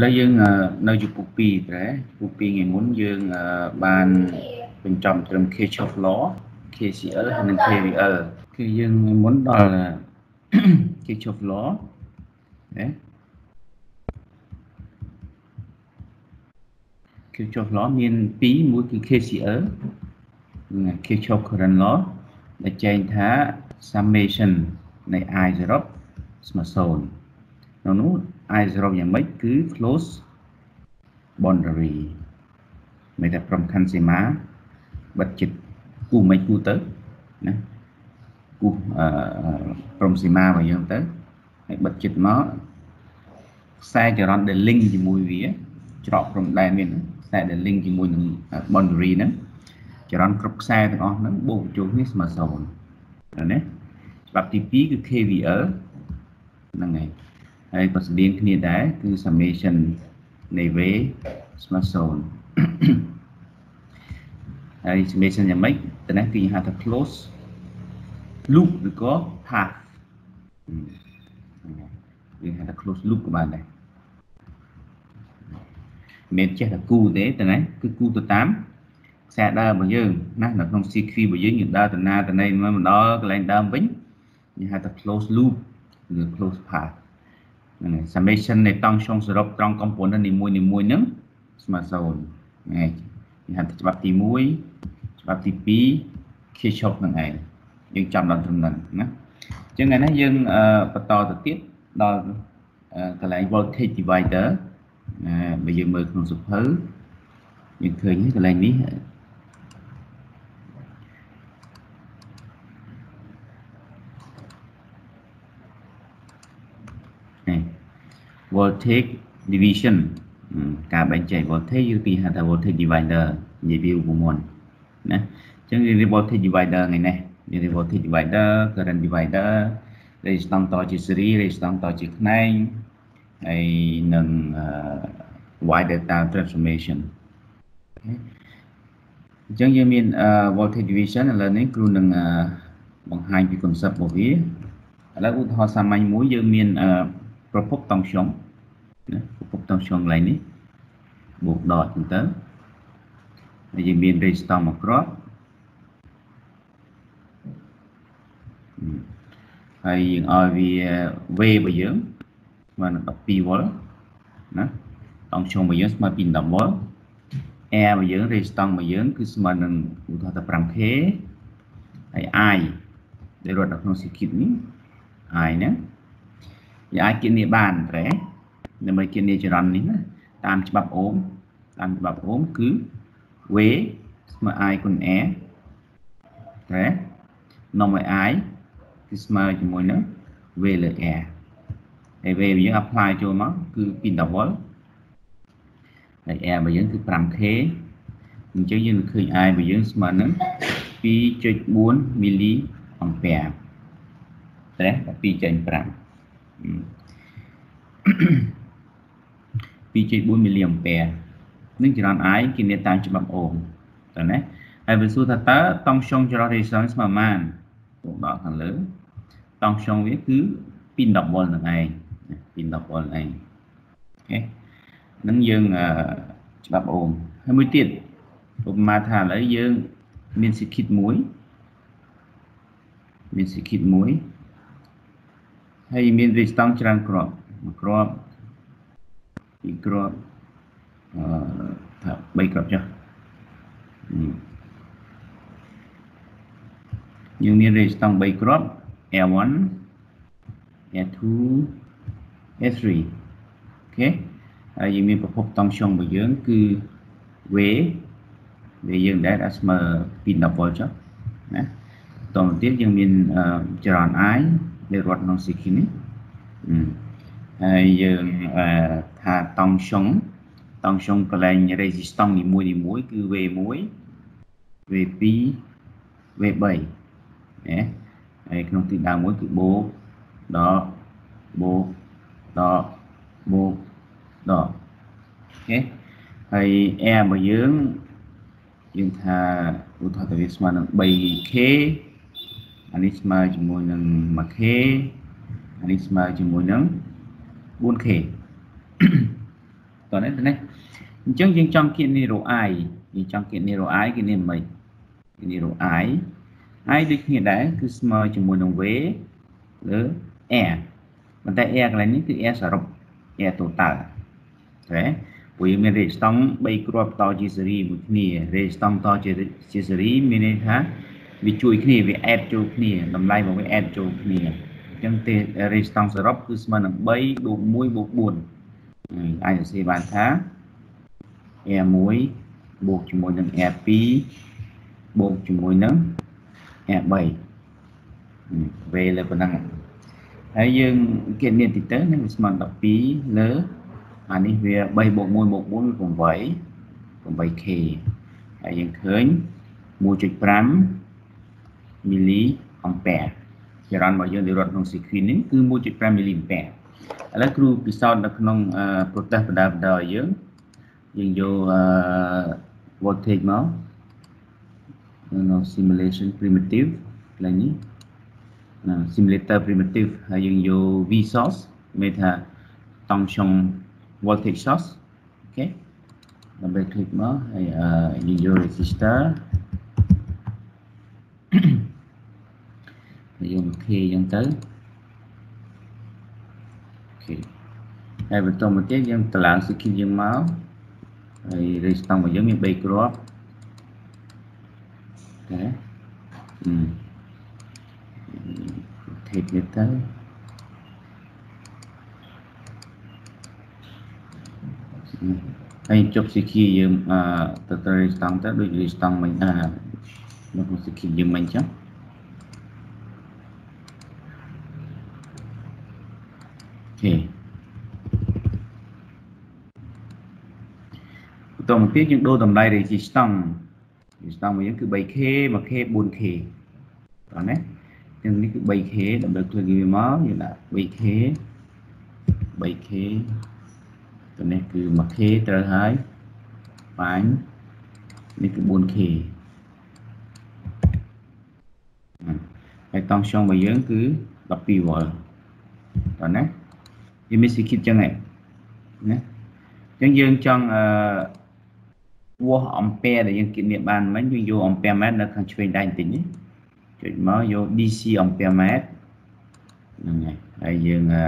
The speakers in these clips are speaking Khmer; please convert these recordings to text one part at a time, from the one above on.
ឥឡូវយើងនៅចំពុក2ដែរពុក2ថ្ងៃមុនយើងបានបញ្ចប់ត្រឹម Kirchhoff law KCL ហើយនិង KVL គឺយើងមុនដល់ Kirchhoff law ណា Kirchhoff law មាន2មួយគឺ KCL និង Kirchhoff current law ដែលចែងថា summation នៃ i សរុបស្មើ0នៅនោះ i សរុបយ៉ាងម៉េចគឺ close boundary មិនថាព្រមខណ្ឌសីមាបិទចិត្តគូមិនគូទៅណាគូអឺព្រមសីមារបស់យើងទៅហើយបិទចិត្តមកខ្សែចរន្តដែល link ជាមួយវា ច្រកព្រំដែនមានខ្សែដែល link ជាមួយនឹង boundary ហ្នឹងចរន្តគ្រប់ខ្សែទាំងអស់ហ្នឹងបូកបញ្ចូលគ្នាស្មើ0ណាច្បាប់ទី2គឺ KVL ហ្នឹងហើយ ហើយក៏ស្តៀងគ្នាដែរគឺ summation នៃ V ស្មើ0ហើយ summation យ៉ាងម៉េចតើនេះគឺហៅថា close loop ឬក៏ path យើងហៅថា close loop ក៏បានដែរមិនចេះតែគូទេតើណាគឺគូទៅតាមខ្សែដើមរបស់យើងណានៅក្នុង CQ របស់យើងយើងដើរទៅណាទៅណីមកដល់កន្លែងដើមវិញយើងហៅថា close loop ឬ close path ហ្នឹងហើយ summation នៃតង់ចុងសរុបត្រង់ component នីមួយនីមួយហ្នឹងស្មើ0ហ្នឹងហើយយើងហៅថាច្បាប់ទី1ច្បាប់ទី2 Kirchhoff ហ្នឹងឯងយើងចាំដល់ត្រឹមហ្នឹងណាអញ្ចឹងថ្ងៃនេះយើងបន្តទៅទៀតដល់កន្លែង voltage divider បើយើងមើលក្នុងសភៅយើងឃើញកន្លែងនេះ voltage division ការបែងចែក voltage យើងទីហៅថា voltage divider និយាយពីឧបមាណាអញ្ចឹងរៀន voltage divider ថ្ងៃនេះរៀន voltage divider current divider resistance តជា series resistance តជាខ្នែងហើយនឹង Y delta transformation អញ្ចឹងយើងមាន voltage division ឥឡូវនេះគ្រូនឹងបង្ហាញពី concept របស់វាឥឡូវឧទាហរណ៍សាមញ្ញមួយយើងមានប្រភពតង់ខ្ញុំ ណាប្រភពតង់ខ្ញុំកន្លែងនេះបូកដកអញ្ចឹងទៅហើយយើងមាន resistance មួយគ្រាប់ហើយយើងឲ្យវា V របស់យើងស្មើនឹង12 V ណាតង់ខ្ញុំរបស់យើងស្មើពី10 V air របស់យើង resistance របស់យើងគឺស្មើនឹងឧទាហរណ៍ថា 5k ហើយ I ដែលរត់នៅក្នុង circuit នេះ I ហ្នឹងវាអាចគណនាបានត្រេ ដើម្បីគណនាចរន្តនេះណាតាមច្បាប់អូមតាមច្បាប់អូមគឺ V ស្មើ I គុណ A ត្រេនាំឲ្យ I គឺស្មើជាមួយនឹង V លើ A ហើយ V របស់យើង apply ចូលមកគឺពី10 V ហើយ A របស់យើងគឺ 5K អញ្ចឹងយើងនឹងឃើញ I របស់យើងស្មើនឹង2.4មីលីអង្ពែត្រេ2.5 2.4មីលីអាំពែនឹងចរន្ត I គេមានតាមច្បាប់អូមតើណាហើយវាសួរថាតើតង់ខ្យងចរន្ត resistance ស្មើប៉ុន្មានពុកដកខាងលើតង់ខ្យងវាគឺពី10វ៉ុលនឹងឯងពី10វ៉ុលឯងអូខេនឹងយើងច្បាប់អូមហើយមួយទៀតឧបមាថាឥឡូវយើងមាន circuit មួយមាន circuit មួយហើយមាន resistance ច្រើនគ្រាប់មួយគ្រាប់ ពីរគ្រាប់អឺថា3គ្រាប់ចុះយើងមាន resistance 3គ្រាប់ L1 L2 L3 អូខេហើយយើងមានប្រភពតង់ខ្យងរបស់យើងគឺ V ដែលយើងដែលស្មើពី10វ៉ុលចុះណាតទៅទៀតយើងមានចរន្ត I ដែលរត់ក្នុង CQ នេះហើយយើង ថាតង់ខ្យងតង់ខ្យងកន្លែង resistance នីមួយនីមួយគឺ V1 V2 V3 ណាហើយក្នុងទីដើមមួយគឺបូកដកបូកដកបូកដកអូខេហើយ air របស់យើងយើងថាឧទាហរណ៍ទៅវាស្មើនឹង 3k អានេះស្មើជាមួយនឹង 1k អានេះស្មើជាមួយនឹង 4k អូ តោះនេះណាអញ្ចឹងយើងចង់គណនារ i យើងចង់គណនារ i គណនាមិនគណនារ i i ដូចគ្នាដែរគឺស្មើជាមួយនឹង v លើ r ប៉ុន្តែ r កន្លែងនេះគឺ r សរុប r total ទេព្រោះយើងមាន resistance 3គ្រាប់តជាស៊េរីមួយគ្នា resistance តជាស៊េរីមានន័យថាវាជួយគ្នាវា add ចូលគ្នាតម្លៃរបស់វា add ចូលគ្នាអញ្ចឹងទេ resistance សរុបគឺស្មើនឹង3បូក1បូក4 អាចសរសេរបានថា R1 បូកជាមួយនឹង R2 បូកជាមួយនឹង R3 វេលើប៉ុណ្ណឹងហើយយើងគណនាតិចទៅនឹងស្មើ12លើអានេះវា3បូក1បូក4គឺ8 8k ហើយយើងឃើញ1.5មីលីអំពែចរន្តរបស់យើងដែលរត់ក្នុង sequence នេះគឺ1.5មីលីអំពែ ឥឡូវគ្រូពិសោធន៍នៅក្នុង protest បដាបដាយើងយើងយក voltage មកនៅ simulation primitive កន្លែងនេះ simulator primitive ហើយយើងយក v source មានថាតង់ខ្ញុំ voltage source អូខេដើម្បី click មកហើយយើងយក resistor ហើយយក k អញ្ចឹងទៅ អូខេហើយបន្តមកទៀតយើងតម្លើង circuit យើងមកហើយ resistance របស់យើងមាន3គ្រាប់អូខេអឺ take នេះទៅហើយចុះស៊ីគីយើងអឺទៅទៅស្តង់ទៅដូចរីស្តង់មិញអាមកស៊ីគីយើងមិញចឹង អូខេបន្តមកទៀតយើងដូរតម្លៃ resistance resistance របស់យើងគឺ 3k 1k 4k តោះណាចឹងនេះគឺ 3k ដើម្បី click វាមកយើងដាក់ 3k 3k ទៅនេះគឺ 1k ត្រូវហើយបាញ់នេះគឺ 4k ហើយតង់ខ្យងរបស់យើងគឺ12 V តើណា យើងមានស៊ីគីតចឹងហ៎ណាអញ្ចឹងយើងចង់អឺវាស់អំពែដែលយើងគិតនេះបានមិញយើងយកអំពែម៉ែត្រនៅខាងឆ្វេងដៃបន្តិចនេះចុចមកយក DC អំពែម៉ែត្រហ្នឹងហើយហើយយើងអឺ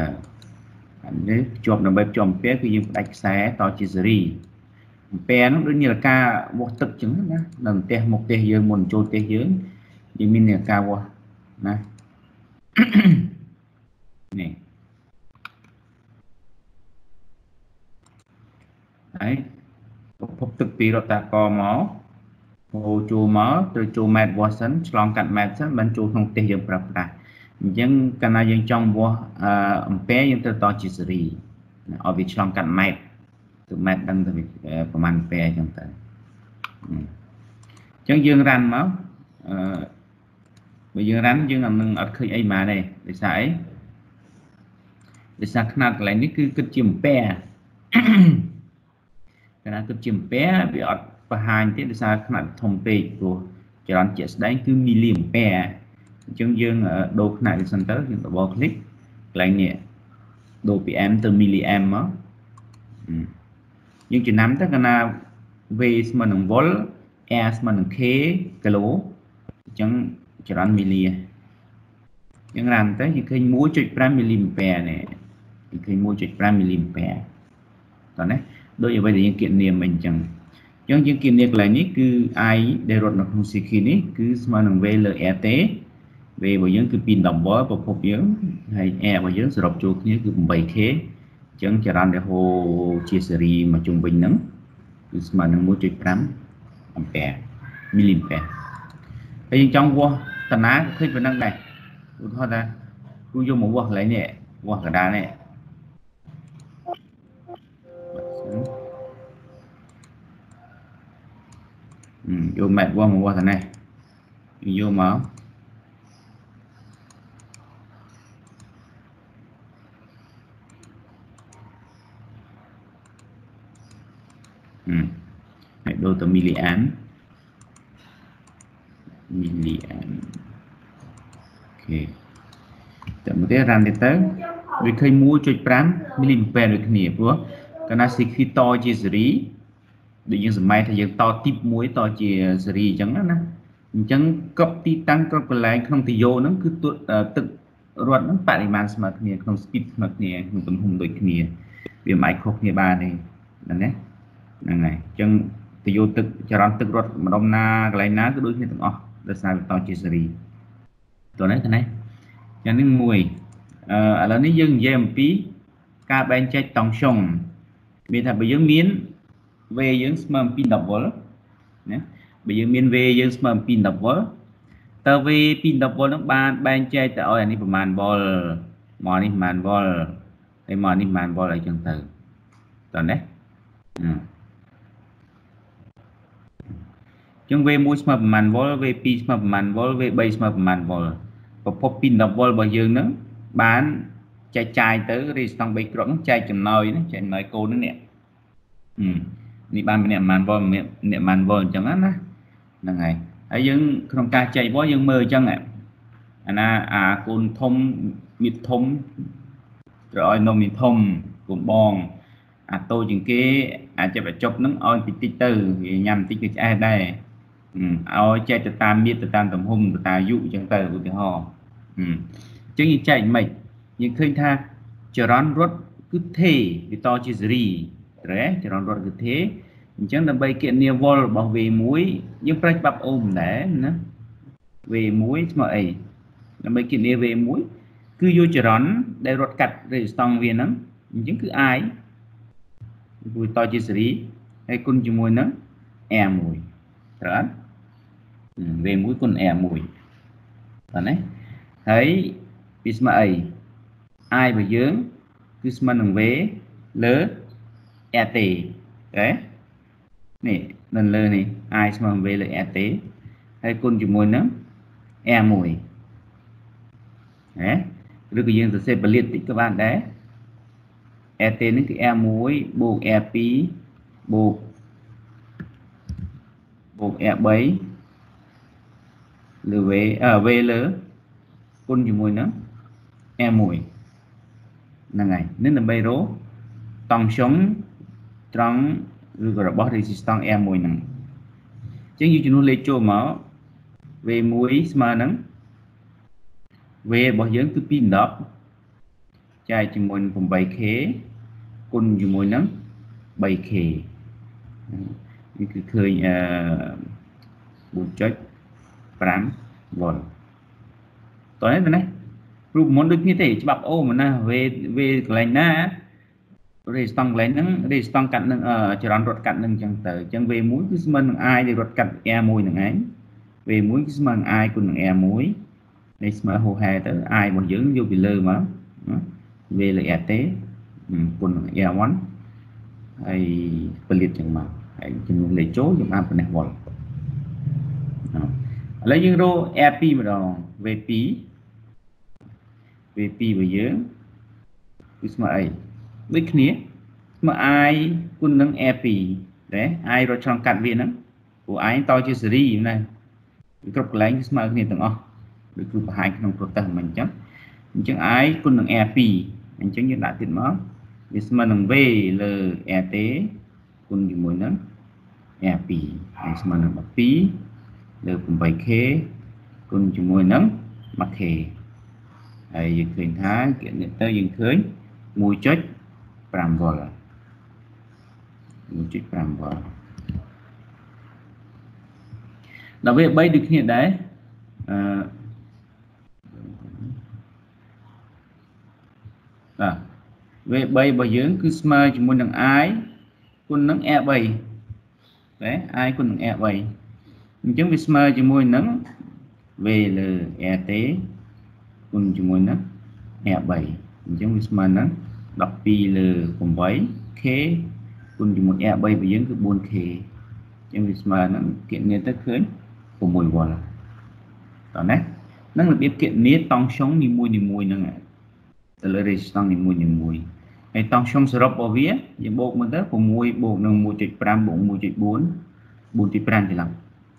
អានេះភ្ជាប់ដើម្បីភ្ជាប់អំពែគឺយើងផ្ដាច់ខ្សែតជាសេរីអំពែនោះដូចជាការវាស់ទឹកចឹងណានៅផ្ទះមុខផ្ទះយើងមុនចូលផ្ទះយើងយើងមានការវាស់ណានេះ ហើយប្រភពទឹកពីរតាកមកហូរចូលមកត្រូវចូលម៉ែត្រវាស់សិនឆ្លងកាត់ម៉ែត្រសិនបានចូលក្នុងផ្ទះយើងប្រើប្រាស់អញ្ចឹងកាលណាយើងចង់វាស់អំពែយើងត្រូវតជាសេរីឲ្យវាឆ្លងកាត់ម៉ែត្រគឺម៉ែត្រដឹងទៅប្រហែលអំពែអញ្ចឹងទៅអញ្ចឹងយើងរ៉ាន់មកអឺបើយើងរ៉ាន់យើងនឹងអត់ឃើញអីមកទេដោយសារអីដោយសារຂະຫນាត់កន្លែងនេះគឺគិតជាអំពែ កាលណាគិតជាអំពែវាអត់បង្ហាញទេដោយសារខ្នាតធំពេកព្រោះចរន្តជាក់ស្ដែងគឺមីលីអំពែអញ្ចឹងយើងដូរខ្នាតវាសិនទៅយើងដបคลิกកន្លែងនេះដូរពី m ទៅ milliamp មកយើងចំណាំទៅកាលណា v ស្មើនឹង volt r ស្មើនឹង k គីឡូអញ្ចឹងចរន្តមីលីយើងរ៉ាំទៅយើងឃើញ1.5មីលីអំពែនេះយើងឃើញ1.5មីលីអំពែតោះណា ដូចអ្វីដែលយើងគណនាមិញអញ្ចឹងអញ្ចឹងយើងគណនាកន្លែងនេះគឺ i ដែលរត់នៅក្នុង CQ នេះគឺស្មើនឹង v លើ r ទេ v របស់យើងគឺ2 double ប្រភពយើងហើយ r របស់យើងសរុបចូលគ្នាគឺ 8k អញ្ចឹងចរន្តដែលហូរជាស៊េរីមកជុំវិញហ្នឹងគឺស្មើនឹង1.5អាំពែមីលីអាំពែហើយយើងចង់វាស់តាណាឃើញប៉ុណ្ណឹងដែរឧទាហរណ៍ថាគូយកមកវាស់កន្លែងនេះវាស់កណ្ដាលនេះ យកម៉ែត្រវាស់មកវាស់តានេះយកមកហើយដូរទៅមីលីអានមីលីអានអូខេតែមកទៀតរ៉ាន់ទៀតទៅវាឃើញ1.5មីលីអាំពែដូចគ្នាព្រោះកាលណា secret តជាសេរី ដូចយើងសម័យថាយើងតទីប1តជាសេរីអញ្ចឹងណាអញ្ចឹងគ្រប់ទីតាំងគ្រប់កន្លែងក្នុងទយោហ្នឹងគឺទឹករត់ហ្នឹងបរិមាណស្មើគ្នាក្នុង speed ស្មើគ្នាក្នុងទំហំដូចគ្នាវាមិនអាចខុសគ្នាបានទេហ្នឹងណាហ្នឹងហើយអញ្ចឹងទយោទឹកចរន្តទឹករត់ម្ដុំណាកន្លែងណាគឺដូចគ្នាទាំងអស់ដោយសារវាតជាសេរីតោះនេះទៅណាយ៉ាងនេះមួយអឺឥឡូវនេះយើងនិយាយអំពីការបែងចែកតង់សុងមានថាបើយើងមាន V យើងស្មើអំពី10វ៉ុលណាបើយើងមាន V យើងស្មើអំពី10វ៉ុលតើ V ពី10វ៉ុលហ្នឹងបានបែងចែកទៅឲ្យអានេះប្រមាណវ៉ុលមកនេះប្រមាណវ៉ុលហើយមកនេះប្រមាណវ៉ុលអីចឹងទៅតើណាចឹង V1 ស្មើប្រមាណវ៉ុល V2 ស្មើប្រមាណវ៉ុល V3 ស្មើប្រមាណវ៉ុលប្រភពពី10វ៉ុលរបស់យើងហ្នឹងបានចែកចាយទៅរីស្តង់3គ្រាប់ហ្នឹងចែកចំណោយណាចែកចំណោយកូនហ្នឹងនេះ នេះបានម្នាក់ប្រហែលវ៉ុលម្នាក់ប្រហែលវ៉ុលអញ្ចឹងណាហ្នឹងហើយហើយយើងក្នុងការចែកវ៉ុលយើងមើលអញ្ចឹងអាណាអាកូនធំមៀតធំត្រូវឲ្យនំមៀតធំកូនបងអាតូចជាងគេអាចចាប់បញ្ចប់ហ្នឹងឲ្យតិចតិចទៅវាញ៉ាំតិចគឺឆ្អែតដែរឲ្យចែកទៅតាមមៀតទៅតាមទំហំទៅតាមអាយុអញ្ចឹងទៅឧទាហរណ៍អញ្ចឹងយើងចែកមិនយើងឃើញថាចរន្តរត់គឺទេវាតជាសេរីត្រូវទេចរន្តរត់គឺទេ អញ្ចឹងដើម្បីគណនាវ៉ុលរបស់ V1 យើងប្រើច្បាប់អូមដែរណា V1 ស្មើអីដើម្បីគណនា V1 គឺយកចរន្តដែលរត់កាត់ resistance វាហ្នឹងអញ្ចឹងគឺ I វាតជាសេរីហើយគុណជាមួយនឹង R1 ត្រូវអត់ V1 គុណ R1 បាទណាហើយវាស្មើអី i របស់យើងគឺស្មើនឹង v លើ rt ទេ នេះនៅលើនេះ i ស្មើនឹង v លើ rt ហើយគុណជាមួយនឹង r1 ហ៎ឬក៏យើងសរសេរពលិតតិចក៏បានដែរ rt នេះគឺ r1 បូក r2 បូកបូក r3 លើ v អឺ v លើគុណជាមួយនឹង r1 ហ្នឹងហើយនេះដើម្បីរកតង់ខ្ញុំត្រង់ ឬក៏របស់ resistance R1 ហ្នឹងអញ្ចឹងយើងចំនួនលេខចូលមក V1 ស្មើនឹង V របស់យើងគឺ210ចែកជាមួយនឹង 8K គុណជាមួយនឹង 3K នេះគឺឃើញអឺ4.5វ៉ុលតោះនេះទៅណារូបមន្តដូចគ្នាទេច្បាប់អូមណាវេវេកន្លែងណា រេស្តង់កន្លែងហ្នឹងរេស្តង់កាត់នឹងចរន្តរត់កាត់នឹងអញ្ចឹងទៅអញ្ចឹង V1 គឺស្មើនឹង I ដែលរត់កាត់ R1 នឹងឯង V1 គឺស្មើនឹង I គុណនឹង R1 នេះស្មើហូហែទៅ I របស់យើងយកពីលើមក V លើ RT គុណនឹង R1 ហើយពលិតចឹងមកហើយចំនួនលេខចូលយើងបានប៉ុណ្ណេះវ៉ុលឥឡូវយើងរក R2 ម្ដង V2 V2 របស់យើងគឺស្មើអី ដូចគ្នាមើល i គុណនឹង a2 ដែរ i រត់ឆ្លងកាត់វាហ្នឹងព្រោះ i តជាស៊េរីណាវាគ្រប់កន្លែងស្មើគ្នាទាំងអស់ដូចគឺបង្ហាញក្នុងប្រទេសមិញអញ្ចឹងអញ្ចឹង i គុណនឹង a2 អញ្ចឹងយើងដាក់ទៀតមកវាស្មើនឹង v លើ a ទេគុណជាមួយនឹង a2 ហើយស្មើនឹង12លើ 8k គុណជាមួយនឹង 1k ហើយយើងឃើញថាគណនីទៅយើងឃើញ1.1 5 volt 1.5 volt ដល់វា3ដូចគ្នាដែរអឺបាទ V3 របស់យើងគឺស្មើជាមួយនឹង i គុណនឹង A3 ណា i គុណនឹង A3 អញ្ចឹងវាស្មើជាមួយនឹង V លើ AT គុណជាមួយនឹង A3 អញ្ចឹងវាស្មើនឹង A3 12លើ8 K គុណជាមួយ R3 របស់យើងគឺ 4K អញ្ចឹងវាស្មើនឹងគណនាទៅឃើញ6វ៉ុលតោះណានឹងរបៀបគណនាតង់ខ្យងនីមួយនីមួយហ្នឹងទៅលើ resistance នីមួយនីមួយហើយតង់ខ្យងសរុបរបស់វាយើងបូកមើលទៅ6បូកនឹង1.5បូក1.4 4.5ច្រឡំអ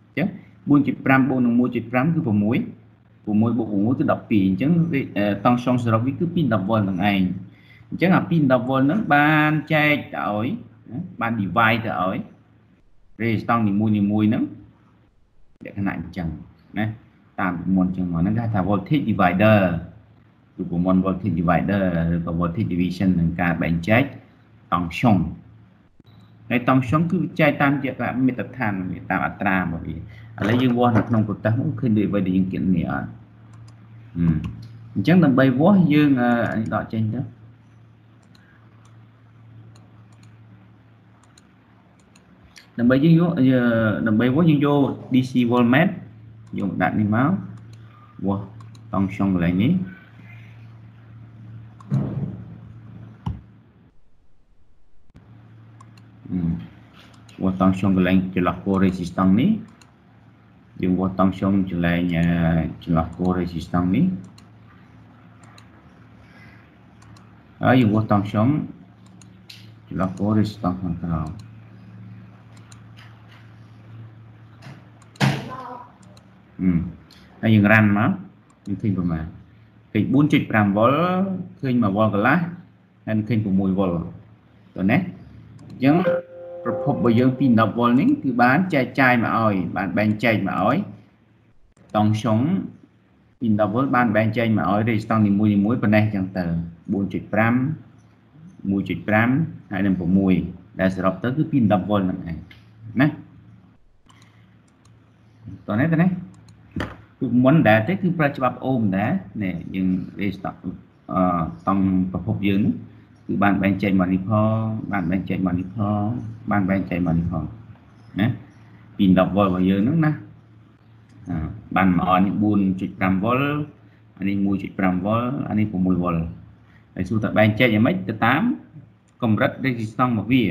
ញ្ចឹង4.5បូកនឹង1.5គឺ6 6បូក6គឺ12អញ្ចឹងតង់សងសរុបវាគឺពី10វ៉ុលនឹងឯង អអញ្ចឹងអាពី10 volt ហ្នឹងបានចែកទៅឲ្យបាន divide ទៅឲ្យ resistance នីមួយនីមួយហ្នឹងលក្ខណៈអញ្ចឹងណាតាមមុនអញ្ចឹងមកហ្នឹងគេថា voltage divider គឺប្រព័ន្ធ voltage divider ឬក៏ voltage division នឹងការបែងចែកតង់ខ្យងហើយតង់ខ្យងគឺចែកតាមជាមាត្រដ្ឋានតាមអត្រារបស់វាឥឡូវយើងវាស់នៅក្នុងប្រទេសនោះឃើញដូចអ្វីដែលយើងគិតនេះអត់អញ្ចឹងដើម្បីវាស់យើងនេះដកចេញទៅ ដើម្បីយើងយកដើម្បីវាស់យើងយក DC voltmeter យកដាក់នេះមកវាស់តង់ខ្យងកន្លែងនេះវាស់តង់ខ្យងកន្លែងចន្លោះ core resistance នេះយើងវាស់តង់ខ្យងកន្លែងចន្លោះ core resistance នេះហើយយើងវាស់តង់ខ្យងចន្លោះ core resistance ខាងក្រោម ហើយយើងរ៉ាន់មកយើងឃើញប្រមាណឃើញ4.5វ៉ុលឃើញ1វ៉ុលកន្លះហើយឃើញ6វ៉ុលតើណាអញ្ចឹងប្រភពរបស់យើងពី10វ៉ុលនេះគឺបានចែកចាយមកឲ្យ បានបែងចែកមកឲ្យតង់ខ្យងពី10វ៉ុលបានបែងចែកមកឲ្យ resistance នីមួយនីមួយប៉ុណ្ណេះអញ្ចឹងទៅ4.5 1.5ហើយនឹង6ដែលសរុបទៅគឺពី10វ៉ុលហ្នឹងឯងណាតោះនេះតើនេះ គឺមុនដែរទេគឺប្រើច្បាប់អូមដែរនេះយើង resistance អឺតង់ប្រភពយើងនេះគឺបានបែងចែកមកនេះផងបានបែងចែកមកនេះផងបានបែងចែកមកនេះផងណាពី 10វ៉ុលរបស់យើងហ្នឹងណាបានមកអននេះ4.5វ៉ុលអានេះ1.5វ៉ុលអានេះ6វ៉ុលហើយសួរតើបែងចែកយ៉ាងម៉េចទៅតាមកម្រិត resistance របស់វា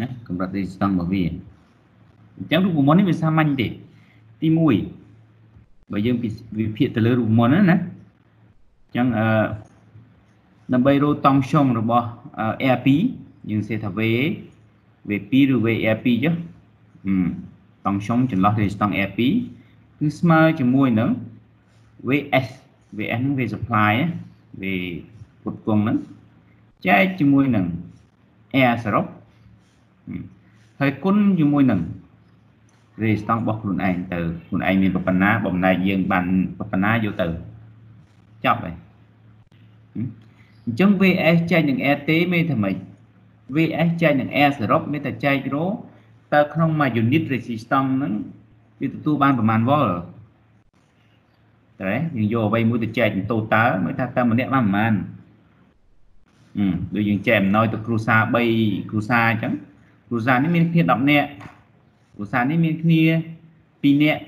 ណាកម្រិត resistance របស់វាអញ្ចឹងរូបមន្តនេះវាសាមញ្ញទេទី1 បើយើងវិភាគទៅលើរូបមន្តណាណាអញ្ចឹងអឺដើម្បីរកតង់ខ្យងរបស់ Air2 យើងសេថា V V2 ឬ VR2 ចុះតង់ខ្យងចន្លោះ resistance Air2 គឺស្មើជាមួយនឹង VS VS ហ្នឹងវា supply វាពុតគង់ហ្នឹងចែកជាមួយនឹង Air សរុបហើយគុណជាមួយនឹង resistance របស់ខ្លួនឯងទៅខ្លួនឯងមានប៉ុណ្ណាបំណែកយើងបានប៉ុណ្ណាយកទៅចប់ហើយអញ្ចឹង VS ចែកនឹង RT មានថាម៉េច VS ចែកនឹង R សរុបមានតែចែករោតើក្នុងមួយ unit resistance ហ្នឹងវាទទួលបានប្រមាណ volt តែយើងយកអ្វីមួយទៅចែកទៅ total មើលថាតើម្នាក់បានប្រមាណអឺដូចយើងចែកអំណោយទៅគ្រូសា3គ្រូសាអញ្ចឹងគ្រូសានេះមានគ្នា10នាក់ គ្រូសានេះមានគ្នា2នាក់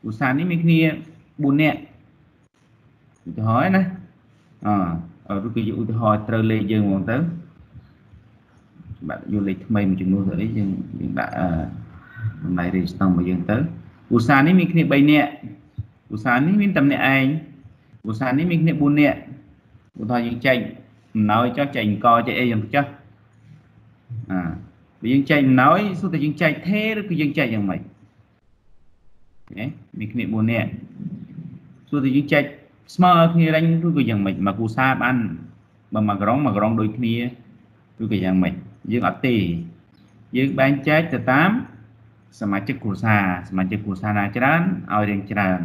គ្រូសានេះមានគ្នា4នាក់ឧទាហរណ៍ណាអឬក៏យកឧទាហរណ៍ត្រូវលេខយើងហ្មងទៅបាទយកលេខថ្មីមួយចំនួនទៅនេះយើងយើងដាក់តម្លៃ resistance របស់យើងទៅឧស្សាហ៍នេះមានគ្នា3នាក់ឧស្សាហ៍នេះមានតែម្នាក់ឯងឧស្សាហ៍នេះមានគ្នា4នាក់ឧទាហរណ៍យើងចែកអំណោយចុះចែកអង្គចែកអីយ៉ាងចុះអា បើយើងចែកអំណោយសួរតែយើងចែកថេឬក៏យើងចែកយ៉ាងម៉េចណាមានគ្នា4នាក់សួរតែយើងចែកស្មើគ្នារែងឬក៏យ៉ាងម៉េចមកគូសាបានបើមួយក្រុងមួយក្រុងដូចគ្នាឬក៏យ៉ាងម៉េចយើងអត់ទេយើងបែងចែកទៅតាមសមាជិកគ្រួសារសមាជិកគ្រួសារណាច្រើនឲ្យរៀងច្រើន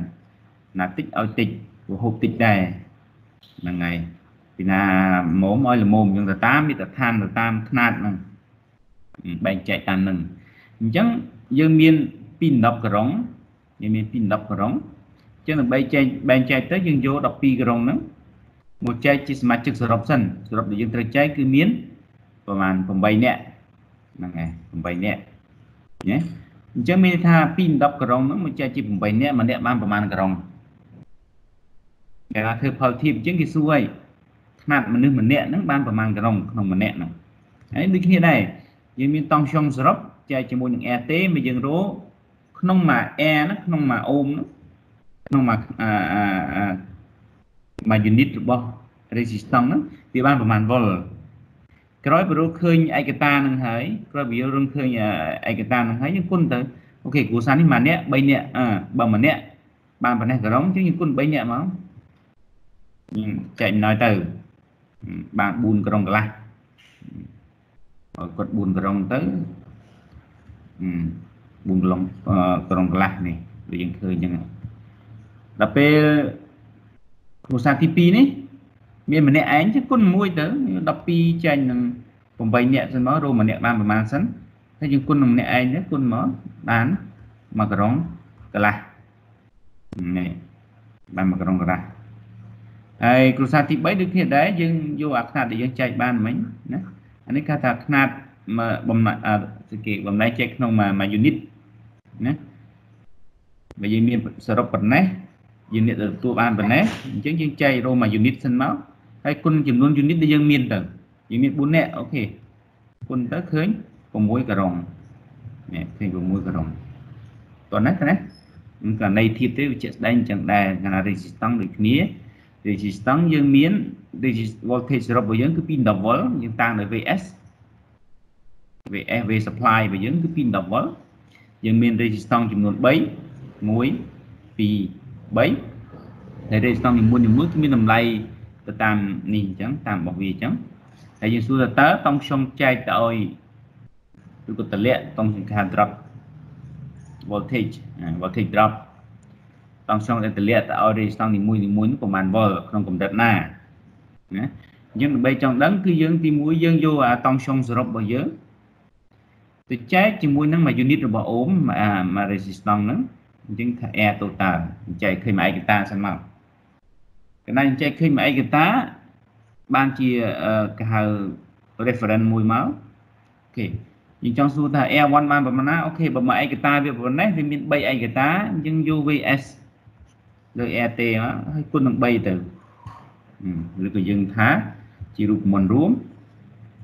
ណាតិចឲ្យតិចព្រោះហូបតិចដែរហ្នឹងហើយពីណាមុំឲ្យល្មមយើងទៅតាមមាត្រដ្ឋានទៅតាមຂ្នាតហ្នឹង បែងចែកតាមហ្នឹងអញ្ចឹងយើងមានពី10ក្រុងយើងមានពី10ក្រុងចឹងដើម្បីចែកបែងចែកទៅយើងយក12ក្រុងហ្នឹងមកចែកជាសមាជិកសរុបសិនសរុបដែលយើងត្រូវចែកគឺមានប្រហែល8នាក់ហ្នឹងហើយ8នាក់ណាអញ្ចឹងមានថាពី10ក្រុងហ្នឹងមកចែកជា8នាក់ម្នាក់បានប្រហែលក្រុងគេថាធ្វើផលធៀបអញ្ចឹងគេសួរឲ្យຂະຫນាត់មនុស្សម្នាក់ហ្នឹងបានប្រហែលក្រុងក្នុងម្នាក់ហ្នឹងហើយដូចគ្នាដែរ យើងមានតង់ខ្យងសរុបចែកជាមួយនឹង RT មកយើងរកក្នុងមួយ R ហ្នឹងក្នុងមួយអូមហ្នឹងក្នុងមួយមួយ unit របស់ resistance ហ្នឹងវាបានប្រហែល volt ក្រោយបើរកឃើញឯកតានឹងហើយក្រោយបើយើងរកឃើញឯកតានឹងហើយយើងគុណទៅអូខេគ្រួសារនេះមួយនាក់3នាក់អឺបើមួយនាក់បានប៉ុណ្ណេះក្រុងជាងយើងគុណ3នាក់មកចែកអំណោយទៅបាន4ក្រុងកន្លះ ឲ្យគាត់4ក្រុងទៅ4ក្រុងក្រុងកន្លះនេះដូចយើងឃើញអញ្ចឹងដល់ពេលគ្រួសារទី2នេះមានម្នាក់ឯងចឹងគុណ1ទៅ12ចាញ់នឹង8នាក់សិនមករួមម្នាក់បានប្រហែលសិនហើយយើងគុណនឹងម្នាក់ឯងទៅគុណមកបានមួយក្រុងកន្លះនេះបានមួយក្រុងកន្លះហើយគ្រួសារទី3ដូចគ្នាដែរយើងយកអាខ្នាតដែលយើងចែកបានមិញណា អានេះគេថាຂະຫນាតបំណាគេបំណែកចែកក្នុងមួយ unit ណាបើយើងមានសរុបប៉ុណ្ណេះ unit ដែលទទួលបានប៉ុណ្ណេះអញ្ចឹងយើងចែករមក unit សិនមកហើយគុណចំនួន unit ដែលយើងមានទៅយើងមាន4នាក់អូខេគុណទៅឃើញ6ក្រុងនេះឃើញ6ក្រុងតោះណាណាករណីធៀបទេវាជាក់ស្ដែងអញ្ចឹងដែរកាលណា resistance ដូចគ្នា resistance យើងមាន voltage សរុបរបស់យើងគឺ2 volt យើងតាំងដោយ Vs VS V supply របស់យើងគឺ2 volt យើងមាន resistance ចំនួន3 1 2 3ហើយ resistance នីមួយៗគឺមានតម្លៃទៅតាមនេះអញ្ចឹងតាមរបស់វាអញ្ចឹងហើយយើងសួរថាតើតង់ខ្ញុំចែកទៅឲ្យឬក៏តម្លាក់តង់សង្ខារ drop voltage voltage drop តង់ខ្ញុំដែលតម្លាក់ទៅឲ្យ resistance នីមួយៗនោះប្រមាណ volt ក្នុងកម្រិតណាណាអញ្ចឹងដើម្បីចង់ដឹងគឺយើងទី1យើងយកអាតង់ខ្ញុំសរុបរបស់យើងទៅចែកជាមួយនឹងមួយ unit របស់ ohm មួយ resistance ហ្នឹងអញ្ចឹងថា air total ចែកឃើញមួយឯកតាសិនមកកណ្ដាលចែកឃើញមួយឯកតាបានជាគេហៅ reference មួយមកអូខេយើងចង់សួរថា air 1បានប្រមាណណាអូខេបើមួយឯកតាវាប៉ុណ្ណេះវាមាន3ឯកតាអញ្ចឹងយក vs លើ air t មកហើយគុណនឹង3ទៅឬក៏យើងថាជារូបមន្តរួម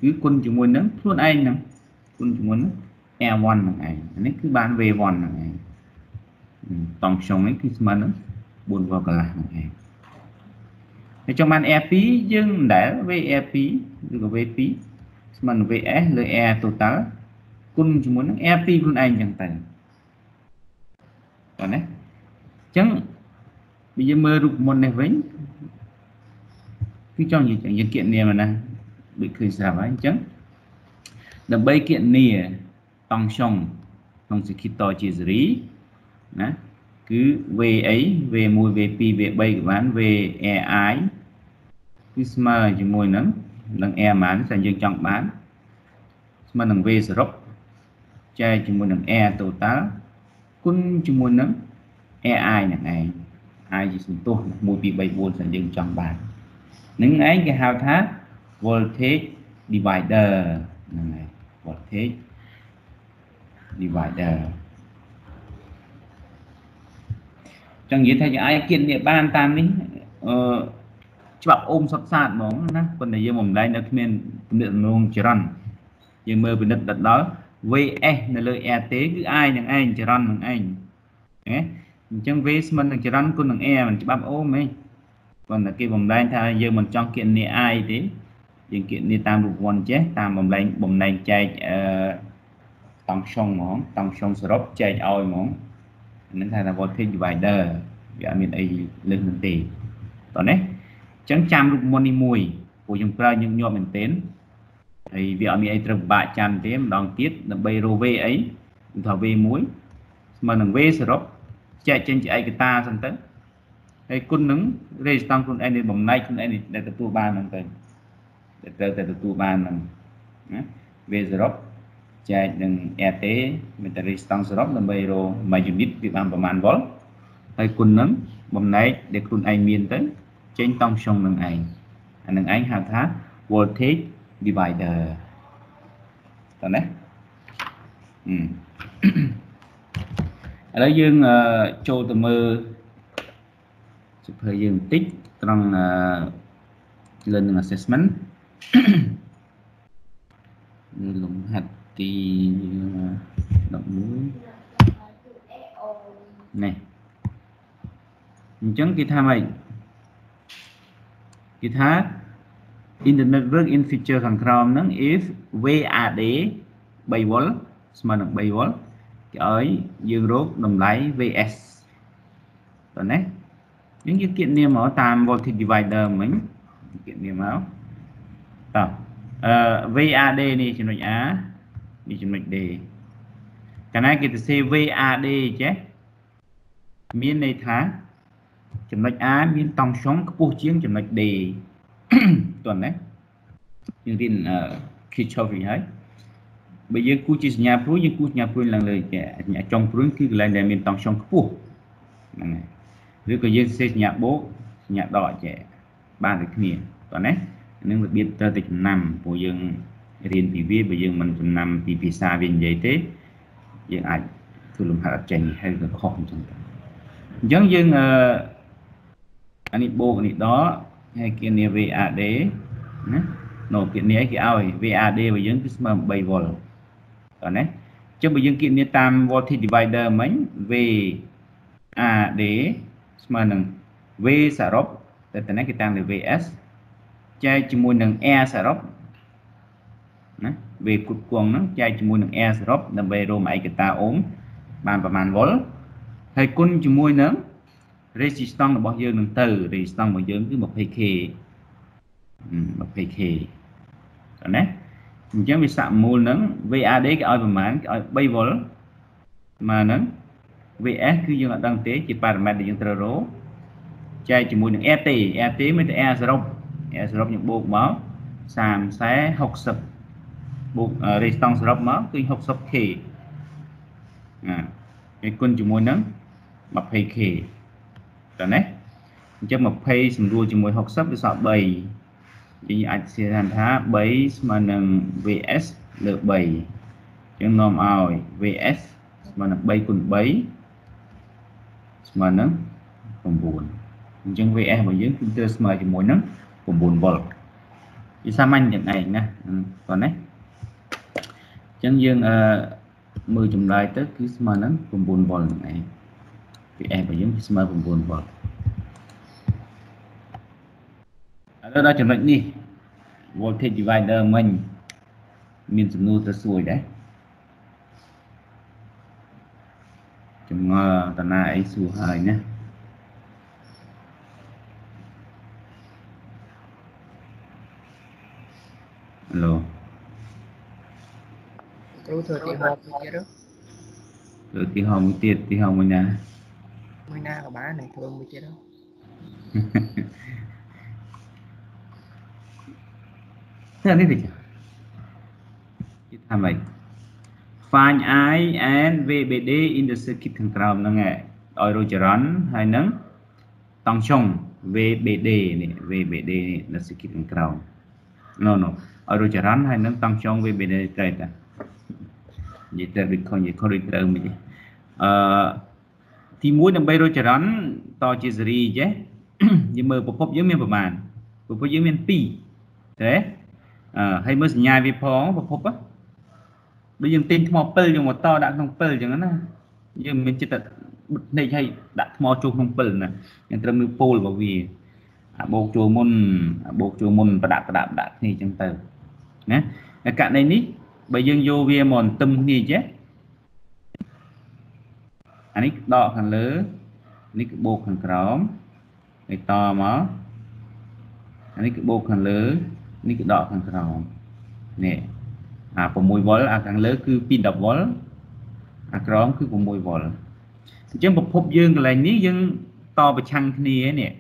គឺគុណជាមួយនឹងខ្លួនឯងហ្នឹងគុណជាមួយនឹង air1 ហ្នឹងឯងនេះគឺបាន v1 ហ្នឹងឯងតង់ខ្ញុំនេះគឺស្មើនឹង4វកន្លះហ្នឹងឯងហើយចង់បាន air2 យើងមិនដែល v air2 ឬក៏ v2 ស្មើនឹង vs លើ air total គុណជាមួយនឹង air2 ខ្លួនឯងចឹងទៅបាទណាអញ្ចឹង បើយើងមើលរូបមន្តនេះវិញគឺចង់និយាយចឹងយើងគណនាមកណាដូចឃើញស្រាប់ហើយអញ្ចឹងដើម្បីគណនាតង់ខ្ញុំក្នុងសេគីតជាសេរីណាគឺ V អី V1 V2 V3 ក៏បាន V AI គឺស្មើជាមួយនឹងនឹង air ប៉ុន្មានតែយើងចង់បានស្មើនឹង V សរុបចែកជាមួយនឹង air total គុណជាមួយនឹង AI ហ្នឹងឯង I ជាសន្ទុះ1 2 3 4ដែលយើងចង់បាននឹងឯងគេហៅថា voltage divider ហ្នឹងឯង voltage divider ចឹងនិយាយថាយើងអាចគិតនេះបានតាមនេះអឺច្បាប់អូមសុទ្ធសាធហ្មងណាប៉ុន្តែយើងមិនម្លែងនៅគ្មានទំនាក់ទំនងចរន្តយើងមើលពិនិត្យដល់ VS នៅលើ RT គឺ I នឹងឯងចរន្តនឹងឯងណា អញ្ចឹង V ស្មើនឹងចរន្តគុណនឹង R មិនច្បាប់អូមទេប៉ុន្តែគេបំលែងថាយើងមិនចង់គណនា I ទេយើងគណនាតាមរូបវ័នចេះតាមបំលែងបំលែងចែកអឺតង់ខ្យងហ្មងតង់ខ្យងសរុបចែកឲ្យហ្មងហ្នឹងថា voltage divider វាអត់មានអីលើសនឹងទេតោះនេះអញ្ចឹងចាំរូបមន្តនេះមួយព្រោះយើងប្រើញឹកញាប់មែនទែនហើយវាអត់មានអីត្រូវពិបាកចាំទេម្ដងទៀតដើម្បីរក V អីគឺថា V1 ស្មើនឹង V សរុប ចែកចេញជាឯកតាសិនទៅហើយគុណនឹង resistance ខ្លួនឯងបំណែកខ្លួនឯងដែលទទួលបានហ្នឹងទៅដែលត្រូវតែទទួលបានហ្នឹងណា V សរុបចែកនឹង RT មានតែ resistance សរុបដើម្បីរក1 unit វាបានប្រមាណ volt ហើយគុណនឹងបំណែកដែលខ្លួនឯងមានទៅចេញតង់ខ្យងនឹងឯងអានឹងឯងហៅថា voltage divider តើណា ឥឡូវយើងចូលទៅមើលសភើយើងបន្តិចត្រង់ learning assessment លំហាត់ទី11នេះអញ្ចឹងគេថាម៉េចគេថា in the network in feature ខាងក្រោមហ្នឹង if VAD 3 volt ស្មើនឹង 3 volt គេឲ្យយើងរកតម្លៃ VS តើណាយើងយើងគណនាមកតាម voltage divider មិញគណនាមកតោះអឺ VAD នេះចំណុច A នេះចំណុច D កាលណាគេទៅសេ VAD ចេះមានន័យថាចំណុច A មានតង់ស្យុងខ្ពស់ជាងចំណុច D តើណាយើងរៀនអឺ Kirchhoff វិញហើយ បើយើងគូជាសញ្ញាព្រួយយើងគូសញ្ញាព្រួយឡើងលើចេះសញ្ញាចុងព្រួយគឺកន្លែងដែលមានតង់ស្យុងខ្ពស់ហ្នឹងហើយឬក៏យើងសេសញ្ញាបូកសញ្ញាដកចេះបានដូចគ្នាតើណានឹងរបៀបត្រូវតែចំណាំព្រោះយើងរៀនពីវាបើយើងមិនចំណាំពីភាសាវានិយាយទេយើងអាចធ្វើលំហាត់អត់ចេញហើយក៏ខុសអញ្ចឹងទៅអញ្ចឹងយើងអឺអានេះបូកនេះដកហើយគណនា VAD ណានៅគណនាគេឲ្យ VAD របស់យើងគឺស្មើ8វ៉ុ លតើណាអញ្ចឹងបើយើងគណនាតាម voltage divider មិញ VAD ស្មើនឹង V សរុបតែតើគេតាមលើ VS ចែកជាមួយនឹង R សរុបណា V គុតគង់ហ្នឹងចែកជាមួយនឹង R សរុបដើម្បីរកឯកតាអូមបានប្រមាណវ៉ុលហើយគុណជាមួយនឹង resistance របស់យើងនឹងទៅ resistance របស់យើងគឺ 20k 20k តើណា អញ្ចឹងវាសាក់មូលនឹង VAD គេឲ្យប្រមាណគេឲ្យ3វ៉ុលស្មើនឹង VS គឺយើងអត់ដឹងទេជាប៉ារ៉ាម៉ែត្រដែលយើងត្រូវរកចែកជាមួយនឹង RT RT មានតែ R សរុប R សរុបយើងបូកមក30 60បូក resistance សរុបមកគឺ 60k ណាគេគុណជាមួយនឹង 20k តើណាអញ្ចឹង20សម្រួលជាមួយ60វាសល់3 យើងអាចសៀថាថា3ស្មើនឹង VS លើ3អញ្ចឹងនាំឲ្យ VS ស្មើនឹង3គុណ3ស្មើនឹង9អញ្ចឹង VS របស់យើងគឺត្រូវស្មើជាមួយនឹង9វ៉ុលវាសាមញ្ញទាំងឯងណាប៉ុណ្ណេះអញ្ចឹងយើងអឺមើលចម្លើយទៅគឺស្មើនឹង9វ៉ុលហ្នឹងឯង VS របស់យើងគឺស្មើ9វ៉ុល ឥឡូវដល់ចំណុចនេះ voltage divider មិញមានសំណួរទៅសួរដែរចម្ងល់តាណាអីសួរហើយណាឡូគ្រូធ្វើទីហោមួយទៀតធ្វើទីហោមួយទៀតទីហោមួយណាមួយណាក៏បាននឹងធ្វើមួយទៀតធ្វើ នេះតិចគេថាម៉េច find i and vbd in the circuit ខាងក្រោមហ្នឹងឲ្យរោចរ៉ាន់ហើយនឹងតង់ឆុង vbd នេះ vbd នេះនៅ circuit ខាងក្រោម no no ឲ្យរោចរ៉ាន់ហើយនឹងតង់ឆុង vbd ត្រូវតានិយាយទៅដូចខុសនិយាយខុសដូចត្រូវមិនទេអឺទី1ដើម្បីរោចរ៉ាន់តជាសេរីចេះយើងមើលប្រភពយើងមានប្រមាណប្រភពយើងមាន2ទេ អឺហើយមើលសញ្ញាវាផងប្រភពដូចយើងទិញថ្មពិលយើងមកតដាក់ក្នុងពិលអញ្ចឹងណាយើងមានចិត្តបិទភ្នែកឲ្យដាក់ថ្មជួក្នុងពិលណាយើងត្រូវមើលពូលរបស់វាអាបោកជួមុនអាបោកជួមុនប្រដាក់ប្រដាក់ប្រដាក់គ្នាអញ្ចឹងទៅណាតែករណីនេះបើយើងយកវាមកទន្ទឹមគ្នាចេះអានេះដកខាងលើនេះគឺបូកខាងក្រោមហើយតមកអានេះគឺបូកខាងលើ នេះគឺដកខាងក្រោមនេះអា6វ៉ុលអាខាងលើគឺពី10វ៉ុលអាក្រោមគឺ6វ៉ុលអញ្ចឹងប្រភពយើងកន្លែងនេះយើងតប្រឆាំងគ្នានេះ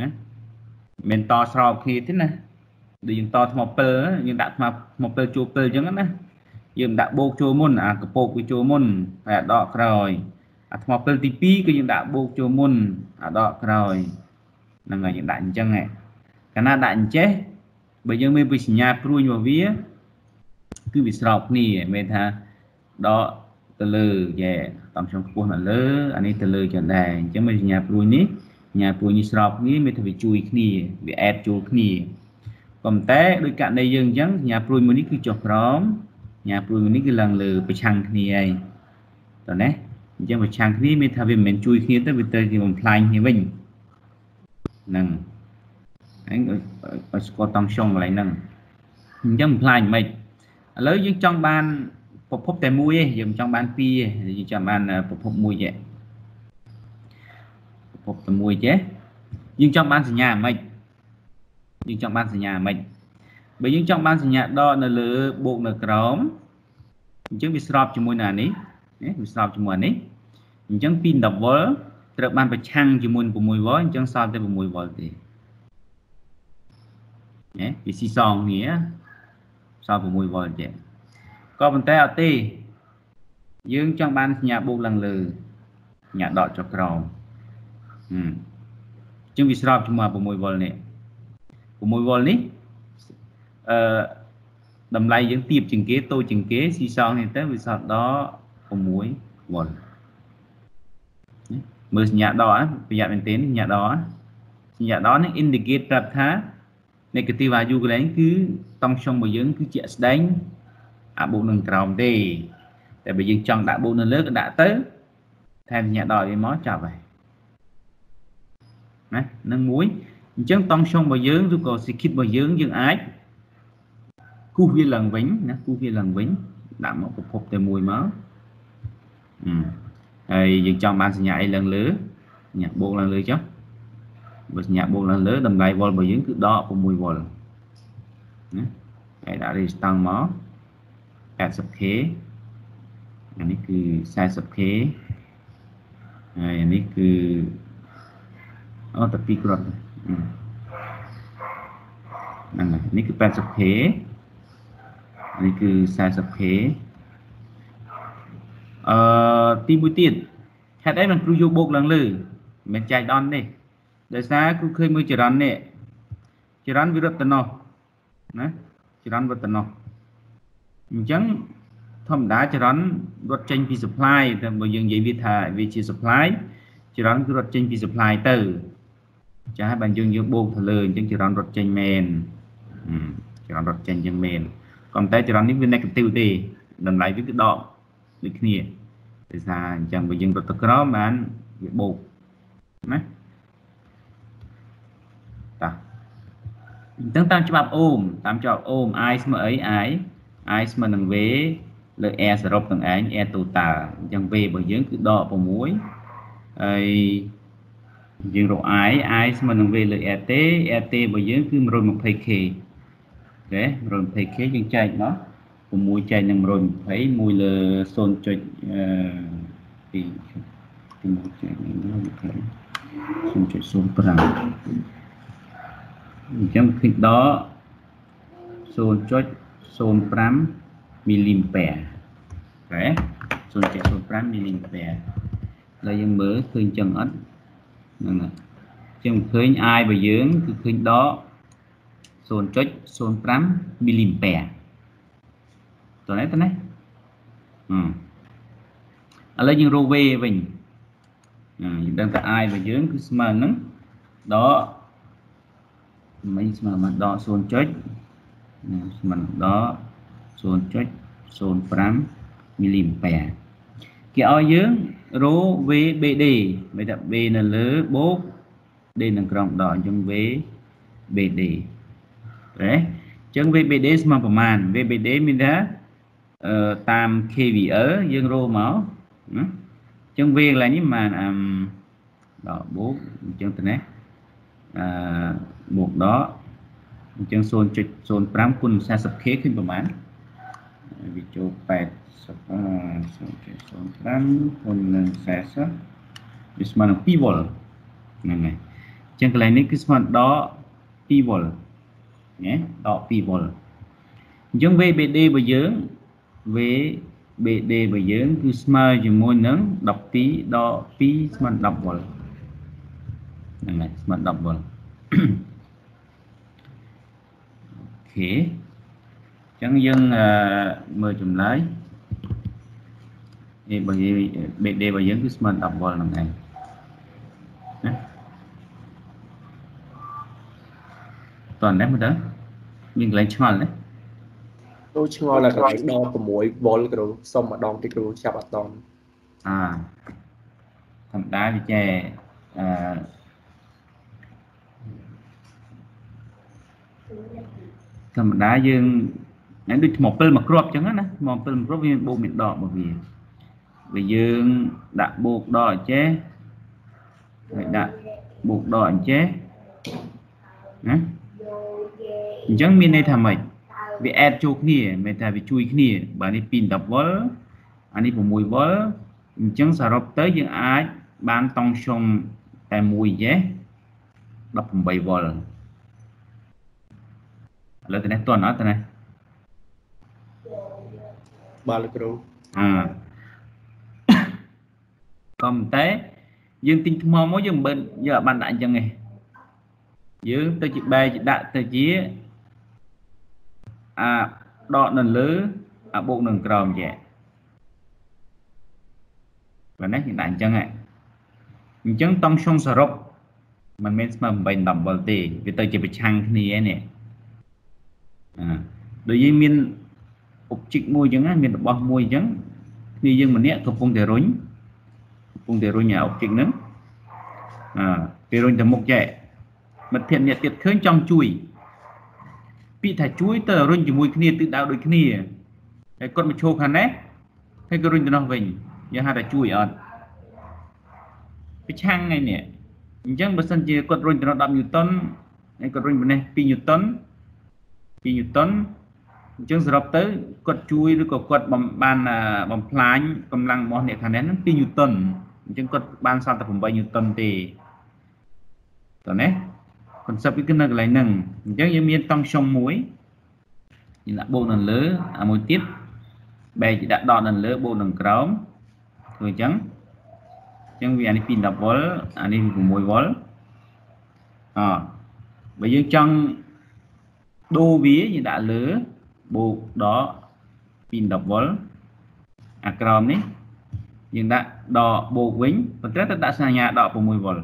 ណាមិនតស្របគ្នាទេណាដូចយើងតថ្មពិលយើងដាក់ថ្មថ្មពិលជួពិលអញ្ចឹងណាយើងដាក់បូកចូលមុនអាកពកវាចូលមុនហើយអាដកក្រោយអាថ្មពិលទី2គឺយើងដាក់បូកចូលមុនអាដកក្រោយហ្នឹងហើយយើងដាក់អញ្ចឹងហ៎ កាលណាដាក់អញ្ចេះបើយើងមានវិសញ្ញាព្រួយរបស់វាគឺវាស្របគ្នាមានថាដកទៅលើយ៉ែតំខ្ញុំខ្ពស់នៅលើអានេះទៅលើចឹងដែរអញ្ចឹងមានសញ្ញាព្រួយនេះសញ្ញាព្រួយនេះស្របគ្នាមានថាវាជួយគ្នាវាអេតចូលគ្នាប៉ុន្តែដោយករណីយើងអញ្ចឹងសញ្ញាព្រួយមួយនេះគឺចុះក្រោមសញ្ញាព្រួយមួយនេះគឺឡើងលើប្រឆាំងគ្នាហើយតើណាអញ្ចឹងប្រឆាំងគ្នាមានថាវាមិនមែនជួយគ្នាទេវាទៅជាបំផ្លាញគ្នាវិញហ្នឹង ហ្នឹងឲ្យស្គាល់តង់ខ្យងកន្លែងហ្នឹងអញ្ចឹងបំផ្លាញមិនឥឡូវយើងចង់បានប្រភពតែមួយទេយើងចង់បានពីរទេយើងចង់បានប្រភពមួយទេប្រភពតែមួយទេយើងចង់បានសញ្ញាមិនយើងចង់បានសញ្ញាមិនបើយើងចង់បានសញ្ញាដកនៅលើបូកនៅក្រោមអញ្ចឹងវាស្របជាមួយនឹងអានេះណាវាស្របជាមួយអានេះអញ្ចឹងពី10វ៉ុលត្រូវបានប្រឆាំងជាមួយនឹង6វ៉ុលអញ្ចឹងសល់តែ6វ៉ុលទេ ណាវាស៊ីសងគ្នាសល់6វ៉ុលទេក៏ប៉ុន្តែអត់ទេយើងចង់បានសញ្ញាបូកឡើងលើសញ្ញាដកចុះក្រោមហឹមចឹងវាស្របជាមួយ6វ៉ុលនេះ6វ៉ុលនេះអឺតម្លៃយើងទៀបជាងគេតូចជាងគេស៊ីសងនេះទៅវាសល់ដល់6វ៉ុលមើលសញ្ញាដកប្រយ័ត្នមែនទែនសញ្ញាដកសញ្ញាដកនេះ indicate ប្រាប់ថា negative value កន្លែងគឺតង់ខ្ញុំរបស់យើងគឺជាក់ស្ដែងអាបូកនឹងក្រោមទេតែបើយើងចង់ដាក់បូកនៅលើក៏ដាក់ទៅថែមសញ្ញាដកវាមកចាប់ហើយណានឹងមួយអញ្ចឹងតង់ខ្ញុំរបស់យើងឬក៏ secret របស់យើងយើងអាចគូសវាឡើងវិញណាគូសវាឡើងវិញដាក់មកប្រភពតែមួយមកអឺហើយយើងចង់បានសញ្ញាអីឡើងលើសញ្ញាបូកឡើងលើចុះ បើសញ្ញាបូកឡើងលើតម្លៃវ៉ុលរបស់យើងគឺដក6វ៉ុលណាហើយដាក់ resistance មក 80k អានេះគឺ 40k ហើយអានេះគឺអូតែ2គ្រាប់ហ្នឹងហើយនេះគឺ 80k នេះគឺ 40k អឺទីមួយទៀតហេតុអីមិនគ្រូយកបូកឡើងលើមិនចែកដនទេ ដោយសារគ្រូឃើញមួយចរន្តនេះចរន្តវិរុទ្ធណោះណាចរន្តវិរុទ្ធណោះអញ្ចឹងធម្មតាចរន្តរត់ចេញពី supply តែបើយើងនិយាយវាថាវាជា supply ចរន្តគឺរត់ចេញពី supply ទៅចាស់ហើយបើយើងយើងបូកទៅលើអញ្ចឹងចរន្តរត់ចេញមែនចរន្តរត់ចេញយ៉ាងមែនក៏តែចរន្តនេះវា negative ទេតម្លៃវាគឺដកដូចគ្នាដោយសារអញ្ចឹងបើយើងរត់ទៅក្រោមបានវាបូកណាតា អញ្ចឹងតាមច្បាប់អូមតាមច្បាប់អូម I ស្មើអី I I ស្មើនឹង V លើ air សរុបទាំងឯង air total អញ្ចឹង V របស់យើងគឺដក6ហើយយើងរក I I ស្មើនឹង V លើ air T air T របស់យើងគឺ 120k អូខេ 120k យើងចែកមក6ចែកនឹង120 1លើ0.2ទី1ចែកនឹង0.05 អញ្ចឹងឃើញដល់0.05មីលីអាំពែអូខេ0.05មីលីអាំពែហើយយើងមើលឃើញចឹងអត់ហ្នឹងហើយចឹងឃើញ I របស់យើងគឺឃើញដល់0.05មីលីអាំពែតើនេះតើនេះអឺឥឡូវយើងរក V វិញយើងដឹងថា I របស់យើងគឺស្មើនឹងដក មិនស្មើមកដក0ចុចស្មើដល់0.05មីលីអាំពែគេឲ្យយើងរ៉ូ VBD មានថា B នៅលើបូក D នឹងក្រោមដកអញ្ចឹង VBD ហ៎អញ្ចឹង VBD ស្មើប្រមាណ VBD មានថាអឺតាម KVL យើងរ៉ូមកណាអញ្ចឹង V កន្លែងនេះប្រហែលអឺដកបូកអញ្ចឹងទៅនេះអឺ បូកដកអញ្ចឹង0.05គុណ 40k ឃើញប្រហែលវាចូល80អឺ0.05គុណនឹង40វាស្មើនឹង2 volt ហ្នឹងហើយអញ្ចឹងកន្លែងនេះគឺស្មើដល់2 volt ណាដក2 volt អញ្ចឹង VBD របស់យើង VBD របស់យើងគឺស្មើជាមួយនឹង12ដក2ស្មើ10 volt ហ្នឹងហើយស្មើ10 volt ខេអញ្ចឹងយើងមើលចម្លើយនេះបើ BD របស់យើងគឺស្មើ10វ៉ុលហ្នឹងឯងណាតោះនេះមើលទៅមានកន្លែងឆ្ងល់ណាគ្រូឆ្ងល់តែកន្លែងដល់6វ៉ុលគ្រូសុំម្ដងតិចគ្រូចាប់អត់តន់អាធម្មតាវាចេះអឺ ធម្មតាយើងដូចថ្មពិលមួយគ្រាប់អញ្ចឹងណាថ្មពិលមួយគ្រាប់វាមានបូកមានដករបស់វាបើយើងដាក់បូកដកអញ្ចេះហើយដាក់បូកដកអញ្ចេះណាអញ្ចឹងមានន័យថាម៉េចវា add ចូលគ្នាមានថាវាជួយគ្នាបើនេះ2 double អានេះ6 volt អញ្ចឹងសរុបទៅយើងអាចបានតង់ខ្ញុំតែមួយចេះ18 volt ឥឡូវត្នេះតន់អត់ត្នេះបាទលោកគ្រូអឺក៏មិនតែយើងទិញថ្មមកយើងមិនយកអត់បានដាក់អញ្ចឹងទេយើងទៅជាបែរជាដាក់ទៅជាអាដកនៅលើអាបុកនឹងក្រោមជាបើនេះយើងដាក់អញ្ចឹងហ៎អញ្ចឹងតង់ខ្ញុំសរុបមិនមែនស្មើ8 10វ៉ុលទេវាទៅជាប្រឆាំងគ្នានេះ ដូចយើងមាន object មួយអញ្ចឹងមានរបស់មួយអញ្ចឹងគ្នាយើងម្នាក់កំពុងតែរុញកំពុងតែរុញអា object ហ្នឹងអឺពេលរុញទៅមុខចែមិត្តភក្តិអ្នកទៀតឃើញចង់ជួយពាក្យថាជួយទៅរុញជាមួយគ្នាទិសដៅដូចគ្នាហើយគាត់មកឈោខាងនេះហើយក៏រុញទៅនោះវិញយើងហៅថាជួយអត់ប្រឆាំងថ្ងៃនេះអញ្ចឹងបើសិនជាគាត់រុញទៅ10ញូតុនហើយគាត់រុញប៉ុណ្ណេះ2ញូតុន2ញូ តុនអញ្ចឹងសរុបទៅគាត់ជួយឬក៏គាត់បានបំផ្លាញកម្លាំងរបស់អ្នកខាងនេះហ្នឹង2ញូតុនអញ្ចឹងគាត់បានសល់តែ8ញូតុនទេតើណា concept វាគឺនៅកន្លែងហ្នឹងអញ្ចឹងយើងមានតង់ខ្ញុំមួយយើងដាក់បូកនៅលើអាមួយទៀតបែរជាដាក់ដកនៅលើបូកនៅក្រោមធ្វើអញ្ចឹងអញ្ចឹងវាអានេះ2 volt អានេះ6 volt អបើយើងចង់ ដូរវាយើងដាក់លើបូកដក2 volt អាក្រោមនេះយើងដាក់ដកបូកវិញប៉ុន្តែទៅដាក់សញ្ញាដក6 volt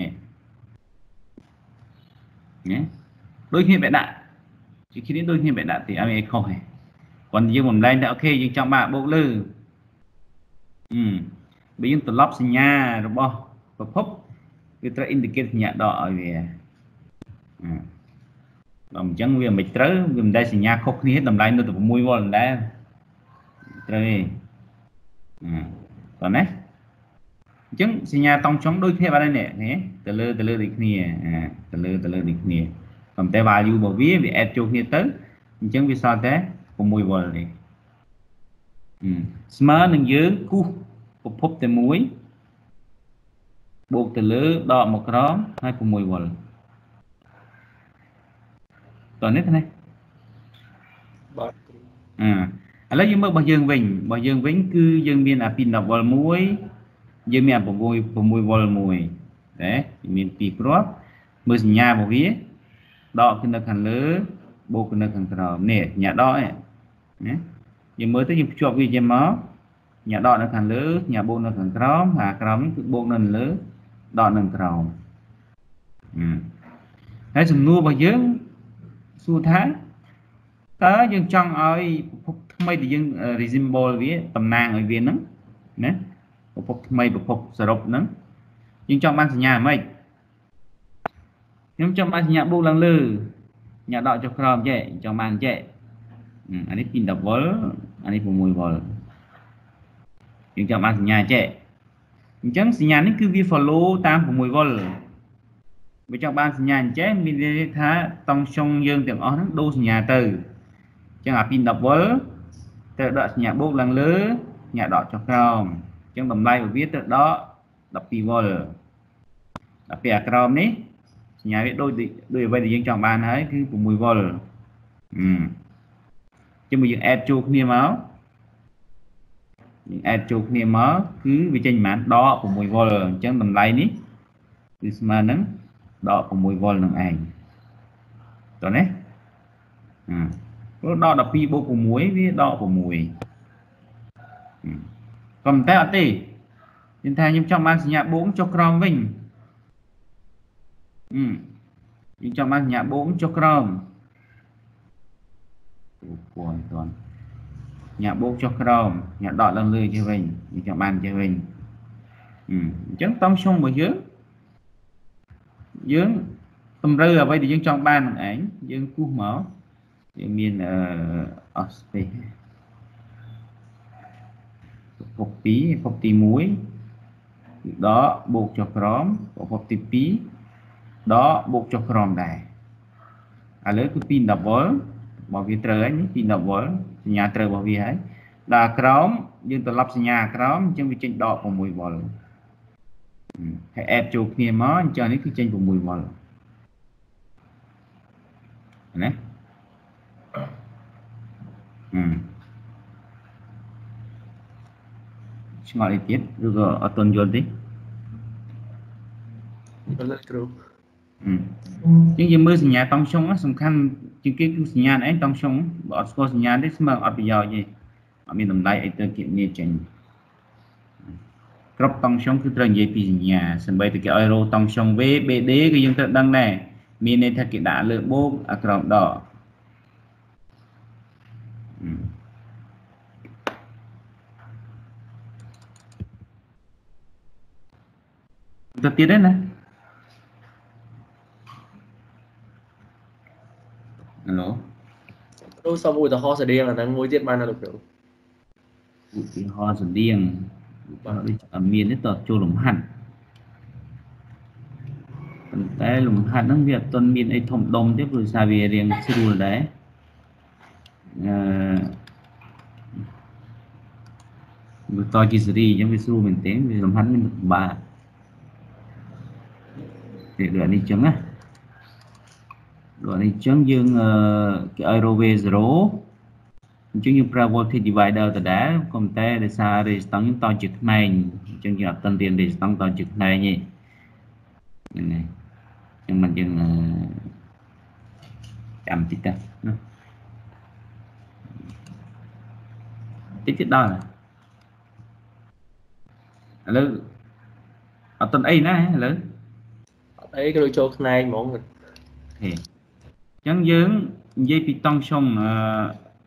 នេះណាដូចគ្នាបែដាក់ជាគ្នាដូចគ្នាបែដាក់ទេឲ្យខុសទេគាត់យើងបំលែងថាអូខេយើងចង់បាក់បូកលើអឺបើយើងត្រឡប់សញ្ញារបស់ប្រភពវាត្រូវ indicate សញ្ញាដកឲ្យវា អឺដល់អញ្ចឹងវាមិនត្រូវវាមិនដែលសញ្ញាខុសគ្នាតម្លៃនៅតែ6វ៉ុលដែរត្រូវទេអឺតោះណាអញ្ចឹងសញ្ញាតង់ចុងដូចគ្នាបាទនេះនេះទៅលើទៅលើដូចគ្នាទៅលើទៅលើដូចគ្នាប៉ុន្តែ value របស់វាវា add ចូលគ្នាទៅអញ្ចឹងវាសល់តែ6 volt ទេស្មើនឹងយើងគូសប្រភពតែមួយបូកទៅលើដកមកក្រោមហើយ6 volt តើនេះទេបាទអឺឥឡូវយើងមើលរបស់យើងវិញរបស់យើងវិញគឺយើងមានអាពី10 volt មួយយើងមាន6 6វ៉ុលមួយណាមាន2គ្រាប់មើលសញ្ញារបស់វាដកនៅខាងលើបូកនៅខាងក្រោមនេះសញ្ញាដកណាយើងមើលទៅយើងភ្ជាប់វាជាមកសញ្ញាដកនៅខាងលើសញ្ញាបូកនៅខាងក្រោមហើយក្រោមនេះគឺបូកនៅលើដកនៅក្រោមហើយសំណួររបស់យើង សួរថាតើយើងចង់ឲ្យប្រភពថ្មីដែលយើង resemble វាតំណាងឲ្យវាហ្នឹងណាប្រភពថ្មីប្រភពសរុបហ្នឹងយើងចង់បានសញ្ញាហ្មងខ្ញុំចង់បានសញ្ញាបូកឡើងលើសញ្ញាដកចុះក្រោមចេះចង់បានចេះអានេះ2 double អានេះ6 volt យើងចង់បានសញ្ញាចេះអញ្ចឹងសញ្ញានេះគឺវា follow តាម6 volt បើចង់បានសញ្ញាអញ្ចឹងមានន័យថាតង់ចុងយើងទាំងអស់ហ្នឹងដូរសញ្ញាទៅអញ្ចឹងអា2 double ត្រូវដកសញ្ញាបូកឡើងលើសញ្ញាដកចុះក្រោមចឹងតម្លៃរបស់វាទៅដល់12វ៉ុលដល់ពេលអាក្រោមនេះសញ្ញាវាដូចដូចអ្វីដែលយើងចង់បានហើយគឺ6វ៉ុលអឺជាមួយយើង add ចូលគ្នាមកយើង add ចូលគ្នាមកគឺវាចេញប្រហែលដក6វ៉ុលអញ្ចឹងតម្លៃនេះគឺស្មើនឹង ដក6វ៉ុលនឹងឯងតោះណាអឺព្រោះដក12បូក6វាដក6ក៏មិនតែអត់ទេខ្ញុំថាខ្ញុំចង់បានសញ្ញាបូកចុះក្រោមវិញអឺខ្ញុំចង់បានសញ្ញាបូកចុះក្រោមទូពួនតន់ញ៉ាបូកចុះក្រោមញ៉ាដកឡើងលើចេះវិញខ្ញុំចង់បានចេះវិញអញ្ចឹងតំខ្ញុំរបស់យើង យើងតម្រូវអ្វីដែលយើងចង់បាននឹងឯងយើងគូសមកយើងមានអឺអស់ space ភព2ភពទី1គឺដកបូកចុះក្រោមប្រភពទី2ដកបូកចុះក្រោមដែរឥឡូវគឺ2 double របស់វាត្រូវហើយនេះ2 double សញ្ញាត្រូវរបស់វាហើយដល់ក្រោមយើងត្រឡប់សញ្ញាក្រោមអញ្ចឹងវាចេញដក6 volt ហើយ add ចូលគ្នាមកអញ្ចឹងនេះគឺចេញ6 volt ណាអឺឆ្ងល់អីទៀតឬក៏អត់ទាន់យល់ទេយល់គ្រូអញ្ចឹងយើងមើលសញ្ញាតង់ឆុងសំខាន់ជាងគេគឺសញ្ញាឯងតង់ឆុងបើអត់ស្គាល់សញ្ញាទេស្មើអត់ប្រយោជន៍ទេអត់មានតម្លៃអីទៅគៀបនេះចេញ គ្រប់តង់ឆុងគឺត្រូវនិយាយពីសញ្ញាសម្បីតែគេឲ្យរោតង់ឆុង V BD គឺយើងត្រូវដឹងដែរមានន័យថាគេដាក់លើបូកអាក្រោមដកទៅទៀតទេណាហឡូគ្រូសុំឧទាហរណ៍ស្តៀងអាហ្នឹងមួយទៀតបានណាលោកគ្រូឧទាហរណ៍ស្តៀង បាទដូចអត់មានទេតចូលលំហាត់ប៉ុន្តែលំហាត់ហ្នឹងវាអត់ទាន់មានអីធំដុំទេព្រោះសារវារៀងស្រួលដែរអឺវាតជាសេរីអញ្ចឹងវាស្រួលមែនទេវាលំហាត់មានពិបាកទេដូចនេះអញ្ចឹងណាដូចនេះអញ្ចឹងយើងគេឲ្យ row 0 អញ្ចឹងយើងប្រើ voltage divider ដដែលក៏ប៉ុន្តែដោយសារ resistance យើងតជាផ្នែកអញ្ចឹងយើងអត់ទាន់រៀន resistance តជាផ្នែកទេហ្នឹងហើយអញ្ចឹងមិនយើងចាំតិចទៅណាតិចទៀតដល់ឥឡូវអត់ទាន់អីណាឥឡូវអត់អីគឺចូលផ្នែកហ្មងហេចឹងយើងនិយាយពីតង់ឆុង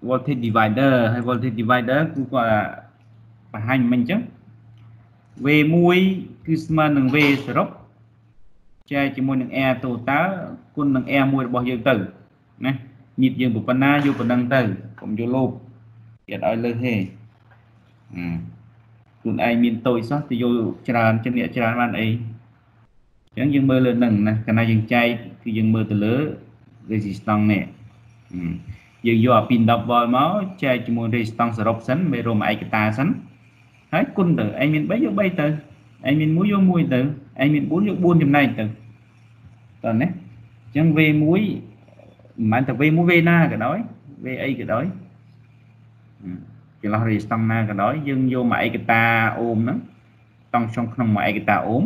voltage divider ហើយ voltage divider គឺគាត់បង្ហាញមិញចឹង V1 គឺស្មើនឹង V សរុបចែកជាមួយនឹង R total គុណនឹង R1 របស់យើងទៅណាញៀតយើងប៉ុណ្ណាយកប៉ុណ្ណឹងទៅកុំយកលោបទៀតឲ្យលើសទេខ្លួនឯងមានតូចសោះទៅយកច្រើនចឹងអ្នកច្រើនបានអីអញ្ចឹងយើងមើលលើនឹងណាកាលណាយើងចែកគឺយើងមើលទៅលើ resistance នេះ យើងយកអាពី10 volt មកចែកជាមួយ resistance សរុបសិនមេរោមឯកតាសិនហើយគុណទៅឯងមាន3យក3ទៅឯងមាន1យក1ទៅឯងមាន4យក4ចំណែកទៅតើណាអញ្ចឹង V1 មិនមែនតែ V1 V ណាក៏ដោយ V អីក៏ដោយចន្លោះ resistance ណាក៏ដោយយើងយកមកឯកតាអូមហ្នឹងតង់ក្នុងក្នុងមកឯកតាអូម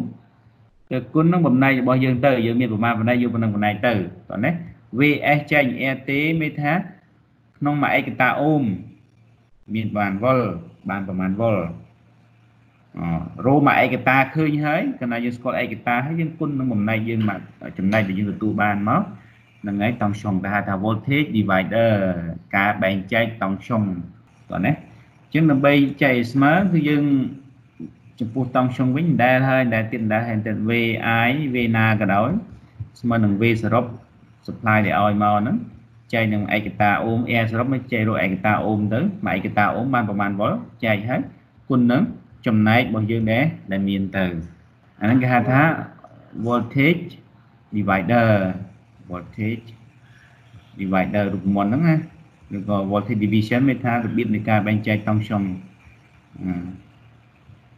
ទៅគុណនឹងបំណែករបស់យើងទៅយើងមានប្រមាណបំណែកយកប៉ុណ្ណឹងបំណែកទៅតើណា VS ចែក RT មានថា ក្នុងមួយឯកតាអូមមានបានវលបានប្រមាណវលអរោមួយឯកតាឃើញហើយកាលណាយើងស្គាល់ឯកតាហើយយើងគុណនឹងបំណែកយើងមកចំណែកដែលយើងទទួលបានមកហ្នឹងហើយតង់ឆុងគេហៅថា voltage divider ការបែងចែកតង់ឆុងតោះណាអញ្ចឹងដើម្បីចែកស្មើគឺយើងចំពោះតង់ឆុងវិញដែលហើយដែលទៀតដែលហើយទៅ VI V ណាក៏ដោយស្មើនឹង V សរុប supply ដែលឲ្យមកហ្នឹង ចែកនឹងឯកតាអូម air សរុបមកចែករកឯកតាអូមទៅមកឯកតាអូមបានប្រមាណវ៉ុលចែកហើយគុណនឹងចំណែករបស់យើងដែរដែលមានទៅអាហ្នឹងគេហៅថា voltage divider voltage divider រូបមន្តហ្នឹងណាឬក៏ voltage division មានថារបៀបនៃការបែងចែកតង់ឆុង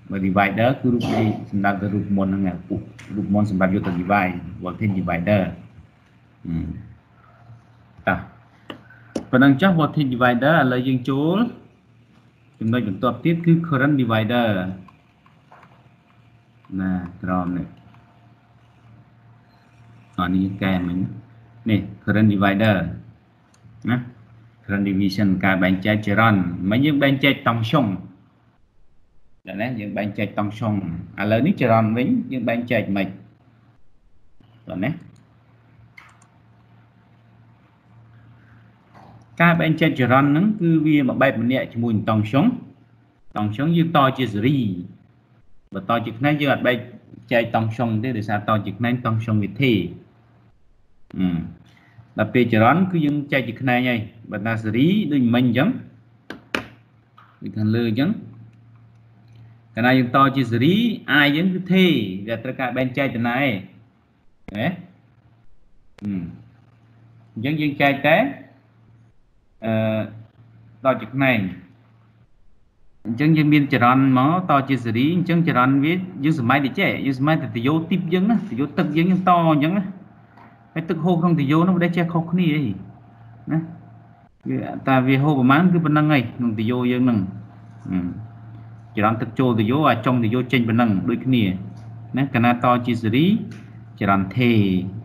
បើ divider គឺរូបនៃសម្រាប់ទៅរូបមន្តហ្នឹងរូបមន្តសម្រាប់យកទៅ divide voltage divider តោះ ប៉ុណ្ណឹងចុះ voltage divider ឥឡូវយើងចូលចំណុចបន្ទាប់ទៀតគឺ current divider ណាក្រោមនេះអានេះកែមិញនេះ current divider ណា current division ការបែងចែកចរន្តមិញយើងបែងចែកតង់ឆុងតែណាយើងបែងចែកតង់ឆុងឥឡូវនេះចរន្តវិញយើងបែងចែកមិនតើណា ការបែងចែកចរន្តហ្នឹងគឺវាមួយបែបម្នាក់ជាមួយនឹងតង់ឆុងតង់ឆុងយើងតជាសេរីបើតជាផ្នែកយើងអត់បែកចែកតង់ឆុងទេដោយសារតជាផ្នែកតង់ឆុងវិធីអឺដល់ពេលចរន្តគឺយើងចែកជាផ្នែកហើយបើថាសេរីដូចមិញអញ្ចឹងដូចខាងលើអញ្ចឹងកាលណាយើងតជាសេរីអាយយើងគឺទេវាត្រូវការបែងចែកទៅណាឯងហ៎អញ្ចឹងយើងចែកតែ អឺដល់ជាផ្នែកអញ្ចឹងយើងមានចរន្តមកតជាសេរីអញ្ចឹងចរន្តវាយើងសម័យតិចយើងសម័យតែទយោទីបយើងណាទយោទឹកយើងយើងតអញ្ចឹងណាហើយទឹកហូរក្នុងទយោនោះមិនដែលចេះខុសគ្នាអីណាវាតែវាហូរប្រមាណគឺប៉ុណ្្នឹងឯងក្នុងទយោយើងហ្នឹងចរន្តទឹកចូលទយោអាចុងទយោចេញប៉ុណ្្នឹងដូចគ្នាណាកណាតជាសេរីចរន្តទេ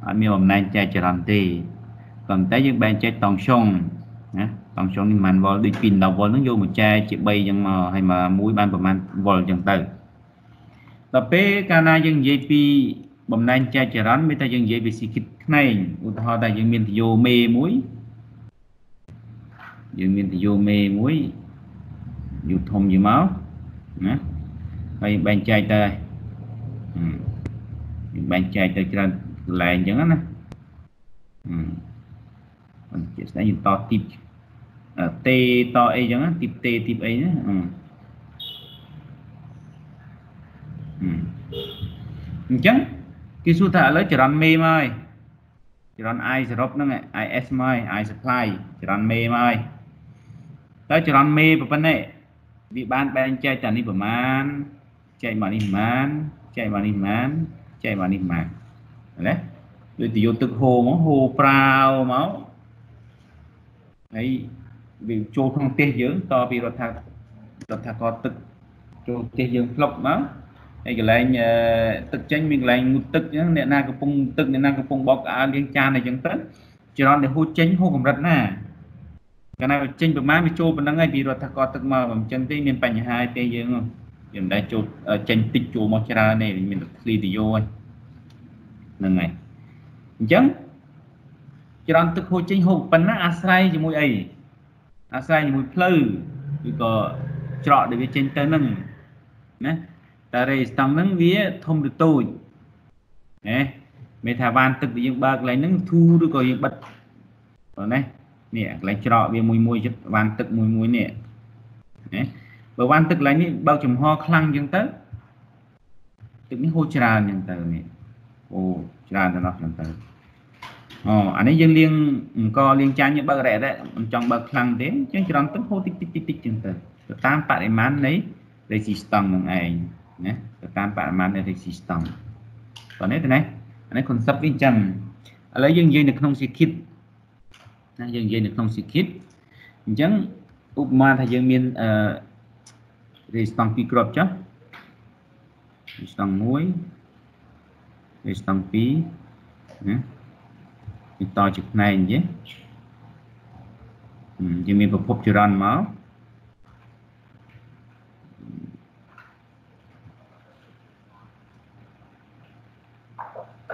អត់មានបំណែងចែកចរន្តទេប៉ុន្តែយើងបែងចែកតង់ឆុង ណាតង់ឆុងនេះប្រហែលវ៉ុលដូចពី10វ៉ុលហ្នឹងយកមកចែកជា3អញ្ចឹងមកហើយមកមួយបានប្រហែលវ៉ុលអញ្ចឹងទៅដល់ពេលកាលណាយើងនិយាយពីបំណែងចែកចរន្តមានតែយើងនិយាយពីស៊ីគិតខ្នែងឧទាហរណ៍ថាយើងមានទយោមេមួយយើងមានទយោមេមួយយូធំយូមកណាហើយបែងចែកទៅយើងបែងចែកទៅច្រើនកន្លែងអញ្ចឹងណាអឺជាស្ដែងយើងតទីប តេតអីអញ្ចឹងទីបតេទីបអីណាអញ្ចឹងគេសួរថាឥឡូវចរន្តមេមកហើយចរន្ត I សរុបហ្នឹង IS មកហើយ I supply ចរន្តមេមកហើយតើចរន្តមេប៉ុណ្ណេះវាបានបែងចែកតានេះប្រមាណចែកមកនេះប្រមាណចែកមកនេះប្រមាណចែកមកនេះប្រមាណណាដូចទៅយកទឹកហូរមកហូរប្រាវមកហើយ វាចូលក្នុងផ្ទះយើងតពីរដ្ឋារដ្ឋាភិបាលទឹកចូលផ្ទះយើងផ្លុកមកហើយកន្លែងទឹកចេញមានកន្លែងងូតទឹកអញ្ចឹងអ្នកណាកំពុងទឹកអ្នកណាកំពុងបោកក្អើលាងចានអីចឹងទៅចរន្តដែលហូរចេញហូរកម្រិតណាកាលណាចេញប្រមាណវាចូលប៉ុណ្ណឹងហើយពីរដ្ឋាភិបាលទឹកមកមិនចឹងទេមានបញ្ហាទេយើងយើងមិនដែលចូលចេញតិចចូលមកច្រើនទេមានតែធ្លីទៅយោហ្នឹងហើយអញ្ចឹងចរន្តទឹកហូរចេញហូរប៉ុណ្ណាអាស្រ័យជាមួយអី អាស្រ័យជាមួយផ្លូវឬក៏ច្រកដែលវាចេញទៅហ្នឹងណាតែរេស្តង់ហ្នឹងវាធំទៅតូចណាមេថាវ៉ានទឹកដែលយើងបើកកន្លែងហ្នឹងធូរឬក៏យើងបិទបងណានេះកន្លែងច្រកវាមួយមួយចិត្តវ៉ានទឹកមួយមួយនេះណាបើវ៉ានទឹកកន្លែងនេះបើកចំហខ្លាំងអញ្ចឹងទៅទឹកនេះហូរច្រើនអញ្ចឹងទៅនេះអូច្រើនទៅនោះអញ្ចឹងទៅ អូអានេះយើងលាងអង្គលាងចាញ់បើករ៉ែរ៉ែមិនចង់បើកខ្លាំងទេអញ្ចឹងច្រំទឹកហូរតិចតិចតិចតិចអញ្ចឹងទៅទៅតាមបរិមាណនៃ resistance នឹងឯងណាទៅតាមបរិមាណនៃ resistance តោះនេះទៅណាអានេះ concept វាអញ្ចឹងឥឡូវយើងនិយាយនៅក្នុង circuit ណាយើងនិយាយនៅក្នុង circuit អញ្ចឹងឧបមាថាយើងមានអឺ resistance ពីរគ្រាប់ចុះ resistance 1 resistance 2ណាវា តជាផ្នែកយេយើងមានប្រភពចរន្តមក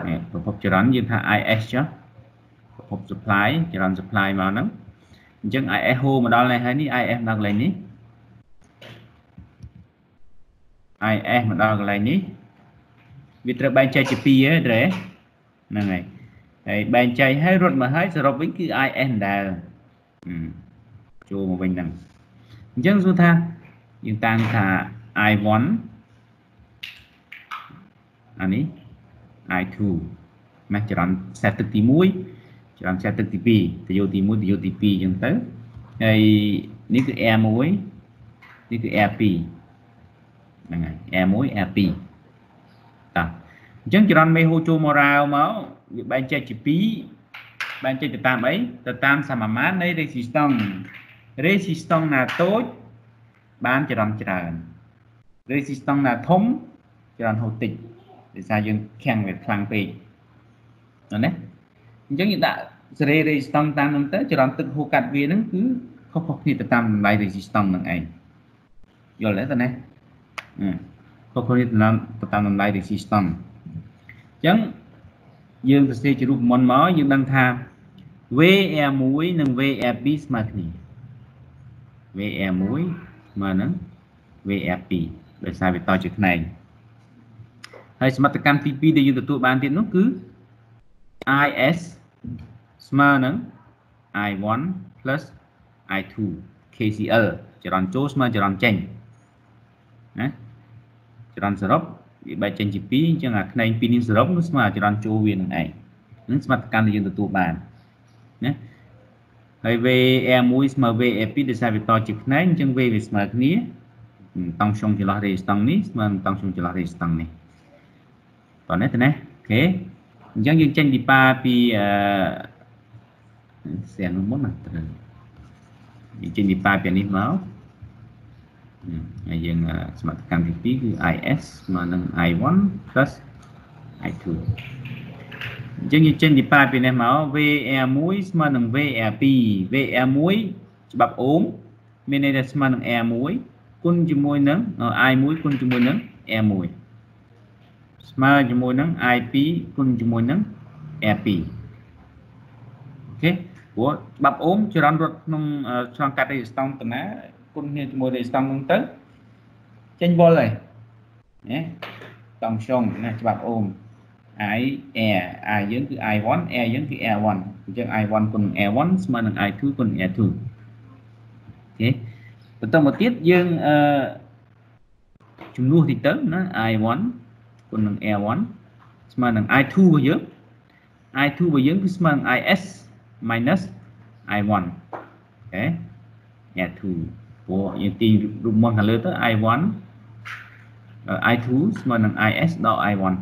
នេះប្រភពចរន្តយើងថា IS ចុះប្រភព supply ចរន្ត supply មកហ្នឹងអញ្ចឹង IS ហូរមកដល់នេះហើយនេះ IS ដល់កន្លែងនេះ IS មកដល់កន្លែងនេះវាត្រូវបែងចែកជា2ហ៎ត្រេហ្នឹងហើយ ហើយបែងចែកហើយរត់មកហើយសរុបវិញគឺ IS ដែលចូលមកវិញហ្នឹងអញ្ចឹងសួរថាយើងតាមថា I1 អានេះ I2 មកចរន្តខ្សែទឹកទី1ចរន្តខ្សែទឹកទី2ទយោទី1ទយោទី2អញ្ចឹងទៅហើយនេះគឺ R1 នេះគឺ R2 ហ្នឹងហើយ R1 R2 តោះអញ្ចឹងចរន្តមេហូរចូលមករាវមក វាបែងចែកជា2បែងចែកទៅតាមអីទៅតាមសមាមាត្រនៃ resistance resistance ណាតូចបានចរន្តច្រើន resistance ណាធំចរន្តហូរតិចដោយសារយើងខាំងវាខ្លាំងពេកណាអញ្ចឹងយើងដាក់សេរី resistance តាមហ្នឹងទៅចរន្តទឹកហូរកាត់វាហ្នឹងគឺខុសៗគ្នាទៅតាមតម្លៃ resistance ហ្នឹងឯងយល់ទេតើណាខុសគ្នាទៅតាមទៅតាមតម្លៃ resistance អញ្ចឹង យើងសរសេរជារូបមន្តមកយើងដឹងថា VR1 និង VR2 ស្មើគ្នា VR1 ស្មើនឹង VR2 ដោយសារវាតជាផ្នែកហើយសមិទ្ធកម្មទី2ដែលយើងទទួលបានទៀតនោះគឺ IS ស្មើនឹង I1 I2 KCL ចរន្តចូលស្មើចរន្តចេញណាចរន្តសរុប វាបែកចេញជា2អញ្ចឹងអាខ្នែង2នេះសរុបនោះស្មើចរន្តចូលវានឹងឯងនឹងសមត្ថកម្មដែលយើងទទួលបានណាហើយ VA1 ស្មើ VA2 ដោយសារវាតជាផ្នែកអញ្ចឹង V វាស្មើគ្នាតង់ខ្ញុំចន្លោះ resistance នេះស្មើនឹងតង់ខ្ញុំចន្លោះ resistance នេះតោះនេះទៅណាអូខេអញ្ចឹងយើងចេញពីប៉ាពីអឺសៀនមុនណាត្រូវយើងចេញពីប៉ាពីនេះមក ហើយយើងសមត្ថកម្មទី2គឺ IS ស្មើនឹង I1 I2 អញ្ចឹងយើងចេញពីប៉ាពីនេះមក VR1 ស្មើនឹង VR2 VR1 ច្បាប់អូមមានន័យថាស្មើនឹង R1 គុណជាមួយនឹង I1 គុណជាមួយនឹង R1 ស្មើជាមួយនឹង I2 គុណជាមួយនឹង R2 អូខេព្រោះច្បាប់អូមចរន្តរត់ក្នុងឆ្លងកាត់ resistance តាណា គុណគ្នាជាមួយ resistance ហ្នឹងទៅចេញវល់ហើយណាតង់ខ្យងណាច្បាប់អូម i air i យើងគឺ i1 air យើងគឺ air1 អញ្ចឹង i1 គុណនឹង air1 ស្មើនឹង i2 គុណនឹង air2 អូខេបន្តមកទៀតយើងអឺជំនួសតិចទៅណា i1 គុណនឹង air1 ស្មើនឹង i2 របស់យើង i2 របស់យើងគឺស្មើនឹង is minus i1 អូខេ air2 ព្រោះយើងទីរូបមន្តខាងលើទៅ i1 i2 ស្មើនឹង is ដល់ i1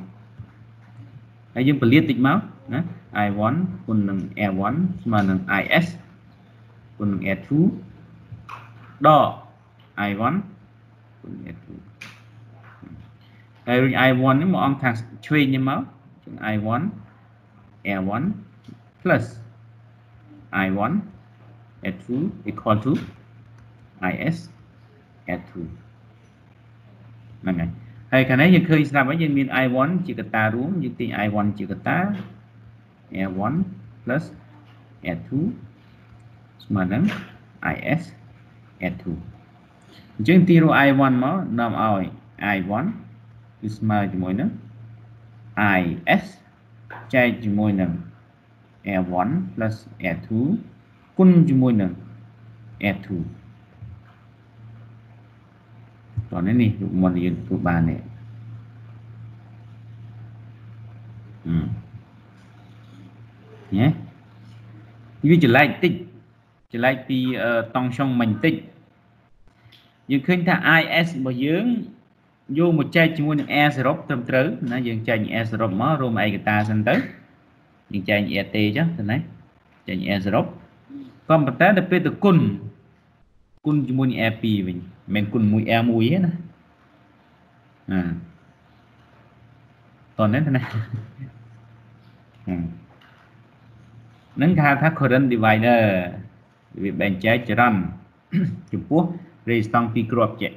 ហើយយើងពលាតតិចមកណា i1 គុណនឹង air1 ស្មើនឹង is គុណនឹង air2 ដក i1 គុណនឹង air2 ហើយរុញ i1 នេះមកអង្គខាងឆ្វេងនេះមកចឹង i1 air1 plus i1 air2 equal to is air2 ហ្នឹងហើយហើយខាងនេះយើងឃើញស្រាប់ហើយយើងមាន i1 ជាកតារួមយើងទាញ i1 ជាកតា air1 air2 ស្មើនឹង is air2 អញ្ចឹងទីរក i1 មកនាំឲ្យ i1 គឺស្មើជាមួយនឹង is ចែកជាមួយនឹង air1 air2 គុណជាមួយនឹង air2 តោះនេះនេះរូបមន្តយើងធ្វើបាននេះញ៉េវាចម្លែកតិចចម្លែកពីតង់ឆុងមិញតិចយើងឃើញថា IS របស់យើងយកមកចែកជាមួយនឹង air សរុបត្រឹមត្រូវណាយើងចែក air សរុបមករួមឯកតាសិនទៅយើងចែក air ទេចឹងទៅណាចែក air សរុបក៏ប៉ុន្តែដល់ពេលទៅគុណ គុណជាមួយនឹង air 2 វិញមិនគុណមួយ air 1 ទេណាអាតនេះណានឹងគេហៅថា current divider វាបែងចែកចរន្តចំពោះ resistance ពីរគ្រាប់ចេះ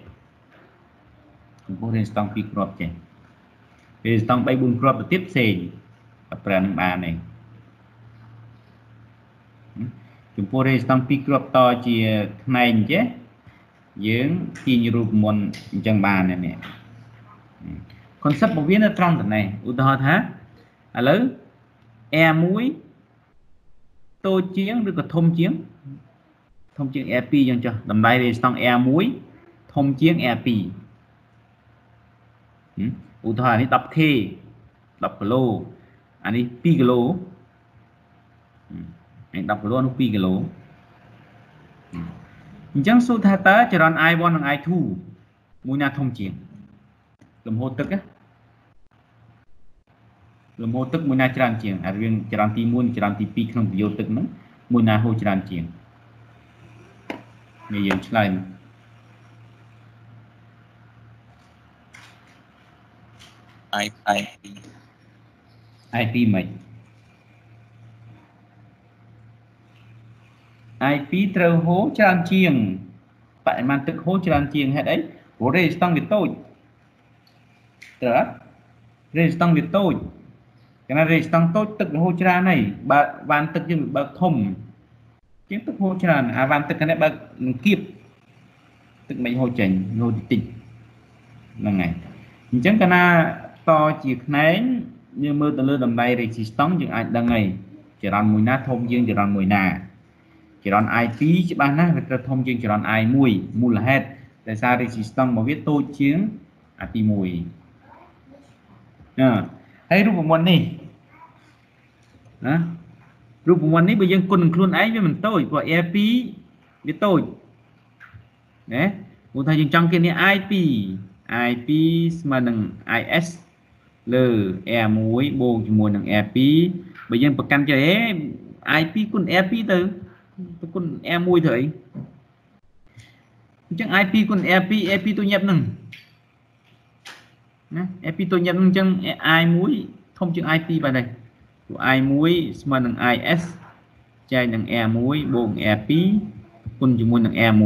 ចំពោះ resistance ពីរគ្រាប់ចេះ resistance 3 4គ្រាប់ទៅទៀតផ្សេងប្រើនឹងបានទេ ចំពោះ resistance ពីរគ្រាប់តជាផ្នែកចេះយើងទាញរូបមន្តអញ្ចឹងបាននេះ concept របស់វានៅត្រង់តែនេះឧទាហរណ៍ថាឥឡូវ R1 តូចជាងឬក៏ធំជាងធំជាង R2 អញ្ចឹងចុះតម្លៃ resistance R1 ធំជាង R2 ឧទាហរណ៍នេះ 10k 10គីឡូអានេះ2គីឡូ ឯ10គីឡូនោះ2គីឡូអញ្ចឹងសួរថាតើចរន្ត I1 និង I2 មួយណាធំជាងលំហូរទឹកណាលំហូរទឹកមួយណាច្រើនជាងអារឿងចរន្តទី1ចរន្តទី2ក្នុងប្រយោជន៍ទឹកហ្នឹងមួយណាហូរច្រើនជាងនេះយើងឆ្លើយ I IP IP មិន IP ត្រូវហូរច្រើនជាងបរិមាណទឹកហូរច្រើនជាងហេតុអីព្រោះ resistance វាតូចត្រូវអត់ resistance វាតូចកាលណា resistance តូចទឹកវាហូរច្រើនហើយបើវ៉ានទឹកយើងវាបើកធំជាងទឹកហូរច្រើនអាវ៉ានទឹកនេះបើកនឹងគៀបទឹកមិនហូរចេញហូរតិចតិចហ្នឹងហើយអញ្ចឹងកាលណាតជាខ្នែងយើងមើលទៅលើតម្លៃ resistance យើងអាចដឹងហើយចរន្តមួយណាធំជាងចរន្តមួយណា ចរន្ត I2 ច្បាស់ណាស់វាត្រូវធំជាងចរន្ត I1 មូលហេតុដោយសារ resistance របស់វាតូចជាងអាទី1ណាហើយរូបមន្តនេះណារូបមន្តនេះបើយើងគុណនឹងខ្លួនឯងវាមិនតូចព្រោះ A2 វាតូចណាឧទាហរណ៍យើងចង់គេនេះ I2 I2 ស្មើនឹង IS លើ R1 បូកជាមួយនឹង R2 បើយើងប្រកាន់ចេះ I2 គុណ R2 ទៅ ទៅគុណ R1 ទៅអីអញ្ចឹង I2 គុណ R2 R2 ទៅញាប់នឹងណា R2 ទៅញាប់នឹងអញ្ចឹង I1 ធំជាង I2 បាទនេះព្រោះ I1 ស្មើនឹង IS ចែកនឹង R1 បូក R2 គុណជាមួយនឹង R1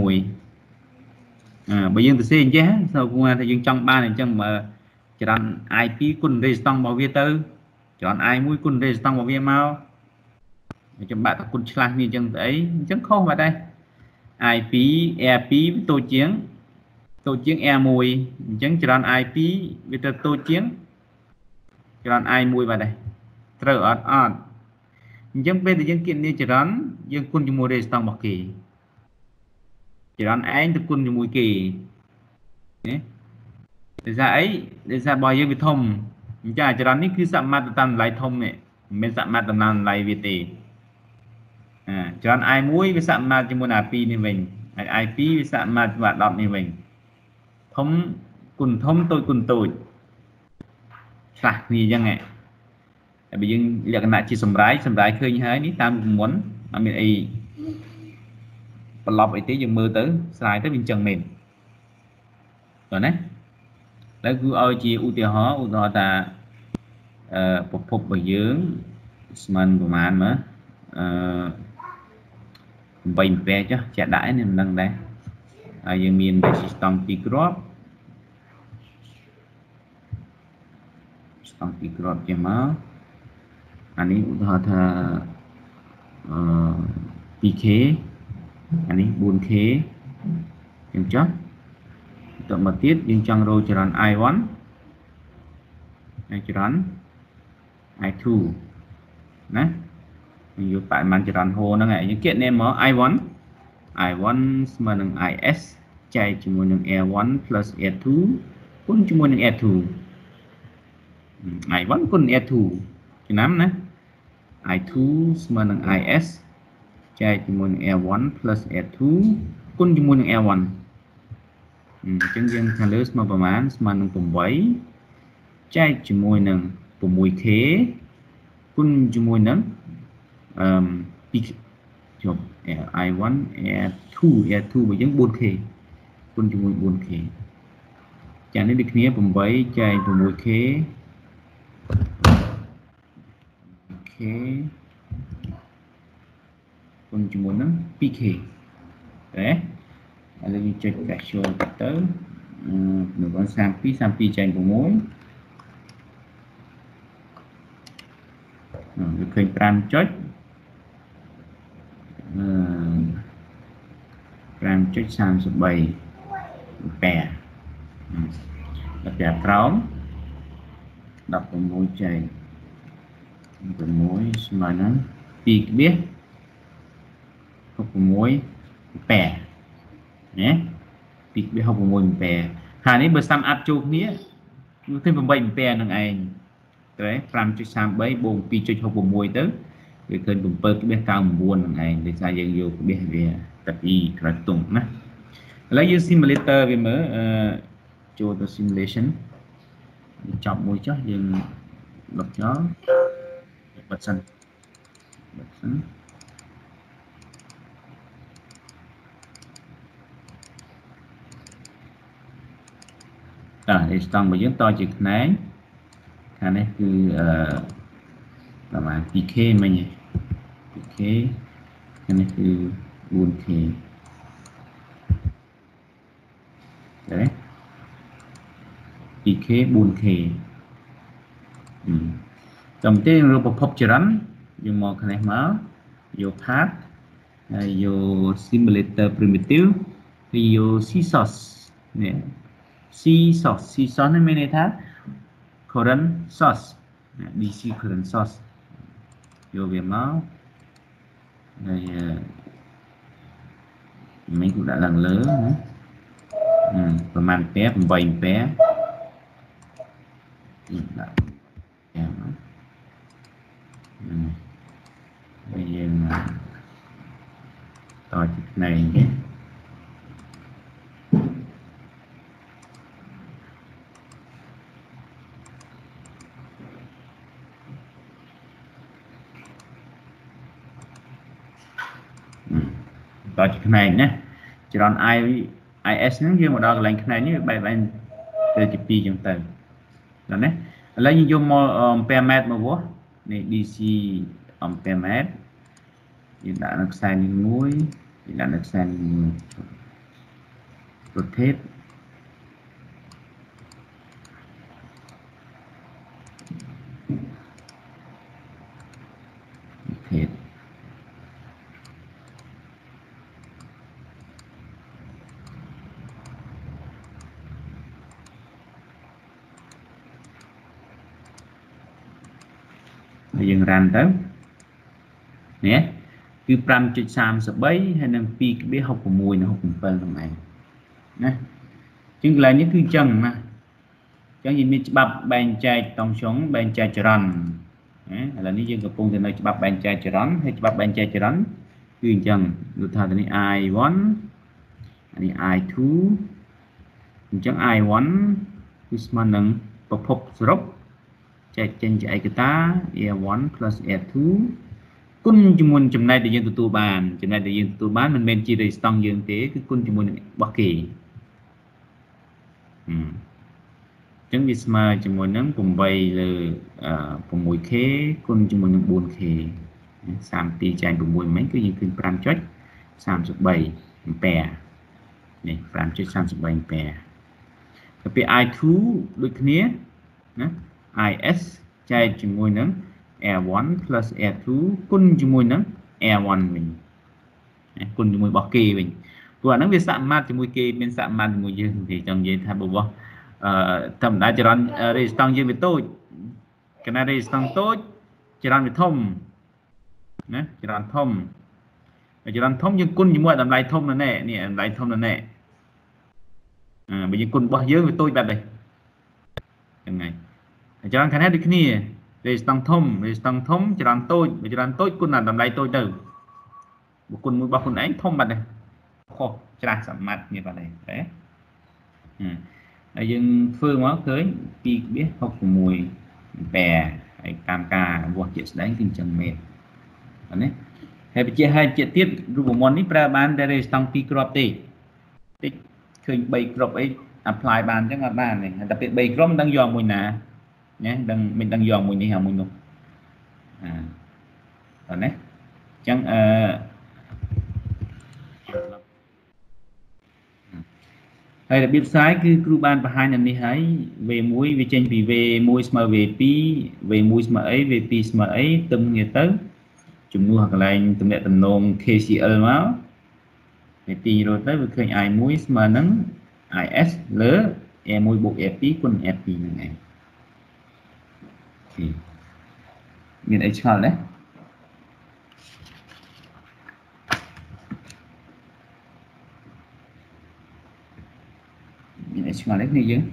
អឺបើយើងទៅសេអញ្ចឹងសូមគួរថាយើងចង់បានអញ្ចឹងបើចរន្ត I2 គុណ resistance របស់វាទៅចរន្ត I1 គុណ resistance របស់វាមក ចាំបាក់តគុណឆ្លាស់នេះអញ្ចឹងទៅអីអញ្ចឹងខុសបាត់ដែរ I2 R2 តូចជាងតូចជាង R1 អញ្ចឹងចរន្ត I2 វាទៅតូចជាងចរន្ត I1 បាត់ដែរត្រូវអត់អត់អញ្ចឹងពេលដែលយើងគណនាចរន្តយើងគុណជាមួយ resistance របស់គេចរន្តឯងទៅគុណជាមួយគេណាដោយសារអីដោយសាររបស់យើងវាធំអញ្ចឹងចរន្តនេះគឺសមាត្រតាមតម្លៃធំនេះមិនមែនសមាត្រតាមតម្លៃវាទេ អាចរន្ត i1 វាសមាត្រជាមួយនឹង i2 នេះវិញហើយ i2 វាសមាត្រជាមួយ10 នេះវិញធំគុណធំតូចគុណតូចខ្លះគ្នាអញ្ចឹងហ៎តែបើយើងលក្ខណៈជាសម្រាយសម្រាយឃើញហើយនេះតាមមុនអត់មានអីប្រឡប់អីទេយើងមើលទៅស្រាយទៅវាអញ្ចឹងមែនតើណាហើយគឺឲ្យជាឧទាហរណ៍ឧទាហរណ៍ថាអឺប្រភពរបស់យើងស្មើប្រហែលមើលអឺ 8 ampere ចុះចាក់ដាក់នេះមិនដឹងដែរហើយយើងមាន resistance ពីរគ្រាប់ស្តង់ពីរគ្រាប់ចេះមកអានេះឧទាហរណ៍ថាអឺ 2k អានេះ 4k អញ្ចឹងចុះតមកទៀតយើងចង់រកចរន្ត I1 ហើយចរន្ត I2 ណា យើងយកបរិមាណចរន្តហូរហ្នឹងហើយយើងគណនាមក I1 I1 ស្មើនឹង IS ចែកជាមួយនឹង Air1 Air2 គុណជាមួយនឹង Air2 I1 គុណ Air2 ចំណាំណា I2 ស្មើនឹង IS ចែកជាមួយនឹង Air1 Air2 គុណជាមួយនឹង Air1 អញ្ចឹងយើងខាងលើស្មើប្រមាណស្មើនឹង8ចែកជាមួយនឹង 6k គុណជាមួយនឹង អឺ2ជប់ i1 air2 air2 របស់យើង 4k គុណជាមួយ 4k ចានេះដូចគ្នា8ចែក 6k k គុណជាមួយនឹង 2k ទេឥឡូវយើងចុច casual ទៅនៅបាន32 32ចែក6វាឃើញ5ចុច 5.33ប៉ែដល់តែក្រោម16ចែក6ស្មើនឹង2ក្បៀស66ប៉ែណា2ក្បៀស66ប៉ែហើយនេះបើសាំអាប់ចូលគ្នាគឺឃើញ8អំពែនឹងឯងត្រូវ5.33បូក2.66ទៅ វាឃើញ7ក្បៀស99នឹងឯងដោយសារយើងយកក្បៀសវាតាពីក្រៅទុំណាឥឡូវយើង simulator វាមើលអឺចូលទៅ simulation ចប់មួយចុះយើងលុបចោលបិទសិនបិទសិនតើនេះស្តង់របស់យើងតជាខ្នែងខាងនេះគឺអឺប្រហែល 2k មិញ 2k ខាង នេះគឺ 4k ទេ 2k 4k ចាំទេរកប្រភពចរន្តយើងមកខាងនេះមកយក path ហើយយក simulator primitive គឺយក csos នេះ csos csos នេះមានន័យថា current source DC current source យកវាមក ហើយ mình cũng đã lần lớn nữa ừ, và mang pé bảy pé ហើយយើងតជា តជាផ្នែកណាចរន្ត I IS ហ្នឹងយើងមកដល់កន្លែងផ្នែកនេះវាបែបបែបទៅជា2ចឹងទៅដល់ណាឥឡូវយើងយកមក ampere meter មកវាស់នេះ DC ampere meter យើងដាក់នៅខ្សែនេះមួយយើងដាក់នៅខ្សែនេះមួយ rotate rotate ហើយយើងរ៉ាន់ទៅ នេះគឺ5.33ហើយនឹង2.66និង67ហ្នឹងឯងណាជាងកន្លែងនេះគឺអញ្ចឹងណាអញ្ចឹងយើងមានច្បាប់បែងចែកតង់ចុងបែងចែកចរន្តណាឥឡូវនេះយើងកំពុងតែនៅច្បាប់បែងចែកចរន្តហើយច្បាប់បែងចែកចរន្តគឺអញ្ចឹងដូចថាទៅនេះ I1 អានេះ I2 អញ្ចឹង I1 គឺស្មើនឹងប្រភពសរុបចែកចេញជាឯកតា A1 A2 គុណជាមួយចំណែកដែលយើងទទួលបានចំណែកដែលយើងទទួលបានមិនមែនជា resistance យើងទេគឺគុណជាមួយនឹងរបស់គេអញ្ចឹងវាស្មើជាមួយនឹង8លើ 6k គុណជាមួយនឹង 4k 32ចែក6មិញគឺយើងឃើញ5.33អាំពែនេះ5.33អាំពែទៅពេល I2 ដូចគ្នាណា IS ចែកជាមួយនឹង Air1 Air2 គុណជាមួយនឹង Air1 វិញគុណជាមួយរបស់គេវិញព្រោះអាហ្នឹងវាសមាត្រជាមួយគេមានសមាត្រជាមួយយើងទេចង់និយាយថារបស់អឺធម្មតាចរន្ត resistance យើងវាតូចកណា resistance តូចចរន្តវាធំណាចរន្តធំចរន្តធំយើងគុណជាមួយតម្លៃធំណែនេះតម្លៃធំណែអឺបើយើងគុណរបស់យើងវាតូចបែបនេះហ្នឹងហើយចរន្តខាងនេះដូចគ្នា resistance ធំ resistance ធំចរន្តតូចចរន្តតូចគុណតម្លៃតូចទៅបុគ្គលមួយរបស់ខ្លួនឯងធំបាត់ទេខុសច្រាស់សម្បត្តិនេះបាត់ទេហ៎ហើយយើងធ្វើមកឃើញ2.66បែហើយកម្មការវាស់ជាក់ស្ដែងគឺអញ្ចឹងមែនបាទនេះហើយបញ្ជាក់ឲ្យបញ្ជាក់ទៀតរូបមន្តនេះប្រើបានតែ resistance 2គ្រាប់ទេតិចឃើញ3គ្រាប់អី apply បានអញ្ចឹងអត់បានទេតែពេល3គ្រាប់មិនដឹងយកមួយណា ណាដឹងមិនដឹងយកមួយនេះហើយមួយនោះអាបាទណាអញ្ចឹងអឺហើយរបៀបផ្សាយគឺគ្រូបានបង្ហាញនៅនេះហើយ V1 វាចេញពី V1 ស្មើ V2 V1 ស្មើអី V2 ស្មើអីទឹមគ្នាទៅចំនួនកន្លែងតំណាក់តំណង KCL មក V2 រត់ទៅវាឃើញ I1 ស្មើនឹង IS លើ A1 បូក A2 គុណ A2 ហ្នឹងឯង មានអីឆ្ងល់ទេមានអីឆ្ងល់ទេគ្នាយើង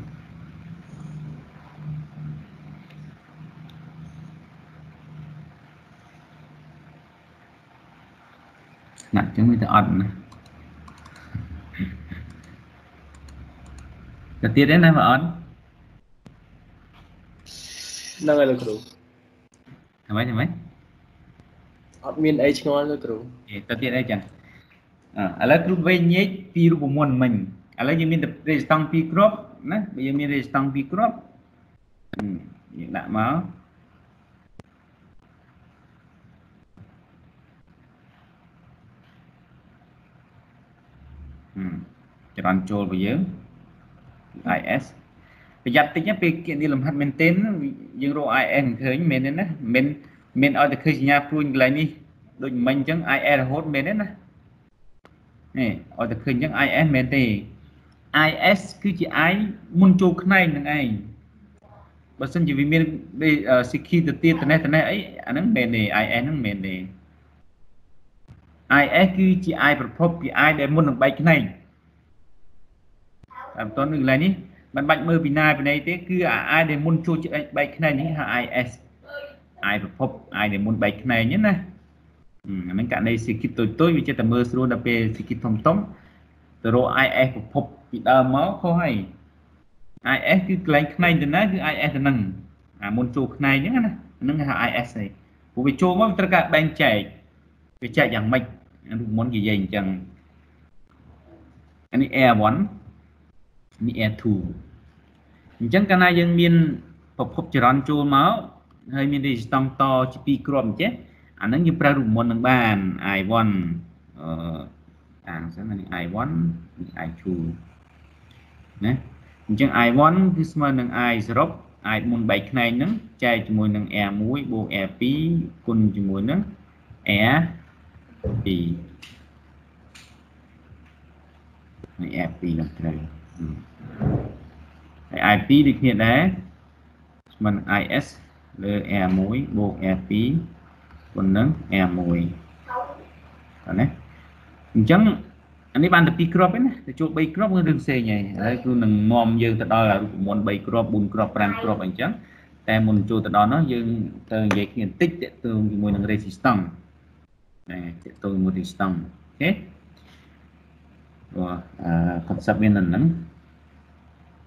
ណាស់ចឹងវាទៅអត់ណាទៅទៀតទេណាបើអត់ ហ្នឹងហើយលោកគ្រូអ្វីអ្វីអត់មានអីឆ្ងល់លោកគ្រូទៅទៀតអីចឹងអឥឡូវគ្រូវិញញែកពីរូបមន្តមិញឥឡូវយើងមានតែ resistance 2គ្រាប់ណាបើយើងមាន resistance 2គ្រាប់យើងដាក់មកចរន្តចូលរបស់យើង IS ប្រយ័ត្នតិចពេលគៀកនេះលំហាត់មែនទែនយើងរក IS ឃើញមែនទេណាមិនមិនឲ្យតែឃើញសញ្ញាព្រួញកន្លែងនេះដូចមិញអញ្ចឹង IS រហូតមែនទេណានេះឲ្យតែឃើញអញ្ចឹង IS មែនទេ IS គឺជា I មុនចូលខ្នែងនឹងឯងបើសិនជាវាមាន security ទៅទៀតត្នេះត្នេះអីអាហ្នឹងមែនទេ IS ហ្នឹងមែនទេ IS គឺជា I ប្រភពពី I ដែលមុននឹងបែកខ្នែងតាមតននឹងកន្លែងនេះ មិនបាច់មើលពីណាពីណីទេគឺអា I ដែលមុនចូលបែកខ្នែងនេះហៅ IS I ប្រភព I ដែលមុនបែកខ្នែងណាអាហ្នឹងករណីសេគីតតូចតូចវាចិត្តតែមើលស្រួលដល់ពេលសេគីតធំធំទៅរក IS ប្រភពពីដើមមកខុសហើយ IS គឺកន្លែងខ្នែងទៅណាគឺ IS ទៅនឹងអាមុនចូលខ្នែងហ្នឹងណាហ្នឹងគេហៅ IS ហើយព្រោះវាចូលមកត្រូវការបែងចែកវាចែកយ៉ាងម៉េចរូបមុននិយាយអញ្ចឹងអានេះ Air1 នេះ Air2 អញ្ចឹងកាលណាយើងមានប្រភពចរន្តចូលមកហើយមាន resistance តជា2គ្រាប់អញ្ចឹងអាហ្នឹងយើងប្រើរូបមន្តនឹងបាន I1 អឺអានសិននេះ I1 នេះ I2 ណាអញ្ចឹង I1 គឺស្មើនឹង I សរុប I មុនបែកខ្នែងហ្នឹងចែកជាមួយនឹង R1 បូក R2 គុណជាមួយនឹង R2 នេះ R2 នឹងត្រូវ ហើយ I2 ដូចគ្នាដែរស្មើនឹង IS លើ R1 បូក R2 គុណនឹង R1 បាទណាអញ្ចឹងអានេះបានតែ2គ្រាប់ទេណាទៅចូល3គ្រាប់គឺរឿងផ្សេងហើយហើយគឺនឹងនាំយើងទៅដល់រូបមន្ត3គ្រាប់4គ្រាប់5គ្រាប់អញ្ចឹងតែមុនចូលទៅដល់នោះយើងទៅនិយាយគ្នាបន្តិចតទៅជាមួយនឹង resistance ណែតទៅជាមួយ resistance អូខេព្រោះអឺ concept មានហ្នឹង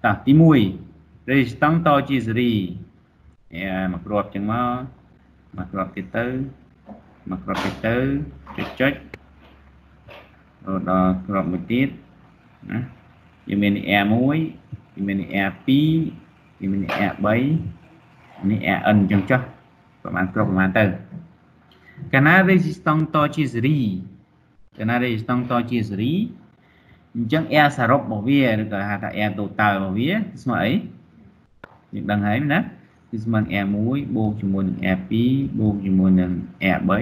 តោះទី1 resistance តជាសេរីមកគ្រាប់អញ្ចឹងមកមកគ្រាប់ទៀតទៅមកគ្រាប់ទៀតទៅចុចរហូតដល់ក្របមួយទៀតណាយើងមាន R1 យើងមាន R2 យើងមាន R3 នេះ RN អញ្ចឹងចុះប្រហែលក្របប្រហែលទៅកាលណា resistance តជាសេរីកាលណា resistance តជាសេរី អញ្ចឹង R សរុបរបស់វាឬក៏ហៅថា R total របស់វាស្មើអីយើងដឹងហើយណាគឺស្មើនឹង R1 បូកជាមួយនឹង R2 បូកជាមួយនឹង R3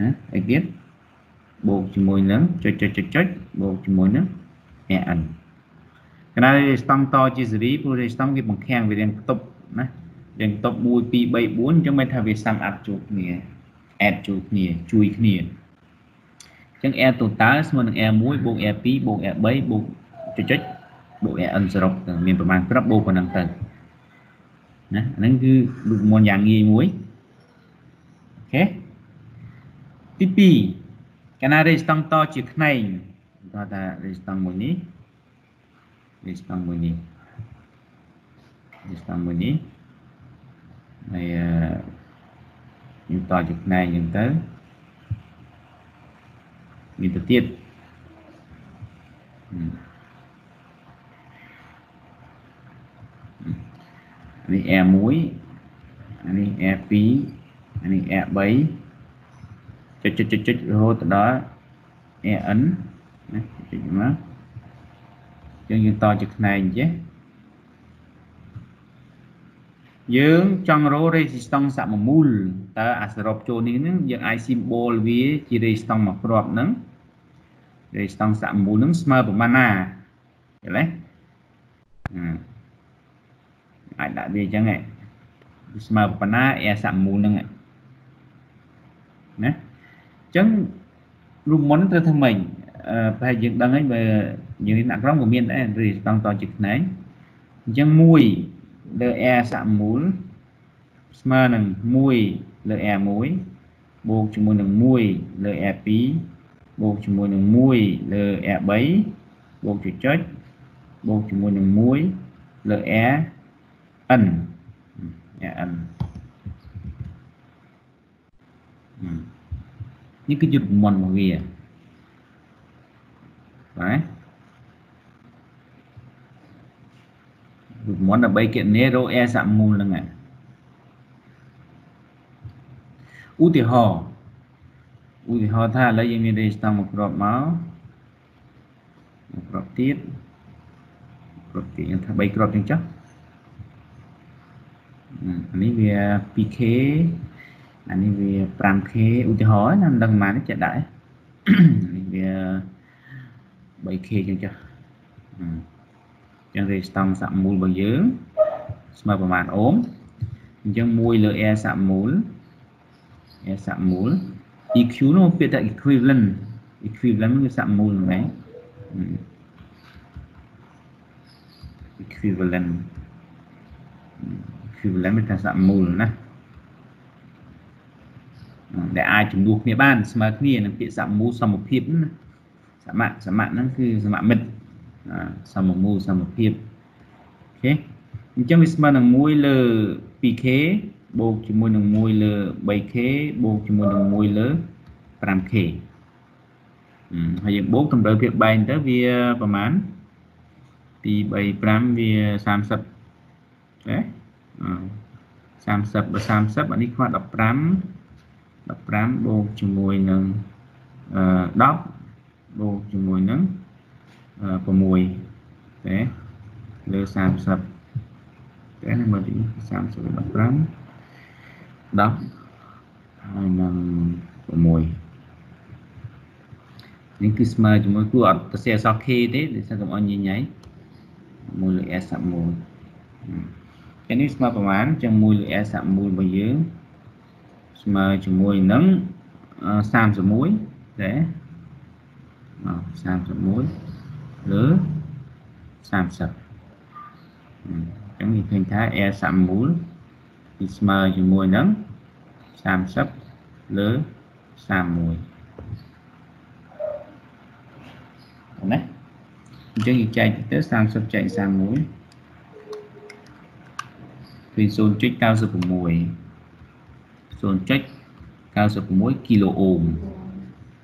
ណាអីទៀតបូកជាមួយនឹងចុចចុចចុចចុចបូកជាមួយនឹង AN កណ្ដាលស្តង់តជាសេរីព្រោះស្តង់វាបង្ខាំងវារៀងផ្ទប់ណារៀងផ្ទប់1 2 3 4អញ្ចឹងមិនថាវាសាំអាប់ជួបគ្នា add ជួបគ្នាជួយគ្នាអញ្ចឹង air total ស្មើនឹង air 1បូក air 2បូក air 3បូកចុចចុចបូក air n សរុបមានប្រមាណក្របបូកប៉ុណ្ណឹងទៅណាអាហ្នឹងគឺរូបមន្តយ៉ាងងាយមួយអូខេទី2កាលណា resistance តជាខ្នែងគាត់ថា resistance មួយនេះ resistance មួយនេះ resistance មួយនេះហើយយើងតជាខ្នែងអញ្ចឹងទៅមា នទៅទៀតនេះ R1 អានេះ R2 អានេះ R3 ចុចចុចចុចចុចរហូតដល់ AN ណាចុចមកយើងយើងតជាផ្នែកចេះយើងចង់រក resistance សមមូលតើអាសរុបចូលនេះនឹងយើងអាច symbol វាជា resistance មកគ្រាប់ហ្នឹង resistance សមមូលហ្នឹងស្មើប្រមាណណាឃើញទេអាចដាក់វាអញ្ចឹងហ៎ស្មើប៉ុណ្ណា air សមមូលហ្នឹងណាចឹងរូបមន្តត្រូវធ្វើម៉េចអឺប្រហែលយើងដឹងហើយបើយើងដាក់ក្រុមក៏មានដែររីស្តង់តជាផ្នែកអញ្ចឹង1លើ r សាក់មូលស្មើនឹង1លើ r 1បូកជាមួយនឹង1លើ r 2 បូកជាមួយនឹង1លើ r 3បូកចុចចុចបូកជាមួយនឹង1លើ r n r n នេះគឺជាប្រព័ន្ធរបស់វាបាទប្រព័ន្ធដើម្បីគណនារោអេសមូលហ្នឹងឧទាហរណ៍ ឧទាហរណ៍ថាឥឡូវយើងមាន resistance មកគ្រាប់មកមកគ្រាប់ទៀតគ្រាប់ទៀតយើងថា3គ្រាប់ចឹងចុះអានេះវា 2k អានេះវា 5k ឧទាហរណ៍ណាមិនដឹងប៉ុន្មានចេះដាក់នេះវា 3k ចឹងចុះចឹង resistance សមូលរបស់យើងស្មើប្រមាណអូមអញ្ចឹង1លើ r សមូល r សមូល EQ នោះពាក្យថា equivalent equivalent គឺសមូលហ្នឹង equivalent equivalent មានថាសមូលណាដែលអាចជំនួសគ្នាបានស្មើគ្នានឹងពាក្យសមមូលសមភាពណាសមៈសមៈហ្នឹងគឺសមមិត្តសមមូលសមភាពអូខេអញ្ចឹងវាស្មើនឹង1លើ 2k បូកជាមួយនឹង1លើ 3k បូកជាមួយនឹង1លើ 5k ហើយយើងបូកតម្រូវភាពបែងទៅវាប្រហែល2 3 5វា30ណា30បើ30អានេះខ្វះ15 15បូកជាមួយនឹង10បូកជាមួយនឹង6ទេលើ30តែមើលទី30 15 10ហើយនឹង6នេះគឺស្មើជាមួយគួរអត់ទៅសេអសខ K ទេដូចថាកុំអញញញ៉ៃ1លើ S សាក់1ចឹងនេះស្មើប្រមាណចឹង1លើ S សាក់1របស់យើងស្មើជាមួយនឹង31ទេ31លើ30ចឹងវាឃើញថា S សាក់1 គឺស្មើជាមួយនឹង30លើ31ណាអញ្ចឹងយើងចែកទៅ30ចែក31គឺ0.96 0.96គីឡូអូម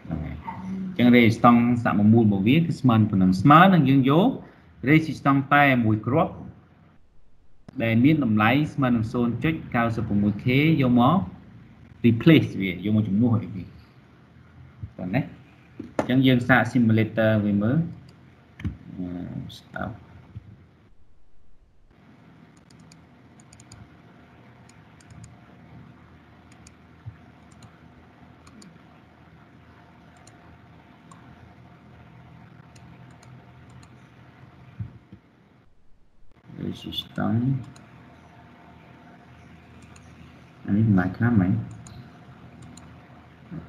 អញ្ចឹងរេស៊ីស្តង់សមមូលរបស់វាគឺស្មើប៉ុណ្ណឹងស្មើនឹងយើងយករេស៊ីស្តង់តែមួយគ្រាប់ ដែលមានតម្លៃស្មើនឹង 0.96k យកមក replace វាយកមកជំនួសឲ្យវាប៉ុណ្ណេះអញ្ចឹងយើងសាក simulator វាមើល stop ស៊ីស្តង់អានេះមិនខាំហ្មង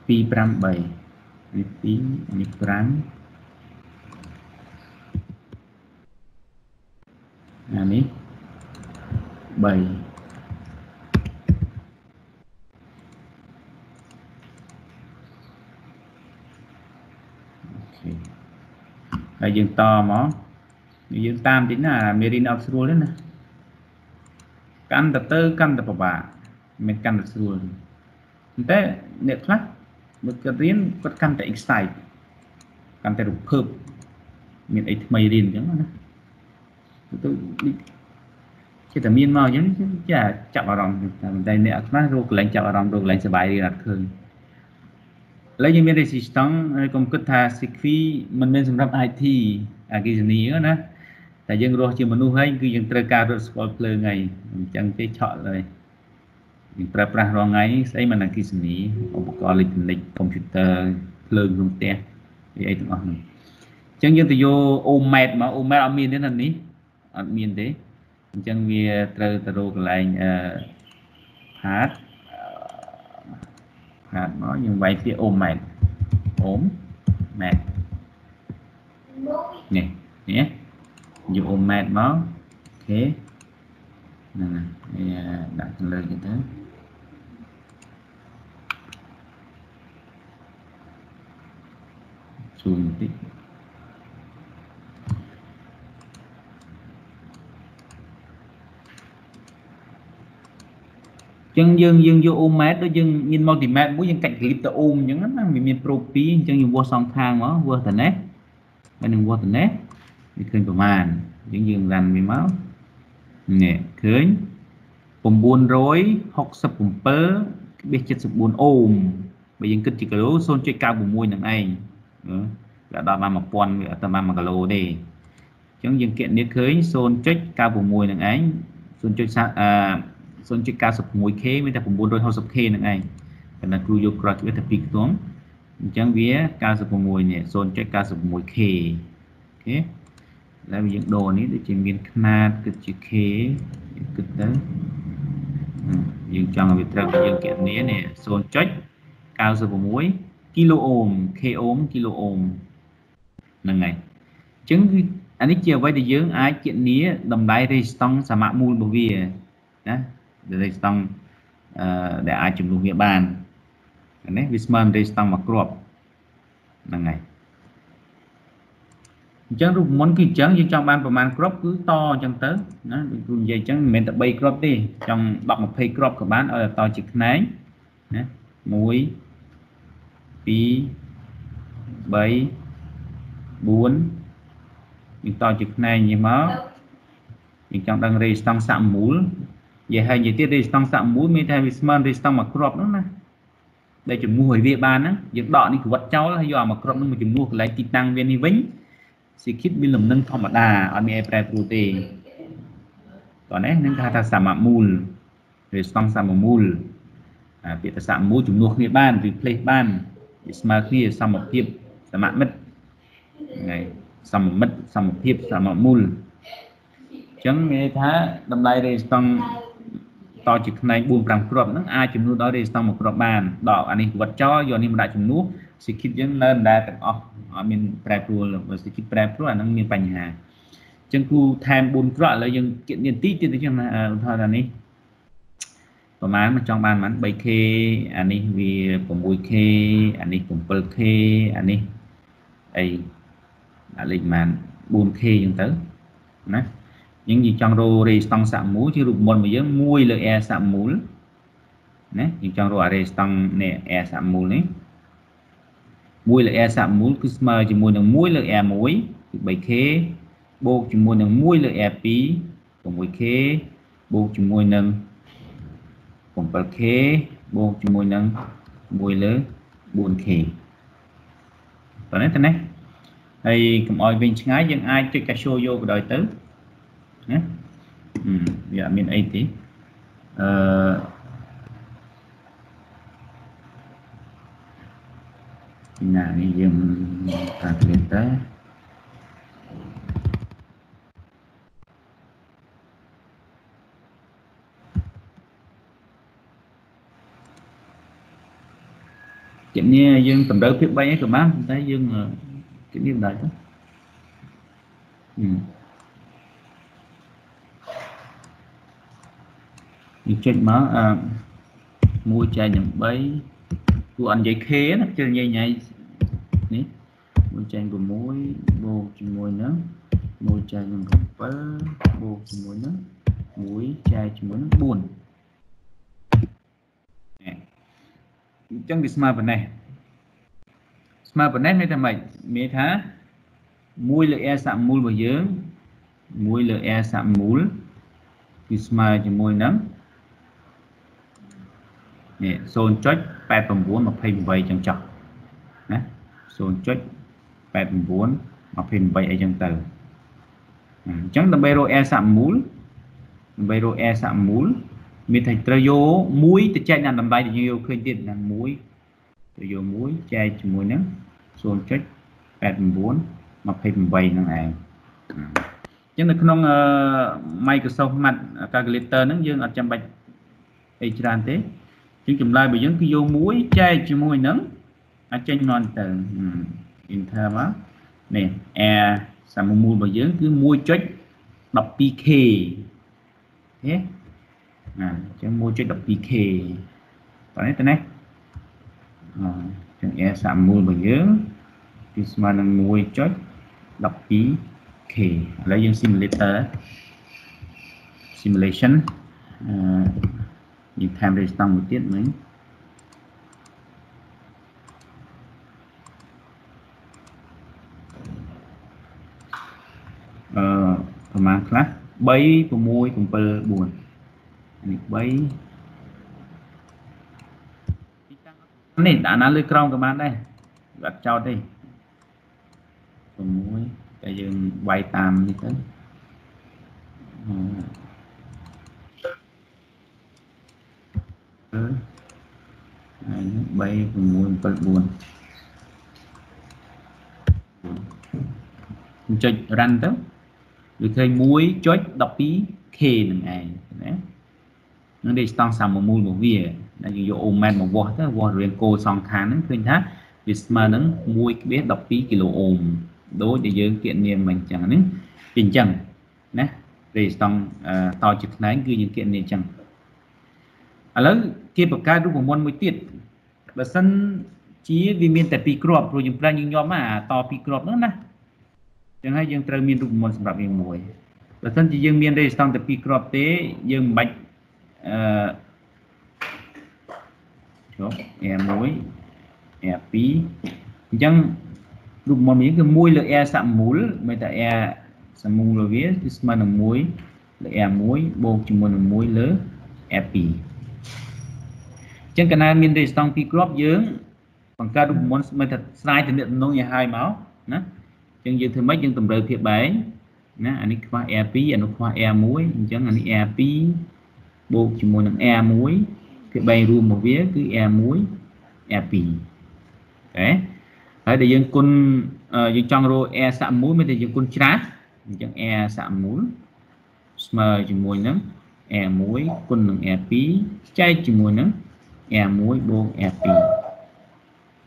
253នេះ2នេះ5អានេះ3អូខេហើយយើងតមក យើងតាមតិចណាមេរៀនអត់ស្រួលទេណាកាន់តែទៅកាន់តែពិបាកមិនកាន់តែស្រួលទេតែអ្នកខ្លះមើលគាត់រៀនគាត់កាន់តែ excite កាន់តែរភើបមានអីថ្មីរៀនអញ្ចឹងណាទៅគេតែមានមកអញ្ចឹងចាចាប់អារម្មណ៍តែអ្នកខ្លះរកកន្លែងចាប់អារម្មណ៍រកកន្លែងសុបាយរៀនអត់ឃើញឥឡូវយើងមាន resistance ហើយកុំគិតថា sequi មិនមែនសម្រាប់ IT អគិសនីណា តែយើងរស់ជាមនុស្សហើយគឺយើងត្រូវការរត់ស្គាល់ភ្លើងហើយអញ្ចឹងទេឆក់ហើយយើងប្រើប្រាស់រាល់ថ្ងៃស្អីមិនអគ្គិសនីឧបករណ៍អេឡិចត្រូនិកកុំព្យូទ័រភ្លើងក្នុងផ្ទះវាអីទាំងអស់ហ្នឹងអញ្ចឹងយើងទៅយកអូម៉ែតមកអូម៉ែតអត់មានទេណានេះអត់មានទេអញ្ចឹងវាត្រូវទៅរកកន្លែងអឺផាតផាតមកយើងវាយពាក្យអូម៉ែតអូម៉ែតនេះនេះ យកអូម៉ែតមកអូខេហ្នឹងហើយដាក់ទៅលើទៅសួរបន្តិចចឹងយើងយើងយកអូម៉ែតដូចយើងមាន multimet មួយយើងកាច់ក្លីបទៅអូមអញ្ចឹងណាវាមានប្រូ2អញ្ចឹងយើងវាស់សងខាងមកវាស់ទៅនេះហើយនឹងវាស់ទៅនេះ វាឃើញប្រមាណអញ្ចឹងយើងរ៉ាន់វាមកនេះឃើញ967.74អូមបើយើងគិតជាគីឡូ0.96នឹងឯងវាដល់បាន1000វាអត់ទៅបាន1គីឡូទេអញ្ចឹងយើងគណនាឃើញ0.96នឹងឯង0.96 0.96k មានតែ 960k នឹងឯងប៉ុន្តែគ្រូយកក្រោយវាតែ2ខ្ទង់អញ្ចឹងវា96នេះ 0.96k អូខេ ដែលយើងដូរនេះដូចជាមានຂណាតគិតជា k យើងគិតទៅយើងចង់ឲ្យវាត្រូវយើងគណនានេះ0.96គីឡូអូម k អូមគីឡូអូមហ្នឹងហើយអញ្ចឹងគឺអានេះជាអ្វីដែលយើងអាចគណនាតម្លៃ resistance សមមូលរបស់វាណាដែល resistance អឺដែលអាចជំនួសវាបាននេះវាស្មើនឹង resistance មួយគ្រាប់ហ្នឹងហើយ អញ្ចឹងរូបមន្តគឺអញ្ចឹងយើងចង់បានប្រមាណគ្រាប់គឺតអញ្ចឹងទៅណាដូចគ្រូនិយាយអញ្ចឹងមិនមែនតែ3គ្រាប់ទេចង់10 20គ្រាប់ក៏បានឲ្យតជាខ្នែងណា1 2 3 4យើងតជាខ្នែងនេះមកយើងចង់ដឹងរេស្តង់សាក់មូលនិយាយហើយនិយាយទៀតរេស្តង់សាក់មូលមានតែវាស្មើរេស្តង់មួយគ្រាប់នោះណាដែលជំនួសឲ្យវាបានហ្នឹងយើងដកនេះក្វិតចោលហើយយកអាមួយគ្រាប់នោះមកជំនួសកន្លែងទីតាំងវានេះវិញ សេគិតមានលំនឹងធម្មតាអត់មានអីប្រែប្រួលទេតោះនេះនឹងគេថាសមមូលឬស្តង់សមមូលអាពាក្យថាសមមូលជំនួសគ្នាបាន replace បានវាស្មើគ្នាសមភាពសមមិត្តថ្ងៃសមមិត្តសមភាពសមមូលអញ្ចឹងនិយាយថាតម្លៃរេស្តង់តជាផ្នែក4 5គ្រាប់ហ្នឹងអាចចំនួនដល់រេស្តង់មួយគ្រាប់បានដកអានេះវត្តចោលយកនេះមកដាក់ចំនួន សេគិតយើងនៅដដែលទាំងអស់អត់មានប្រែប្រួលបើសេគិតប្រែប្រួលអាហ្នឹងមានបញ្ហាអញ្ចឹងគូថែម4គ្រាប់ឥឡូវយើងគិតនាទីទៀតទៅចឹងណាឧទាហរណ៍ថានេះប្រហែលមកចង់បានប្រហែល 3k អានេះវា 6k អានេះ 7k អានេះអីអាលេខប្រហែល 4k ចឹងទៅណាអញ្ចឹងយើងចង់រក array ស្តង់សាក់មូលជារូបមន្តរបស់យើង1លើ air សាក់មូលណាយើងចង់រក array ស្តង់នេះ air សាក់មូលនេះ 1លើ air សាក់មូលគឺស្មើជាមួយនឹង1លើ air 1គឺ 3k បូកជាមួយនឹង1លើ air 2 6k បូកជាមួយនឹង 7k បូកជាមួយនឹង1លើ 4k តើនេះតើនេះហើយកុំឲ្យវិញឆ្ងាយយើងអាចចុច Casio យកក៏ដោយទៅណាវាអត់មានអីទេអឺ ណានេះយើងកាត់លេតែជំនាញយើងតម្រូវភាព3អីក៏បានតែយើងជំនាញបណ្ដាច់ទៅអឺយើងចុចមកអឺ1ចែកនឹង3គួរអត់និយាយ k ណាជិះនិយាយញ៉ៃនេះ 1ចែក6បូកជាមួយនឹង1ចែកនឹង7បូកជាមួយនឹង1ចែកជាមួយនឹង4អញ្ចឹងវាស្មើប៉ុណ្ណេះស្មើប៉ុណ្ណេះមានតែម៉េចមានថា1លើ r សាក់មូលរបស់យើង1លើ r សាក់មូលគឺស្មើជាមួយនឹងនេះ0.8928ចឹងចុះណា0.8928 អីចឹងទៅអញ្ចឹងដើម្បីរក air សាក់មូលដើម្បីរក air សាក់មូលមានតែត្រូវយក1ទៅចែកដល់តម្លៃដែលយើងយកឃើញទៀតណា1ទៅយក1ចែកជាមួយនឹង0.8928ហ្នឹងឯងអញ្ចឹងនៅក្នុង Microsoft Math Calculator ហ្នឹងយើងអត់ចាំបាច់អីច្រើនទេជាងចម្លើយរបស់យើងគឺយក1ចែកជាមួយនឹងអាចចេញមកទៅ enter មកនេះ air សមមូលរបស់យើងគឺ 1.12k ទេណាអញ្ចឹង 1.12k តោះនេះទៅនេះអញ្ចឹង air សមមូលរបស់យើងគឺស្មើនឹង 1.12k ឥឡូវយើង simulator simulation អឺយើងថែម resistance មួយទៀតមិញអឺ ប្រមាណខ្លះ3 6 7 4នេះ3នេះដាក់ណាលើក្រោមក៏បានដែរអត់ចោតទេ6តែយើងវាយតាមនេះទៅអឺហើយ3 6 7 4ចុច run ទៅ វាឃើញ 1.12k នឹងឯងណានឹងនេះស្តង់សាមមូលរបស់វាដែលយើងយកអូម៉ែនមកវាស់ទៅវាស់រៀងគោសងខាងហ្នឹងឃើញថាវាស្មើនឹង1.12គីឡូអូមដូចដែលយើងគណនាមិញអញ្ចឹងហ្នឹងពីអញ្ចឹងណារេស្តង់តជាផ្នែកគឺយើងគណនាអញ្ចឹងឥឡូវគេបង្កើតរូបមន្តមួយទៀតបើសិនជាវាមានតែពីរគ្រាប់ព្រោះយើងប្រើយើងញោមអាតពីរគ្រាប់ហ្នឹងណា ចឹងហើយយើងត្រូវមានរូបមន្តសម្រាប់វាមួយបើសិនជាយើងមាន resistance តែពីរគ្រាប់ទេយើងមិនបាច់អឺចុះ R1 R2 អញ្ចឹងរូបមន្តនេះគឺ1លើ R សមមូលមិនតែ R សមមូលរបស់វាគឺស្មើនឹង1លើ R1 បូកជាមួយនឹង1លើ R2 អញ្ចឹងកាលណាមាន resistance ពីរគ្រាប់យើងបង្កើតរូបមន្តមិនថាស្រាយតំណតំណងឲ្យហើយមកណា អញ្ចឹងយើងធ្វើម៉េចយើងតម្រូវភាពបែងណាអានេះខ្វះ R2 អានោះខ្វះ R1 អញ្ចឹងអានេះ R2 បូកជាមួយនឹង R1 ភាពបែងរួមរបស់វាគឺ R1 R2 អូខេហើយដែលយើងគុណយើងចង់រក r ស័កមូលមានតែយើងគុណច្រាស់អញ្ចឹង r ស័កមូលស្មើជាមួយនឹង r1 គុណនឹង r2 ចែកជាមួយនឹង r1 បូក r2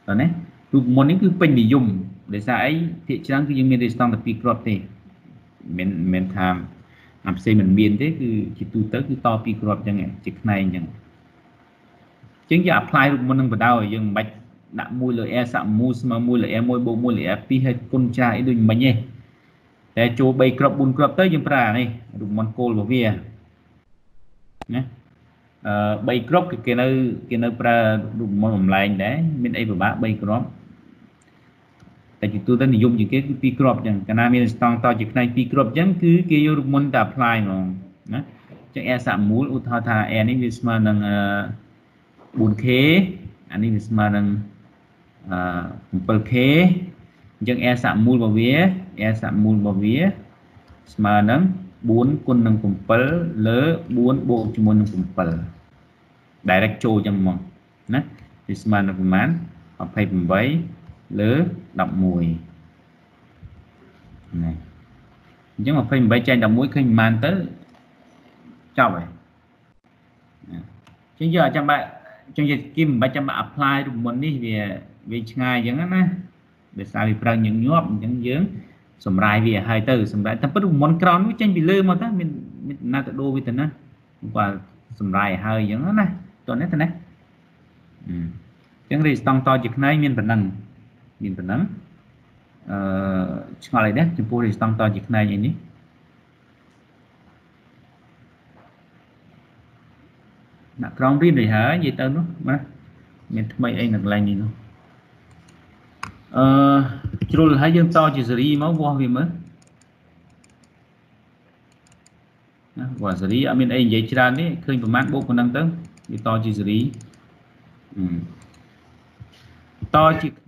តើណារូបមុននេះគឺពេញនិយម ដោយសារអីភាគច្រើនគឺយើងមាន resistance តែពីរគ្រាប់ទេមិនមិនថាអាផ្សេងមិនមានទេគឺជាទូទៅគឺតពីរគ្រាប់អញ្ចឹងជាផ្នែកអញ្ចឹងអញ្ចឹងយើង apply រូបមុននឹងបដៅយើងមិនបាច់ដាក់1លើ r ស័កមូលស្មើ1លើ r 1បូក1លើ r 2ហើយគុណច្រើនអីដូចមិញទេតែចូល3គ្រាប់4គ្រាប់ទៅយើងប្រើអានេះរូបមន្តគោលរបស់វាណាអឺ3គ្រាប់គឺគេនៅគេនៅប្រើរូបមន្តបំលែងដែរមានអីពិបាក3គ្រាប់ តែជាទូទៅនិយមជាងគេគឺ2គ្រាប់អញ្ចឹងកាលណាមានស្តង់តជាផ្នែក2គ្រាប់អញ្ចឹងគឺគេយករូបមន្តតែ apply ហ្មងណាអញ្ចឹង r ស័កមូលឧទាហរណ៍ថា r នេះវាស្មើនឹង 4k អានេះវាស្មើនឹងអឺ 7k អញ្ចឹង r ស័កមូលរបស់វា r ស័កមូលរបស់វាស្មើនឹង4គុណនឹង7លើ4បូកជាមួយនឹង7 direct ចូលអញ្ចឹងហ្មងណាវាស្មើនឹងប្រមាណ28 លើ11ណាអញ្ចឹង28ចែក11ឃើញប្រមាណទៅចប់ហើយអញ្ចឹងយកអាចាំបាក់ចឹងគេមិនបាច់ចាំបាក់ apply រូបមន្តនេះវាវាឆ្ងាយអញ្ចឹងណាដោយសារវាប្រើញឹកញាប់អញ្ចឹងយើងសម្រាយវាឲ្យទៅសម្រាប់តែពិតរូបមន្តក្រោនវាចេញពីលើមកទៅមានណាទៅដូរវាទៅណាគាត់សម្រាយឲ្យហើយអញ្ចឹងណាតោះនេះទៅណាអញ្ចឹងរីស្តង់តជាផ្នែកមានប៉ុណ្ណឹង មានប៉ុណ្ណឹងអឺឆ្ងល់អីដែរចំពោះរីស្តង់តជាផ្នែកអីនេះដាក់ក្រោមរៀនដូចហើយនិយាយទៅនោះណាមានថ្មីអីនៅកន្លែងនេះនោះអឺជ្រុលហើយយើងតជាសេរីមកវាស់វាមើលណាវាស់សេរីអត់មានអីនិយាយច្រើនទេឃើញប្រមាណបូកប៉ុណ្ណឹងទៅវាតជាសេរីតជាខ្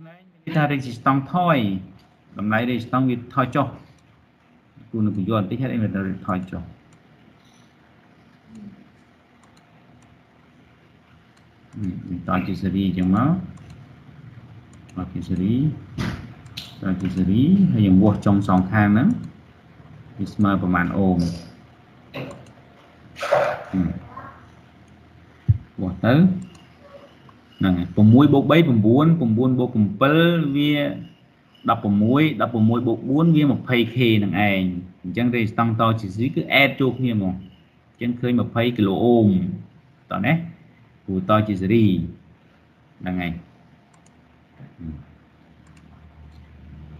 នែងមាន ថា resistance ថយតម្លៃ resistance វាថយចុះគូនឹងបញ្យល់បន្តិចហេតុអីវាថយចុះតជាសេរីអញ្ចឹងមកតជាសេរីតជាសេរីហើយយើងវាស់ចុងសងខាងហ្នឹងវាស្មើប្រហែលអូមវាស់ទៅ ហ្នឹង6បូក3 9 9បូក7វា16 16បូក4វា 20k នឹងឯងអញ្ចឹង resistance តជាសេរីគឺ add ចូលគ្នាហ្មងអញ្ចឹងឃើញ20គីឡូអូមតោះណាព្រោះតជាសេរីហ្នឹងហើយ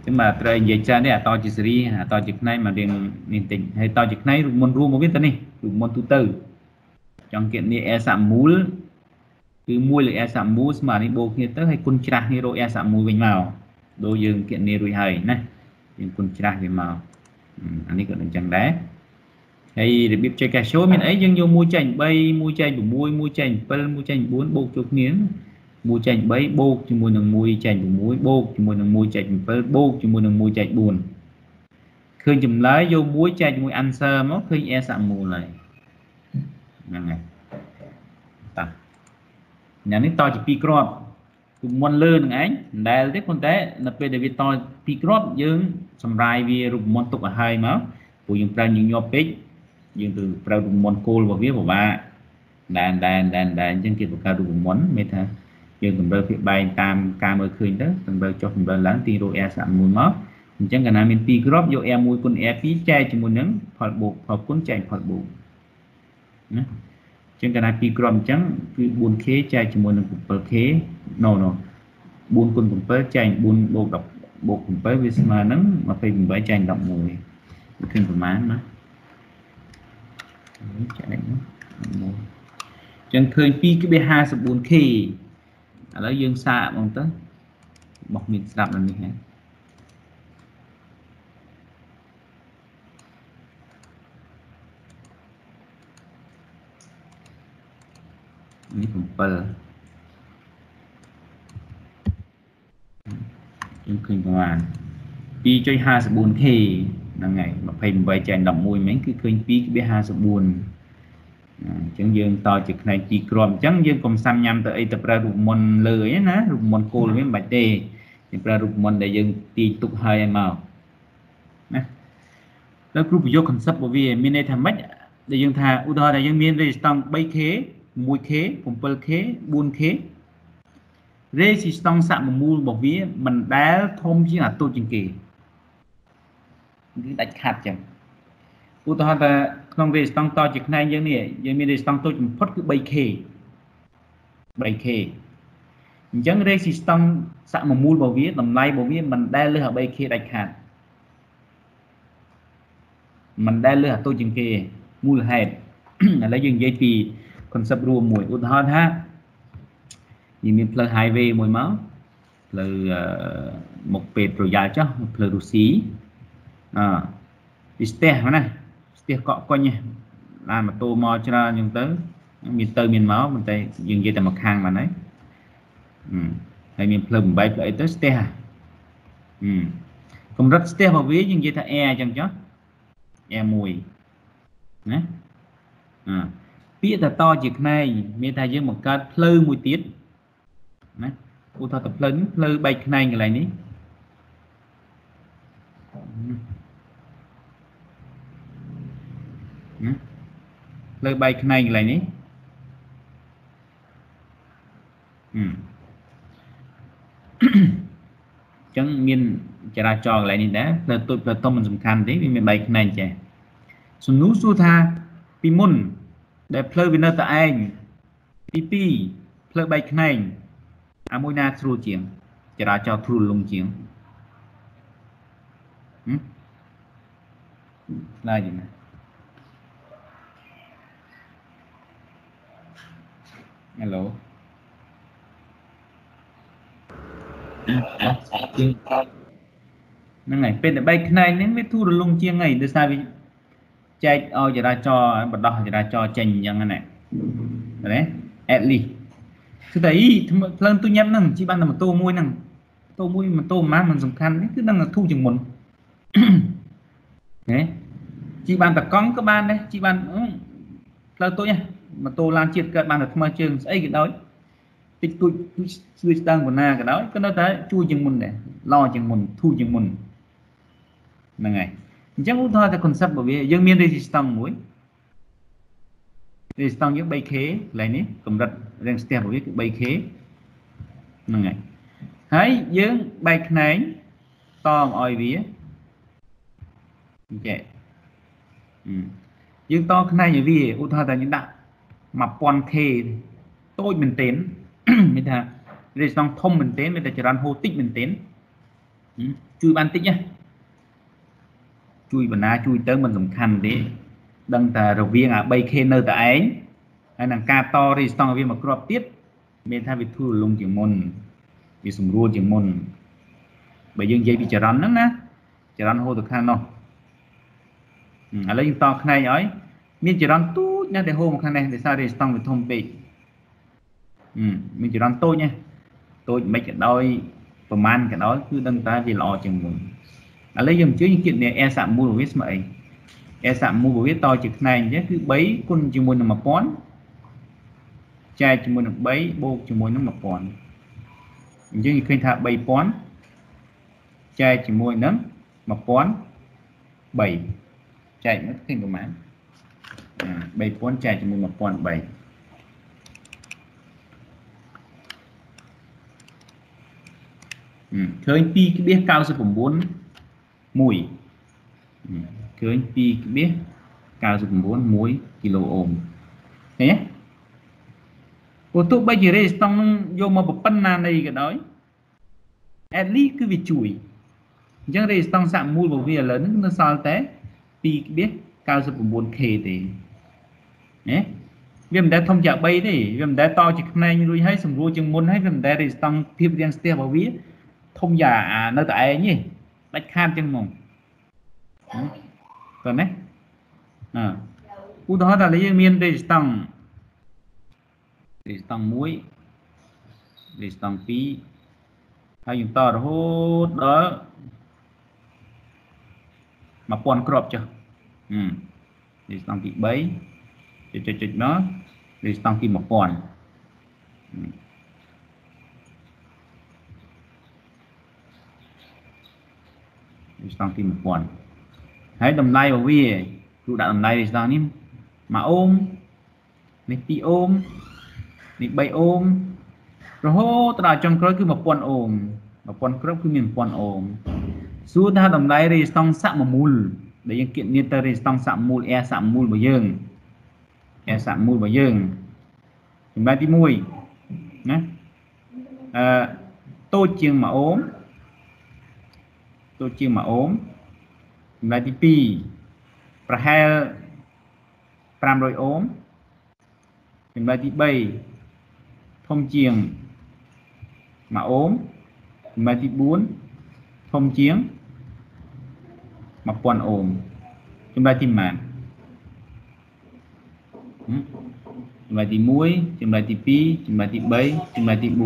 ចឹងមកត្រូវនិយាយច្រើននេះអតជាសេរីអតជាផ្នែកមករៀងនេះតិចហើយតជាផ្នែករូបមន្តរួមមកវិញទៅនេះរូបមន្តទូទៅចង់គណនា r ស័កមូល គឺ1លើ r ស័កមូលស្មើនេះបូកគ្នាទៅហើយគុណច្រាស់នេះរក r ស័កមូលវិញមកដូចយើងគណនារួចហើយណាយើងគុណច្រាស់វាមកអានេះក៏ដូចចឹងដែរហើយរបៀបចែកកាសូមានអីយើងយក1ចែក3 1ចែក6 1ចែក7 1ចែក9បូកចូលគ្នា1ចែក3បូកជាមួយនឹង1ចែក6បូកជាមួយនឹង1ចែក7បូកជាមួយនឹង1ចែក4ឃើញចម្លើយយក1ចែកជាមួយ answer មកឃើញ s សមូលហើយហ្នឹងហើយតា ញ៉ាំនេះតជា2គ្រាប់គឺមុនលើនឹងឯងមិនដែលទេប៉ុន្តែនៅពេលដែលវាត2គ្រាប់យើងសម្រាយវារូបមន្តទុកឲ្យហើយមកព្រោះយើងប្រើញញប់ពេកយើងទៅប្រើរូបមន្តគោលរបស់វាពិបាកដែនដែនដែនដែនអញ្ចឹងគេបង្កើតរូបមន្តមានថាយើងតម្រូវភាពបែងតាមការមើលឃើញទៅតម្រូវចុះតម្រូវឡើងទីរក R សាក់មួយមកអញ្ចឹងកាលណាមាន2គ្រាប់យក R 1 គុណ R 2 ចែកជាមួយនឹងផលបូកផលគុណចែកផលបូកណា ចឹងកាលណា2គ្រាប់អញ្ចឹងគឺ 4k ចែកជាមួយនឹង 7k no no 4គុណ7ចែក4បូក10បូក7វាស្មើនឹង28ចែក11វាឃើញប្រមាណណាចែកហ្នឹងចឹងឃើញ 2.54k ឥឡូវយើងសាកហ្មងទៅបោះមានស្ដាប់នៅនេះហ៎នេះ នេះ7យើងឃើញប្រហែល 2.54k ហ្នឹងហើយ28ចែក11ហ្នឹងគឺឃើញ2.54អញ្ចឹងយើងតជាផ្នែកទីក្រមអញ្ចឹងយើងកុំសាំញ៉ាំទៅអីទៅប្រើរូបមន្តលើអីណារូបមន្តគោលវាមិនបាច់ទេយើងប្រើរូបមន្តដែលយើងទាញទុកហើយឲ្យមកណាដល់គ្រូប្រយោគ concept របស់វាមានន័យថាម៉េចដែលយើងថាឧទាហរណ៍ថាយើងមាន resistance 3k 1k 7k 4k resistance សកម្មមូលរបស់វាមិនដែលធំជាងអាតូចជាងគេគឺដាច់ខាត់ចឹងឧទាហរណ៍ថាក្នុង resistance តជាផ្នែកយើងនេះយើងមាន resistance តូចបំផុតគឺ 3k 3k អញ្ចឹង resistance សកម្មមូលរបស់វាតម្លៃរបស់វាមិនដែលលើស 3k ដាច់ខាត់មិនដែលលើសអាតូចជាងគេមូលហេតុឥឡូវយើងនិយាយពី concept រួមមួយឧទាហរណ៍ថាយើងមានផ្លូវ highway មួយមកផ្លូវមុខពេទ្យប្រយ៉ាល់ចុះផ្លូវរុស្ស៊ីអពីស្ទះណាស្ទះកក់កុញឡានម៉ូតូមកច្រើនអញ្ចឹងទៅមានទៅមានមកប៉ុន្តែយើងនិយាយតែមួយខាងបានហើយហើយមានផ្លូវបំបែកផ្លូវអីទៅស្ទះកម្រិតស្ទះរបស់វាយើងនិយាយថា air អញ្ចឹងចុះ air មួយណាអ ពាក្យថាតជាផ្នែកមានថាយើងបង្កើតផ្លូវមួយទៀតណាឧទាហរណ៍ទៅផ្លូវនេះផ្លូវបែកផ្នែកកន្លែងនេះណាផ្លូវបែកផ្នែកកន្លែងនេះអឺចឹងមានចរាចរណ៍កន្លែងនេះដែរផ្លូវតូចផ្លូវធំមិនសំខាន់ទេវាមានបែកផ្នែកចេះសំណួរសួរថាពីមុន ដែលផ្លូវវានៅតែឯងទី2ផ្លូវបែកខ្នែងអាមួយណាស្រួលជាងចរាចរណ៍ទ្រូលលំជាងហឹមឆ្លើយយ៉ាងណាហេឡូហ្នឹងហើយពេលតែបែកខ្នែងហ្នឹងវាធូររលុងជាងហើយដោយសារវា ចែកឲ្យចរាចរណ៍បដោះចរាចរណ៍ចេញអញ្ចឹងណាណា at least គឺតែអីផ្លូវទូញ៉ាំហ្នឹងជីបានតែម៉ូតូមួយហ្នឹងម៉ូតូមួយម៉ូតូប៉ុន្មានមិនសំខាន់ទេគឺដឹងធូរជាងមុនហេជីបានតកង់ក៏បានដែរជីបានផ្លូវទូចម៉ូតូឡានជាតិកើតបានតែថ្មើរជើងស្អីក៏ដោយតិចទូចស្ទួយស្ដាងប៉ុណ្ណាក៏ដោយក៏នៅតែជួយជាងមុនដែរល្អជាងមុនធូរជាងមុនហ្នឹងហើយ អញ្ចឹងឧទាហរណ៍តែ concept របស់វាយើងមាន resistance មួយ resistance យើង 3k កន្លែងនេះកម្រិតរាំងស្ទះរបស់វាគឺ 3k ហ្នឹងហើយហើយយើងបែកខ្នែងតមកឲ្យវាអញ្ចឹងយើងតខ្នែងឲ្យវាឧទាហរណ៍ថាយើងដាក់ 1000k តូចមែនទែនមានថា resistance ធំមែនទែនមានតែចរន្តហូរតិចមែនទែនជួយបានតិចណា ជួយបណ្ណាជួយទៅមិនសំខាន់ទេដឹងតែរវាងអា 3k នៅតែឯងហើយនឹងការត resistance វាមកគ្រាប់ទៀតមានថាវាធូររលុងជាងមុនវាស្រួលជាងមុនបើយើងនិយាយពីចរន្តហ្នឹងណាចរន្តហូរទៅខាងនោះឥឡូវយើងតផ្នែកឲ្យមានចរន្តទូចណាស់ដែលហូរមកខាងនេះដោយសារ resistance វាធំពេកមានចរន្តតូចណាតូចមិនក៏ដោយប្រមាណក៏ដោយគឺដឹងតែវាល្អជាងមុន ឥឡូវយើងអញ្ជើញគិតនេះ S សមូលរបស់វាស្មើអី S សមូលរបស់វាតជាផ្នែកអញ្ចឹងគឺ3គុណជាមួយនឹង1000ចែកជាមួយនឹង3បូកជាមួយនឹង1000អញ្ចឹងយើងឃើញថា3000ចែកជាមួយនឹង1000 3ចែកមកឃើញប្រមាណ3000ចែកជាមួយ1003ឃើញ2.99 1ឃើញ2.99 1គីឡូអូមឃើញទេព្រោះទោះបីជា resistance នឹងយកមកប្រប៉ុណ្ណានៃក៏ដោយ at least គឺវាជួយអញ្ចឹង resistance សាក់មូលរបស់វាឥឡូវហ្នឹងនៅសល់តែ 2.99k ទេណាវាមិនដែលធំជាង3ទេវាមិនដែលតជាខ្នែងរួចហើយសម្រួលជាងមុនហើយវាមិនដែល resistance ភាពរាំងស្ទះរបស់វាធំយ៉ាអានៅតែឯងទេ ដាច់ខាតចឹងហ្មងតើណាអឺឧទាហរណ៍ថាយើងមាន resistance resistance 1 resistance 2ហើយយើងតរហូតដល់1000គ្រាប់ចុះហឹម resistance ទី3ចុចចុចចុចមក resistance ទី1000 ស្តង់ទី1000ហើយតម្លៃរបស់វាគ្រូដាក់តម្លៃរីស្តង់នេះ1អូមនេះ2អូមនេះ3អូមរហូតដល់ចុងក្រោយគឺ1000អូម1000គ្រប់គឺមាន1000អូមសួរថាតម្លៃរេស្តង់សាក់1មូលដែលយើងគិតនេះទៅរេស្តង់សាក់មូល air សាក់មូលរបស់យើង air សាក់មូលរបស់យើងចម្លើយទី1ណាអឺតូចជាង1អូម ដូចជា1អូមចម្លើយទី2ប្រហែល500អូមចម្លើយទី3ធំជាង1អូមចម្លើយទី4ធំជាង1000អូមចម្លើយទី1ចម្លើយទី1ចម្លើយទី2ចម្លើយទី3ចម្លើយទី4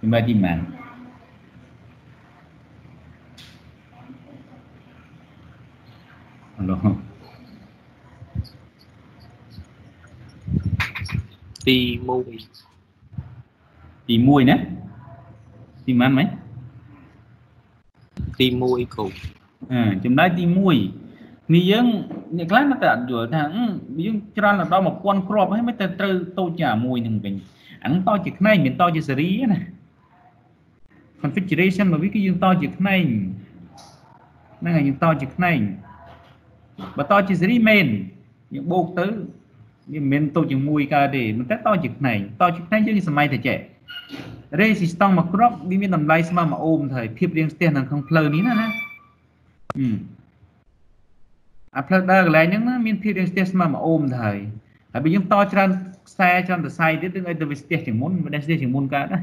ចម្លើយទី1 Allah ទី1ទី1ណាទីម៉ានមិនទី1គ្រូអឺចំណែកទី1នេះយើងអ្នកខ្លះនៅតែអត់យល់ថាយើងច្រើនដល់1000គ្រាប់ហើយមិនតែត្រូវតូចជាមួយនឹងវិញអានឹងតជាផ្នែកមិនតជាសេរីណា configuration របស់វាគឺយើងតជាផ្នែកហ្នឹងហើយយើងតជាផ្នែក បើតជាសេរីមែនយើងបូកទៅវាមិនមែនតូចជាមួយកើតទេមិនតែតជាខ្នែងតជាខ្នែងយើងសម័យតែចេះ resistance មួយគ្រាប់វាមានតម្លៃស្មើ1អូមទៅហើយភាពរាងស្ទះនៅក្នុងផ្លូវនេះណាណាអឺអាផ្លូវដើរកន្លែងហ្នឹងណាមានភាពរាងស្ទះស្មើ1អូមទៅហើយហើយបើយើងតច្រើនខ្សែច្រើនសរសៃទៀតនឹងឲ្យទៅវាស្ទះជាងមុនមិនដែលស្ទះជាងមុនកើតណា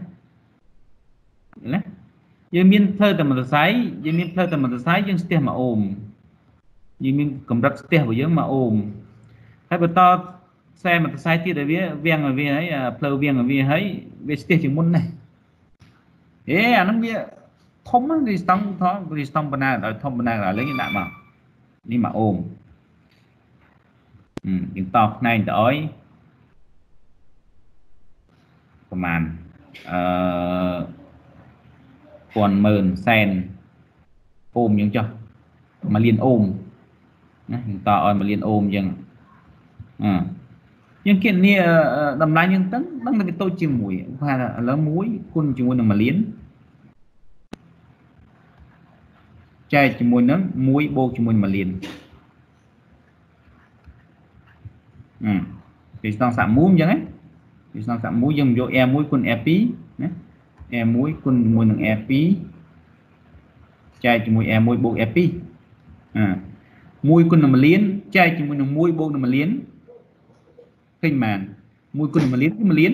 ណាយើងមានផ្លូវតែមួយសរសៃយើងមានផ្លូវតែមួយសរសៃយើងស្ទះ1អូម យើងមានកម្រិតស្ទះរបស់យើង1អូមហើយបន្តខ្សែមួយខ្សែទៀតឲ្យវាវាំងឲ្យវាហើយផ្លូវវាំងឲ្យវាហើយវាស្ទះជាងមុនណាអេអាហ្នឹងវាធំណារីស្តង់ថងរីស្តង់បណ្ណាឲ្យធំបណ្ណាឲ្យលេងដាក់មកនេះមកអូមអឺយើងតផ្នែកទៅអយប្រហែលអឺពាន់ម៉ឺនសែនអូមយើងចុះមួយលានអូម ណាយើងតឲ្យមួយលានអូមយើងអឺយើងគណនាតម្លៃយើងទាំងដឹងតែវាតូចជាមួយថាឥឡូវ1គុណជាមួយនឹង1លានចែកជាមួយនឹង1បូកជាមួយ1លានអឺវាស្តង់សាក់មូមអញ្ចឹងណាវាស្តង់សាក់មូយើងយក R1 គុណ R2 ណា R1 គុណជាមួយនឹង R2 ចែកជាមួយ R1 បូក R2 អឺ 1គុណនឹង1លានចែកជាមួយនឹង1បូកនឹង1លានឃើញបាន1គុណ1លានគឺ1លាន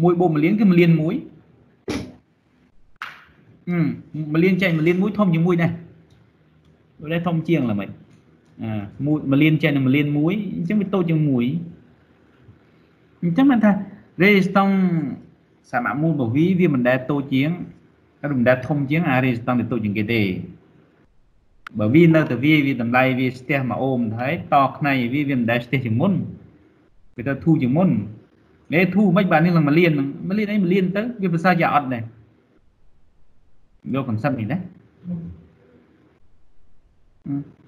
1បូក1លានគឺ1លាន1អឺ1លានចែក1លាន1ធំជាមួយដែរដូចដែរធំជាងឡើយមិនអា1លានចែកនឹង1លាន1អញ្ចឹងវាតូចជាង1អញ្ចឹងបានថា resistance សមមូលរបស់វាវាមិនដែលតូចជាងឬមិនដែលធំជាងអា resistance ដែលតូចជាងគេទេ បើវានៅតែវាវាតម្លៃវាស្ទះមួយអូមទៅហើយតខ្នៃវាវាមិនដែលស្ទះជាងមុនវាទៅធូរជាងមុននេះធូរមិនបាននេះឡើងមួយលានមួយលានអីមួយលានទៅវាប្រសើរជាអត់ដែរយក concept នេះណា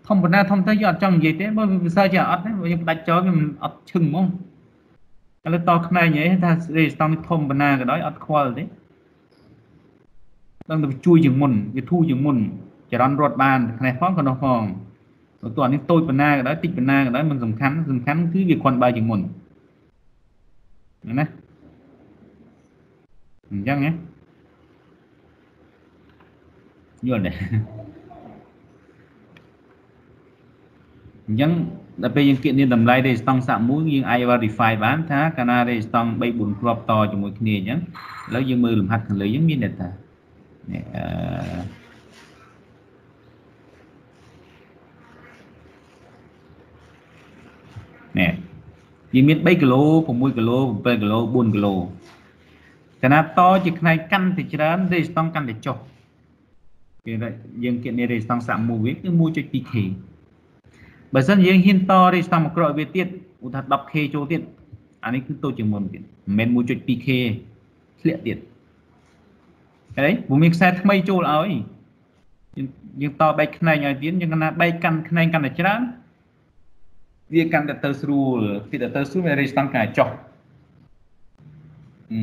ធម្មតាធម្មតាយកអត់ចង់និយាយទេបើវាប្រសើរជាអត់ទេបើយើងផ្ដាច់ចោលវាមិនអត់ឈឹងហ្មងឥឡូវតខ្នៃហីថារេស្តង់ធំបណ្ណាក៏ដោយអត់ខ្វល់ទេដល់ទៅជួយជាងមុនវាធូរជាងមុន ចរន្តរត់បានខ្នេះផងក៏នោះផងបើតោះនេះតូចប៉ុណ្ណាក៏ដោយតិចប៉ុណ្ណាក៏ដោយมันសំខាន់សំខាន់គឺវាគ្រាន់បើជាងមុនណាអញ្ចឹងណាយល់ទេអញ្ចឹងដល់ពេលយើងគិតនាមតម្លៃ resistance សាក់មួយយើងអាច verify បានថាកាលណា resistance 3 4គ្រាប់តជាមួយគ្នាអញ្ចឹងឥឡូវយើងមើលលំហាត់ខាងលើយើងមាន data នេះអឺ នេះយើងមាន3គីឡូ6គីឡូ7គីឡូ4គីឡូកាលណាតជាផ្នែកកាន់តែច្រើន resistance កាន់តែចុះគេយើងគិតនា resistance សាក់មួយវាគឺ 1.2k បើសិនយើងហ៊ានត resistance មកក្រោយវាទៀតឧទាហរណ៍ 10k ចូលទៀតអានេះគឺតូចជាងមុនទៀតមិនមែន 1.2k ធ្លាក់ទៀតហើយព្រោះមានខ្សែថ្មីចូលឲ្យយើងយើងតបែកខ្នែងឲ្យទៀតយើងកណាបែកកាន់ខ្នែងកាន់តែច្រើន វាកាន់តែទៅស្រួលពីទៅស្រួលវា resistance កាន់តែចុះអឺ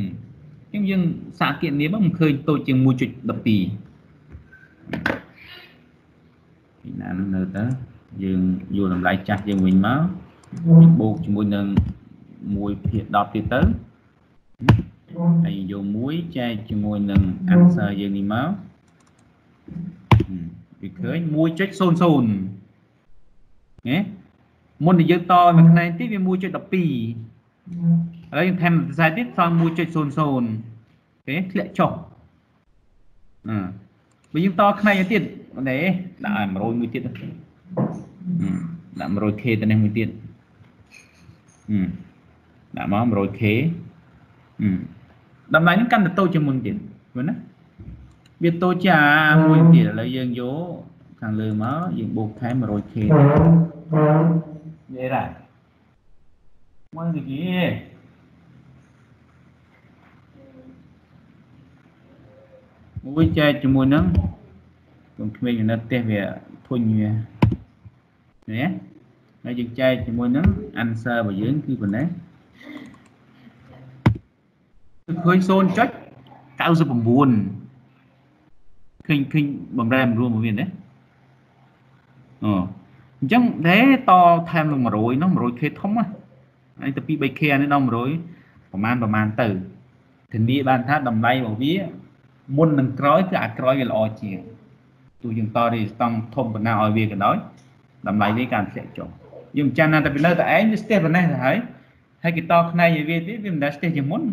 យើងយើងសាកគណនាមកមិនឃើញតូចជាង1.12ពីណានឹងនៅទៅយើងយកតម្លៃចាស់យើងវិញមកបូកជាមួយនឹង1ភាគ10ទៀតទៅហើយយក1ចែកជាមួយនឹង answer យើងនេះមកវាឃើញ1.00ណា មុនដែលយើងតមួយផ្នែកទៀតវា1.12ឥឡូវយើងថែមខ្សែទៀតសល់1.00អូខេធ្លាក់ចុះអឺបើយើងតផ្នែកទៀតនេះដាក់ឲ្យ100មួយទៀតដាក់ 100k ទៅនេះមួយទៀតដាក់មក 100k តម្លៃនេះកាន់តែតូចជាងមុនទៀតមើលណាវាតូចជាមួយទៀតឥឡូវយើងយកខាងលើមកយើងបូកថែម 100k នេះ រ៉ាមកនេះគេមួយចែកជាមួយនឹងកុំក្មេងនៅផ្ទះវាធុញវាណាហើយយើងចែកជាមួយនឹង answer របស់យើងគឺប៉ុណ្ណេះគឺឃើញ0.99ឃើញឃើញបំរែបំរួលមកវាណាអូអញ្ចឹងដែរតថែមនឹង100នោះ 100k ធំណាហើយទៅ 2 3k អានេះដល់100ប្រហែលប្រហែលទៅធានាបានថាតម្លៃរបស់វាមុននឹងក្រោយគឺអាក្រោយវាល្អជាងទោះយើងតនេះស្តង់ធំប៉ុណ្ណាឲ្យវាក៏ដោយតម្លៃវាកាន់ធ្លាក់ចុះយើងមិនចាំណាតែពីនៅតែឯងវាស្ទះប៉ុណ្ណេះទៅហើយហើយគេតផ្នែកឲ្យវាទៀតវាមិនដែលស្ទះជាងមុន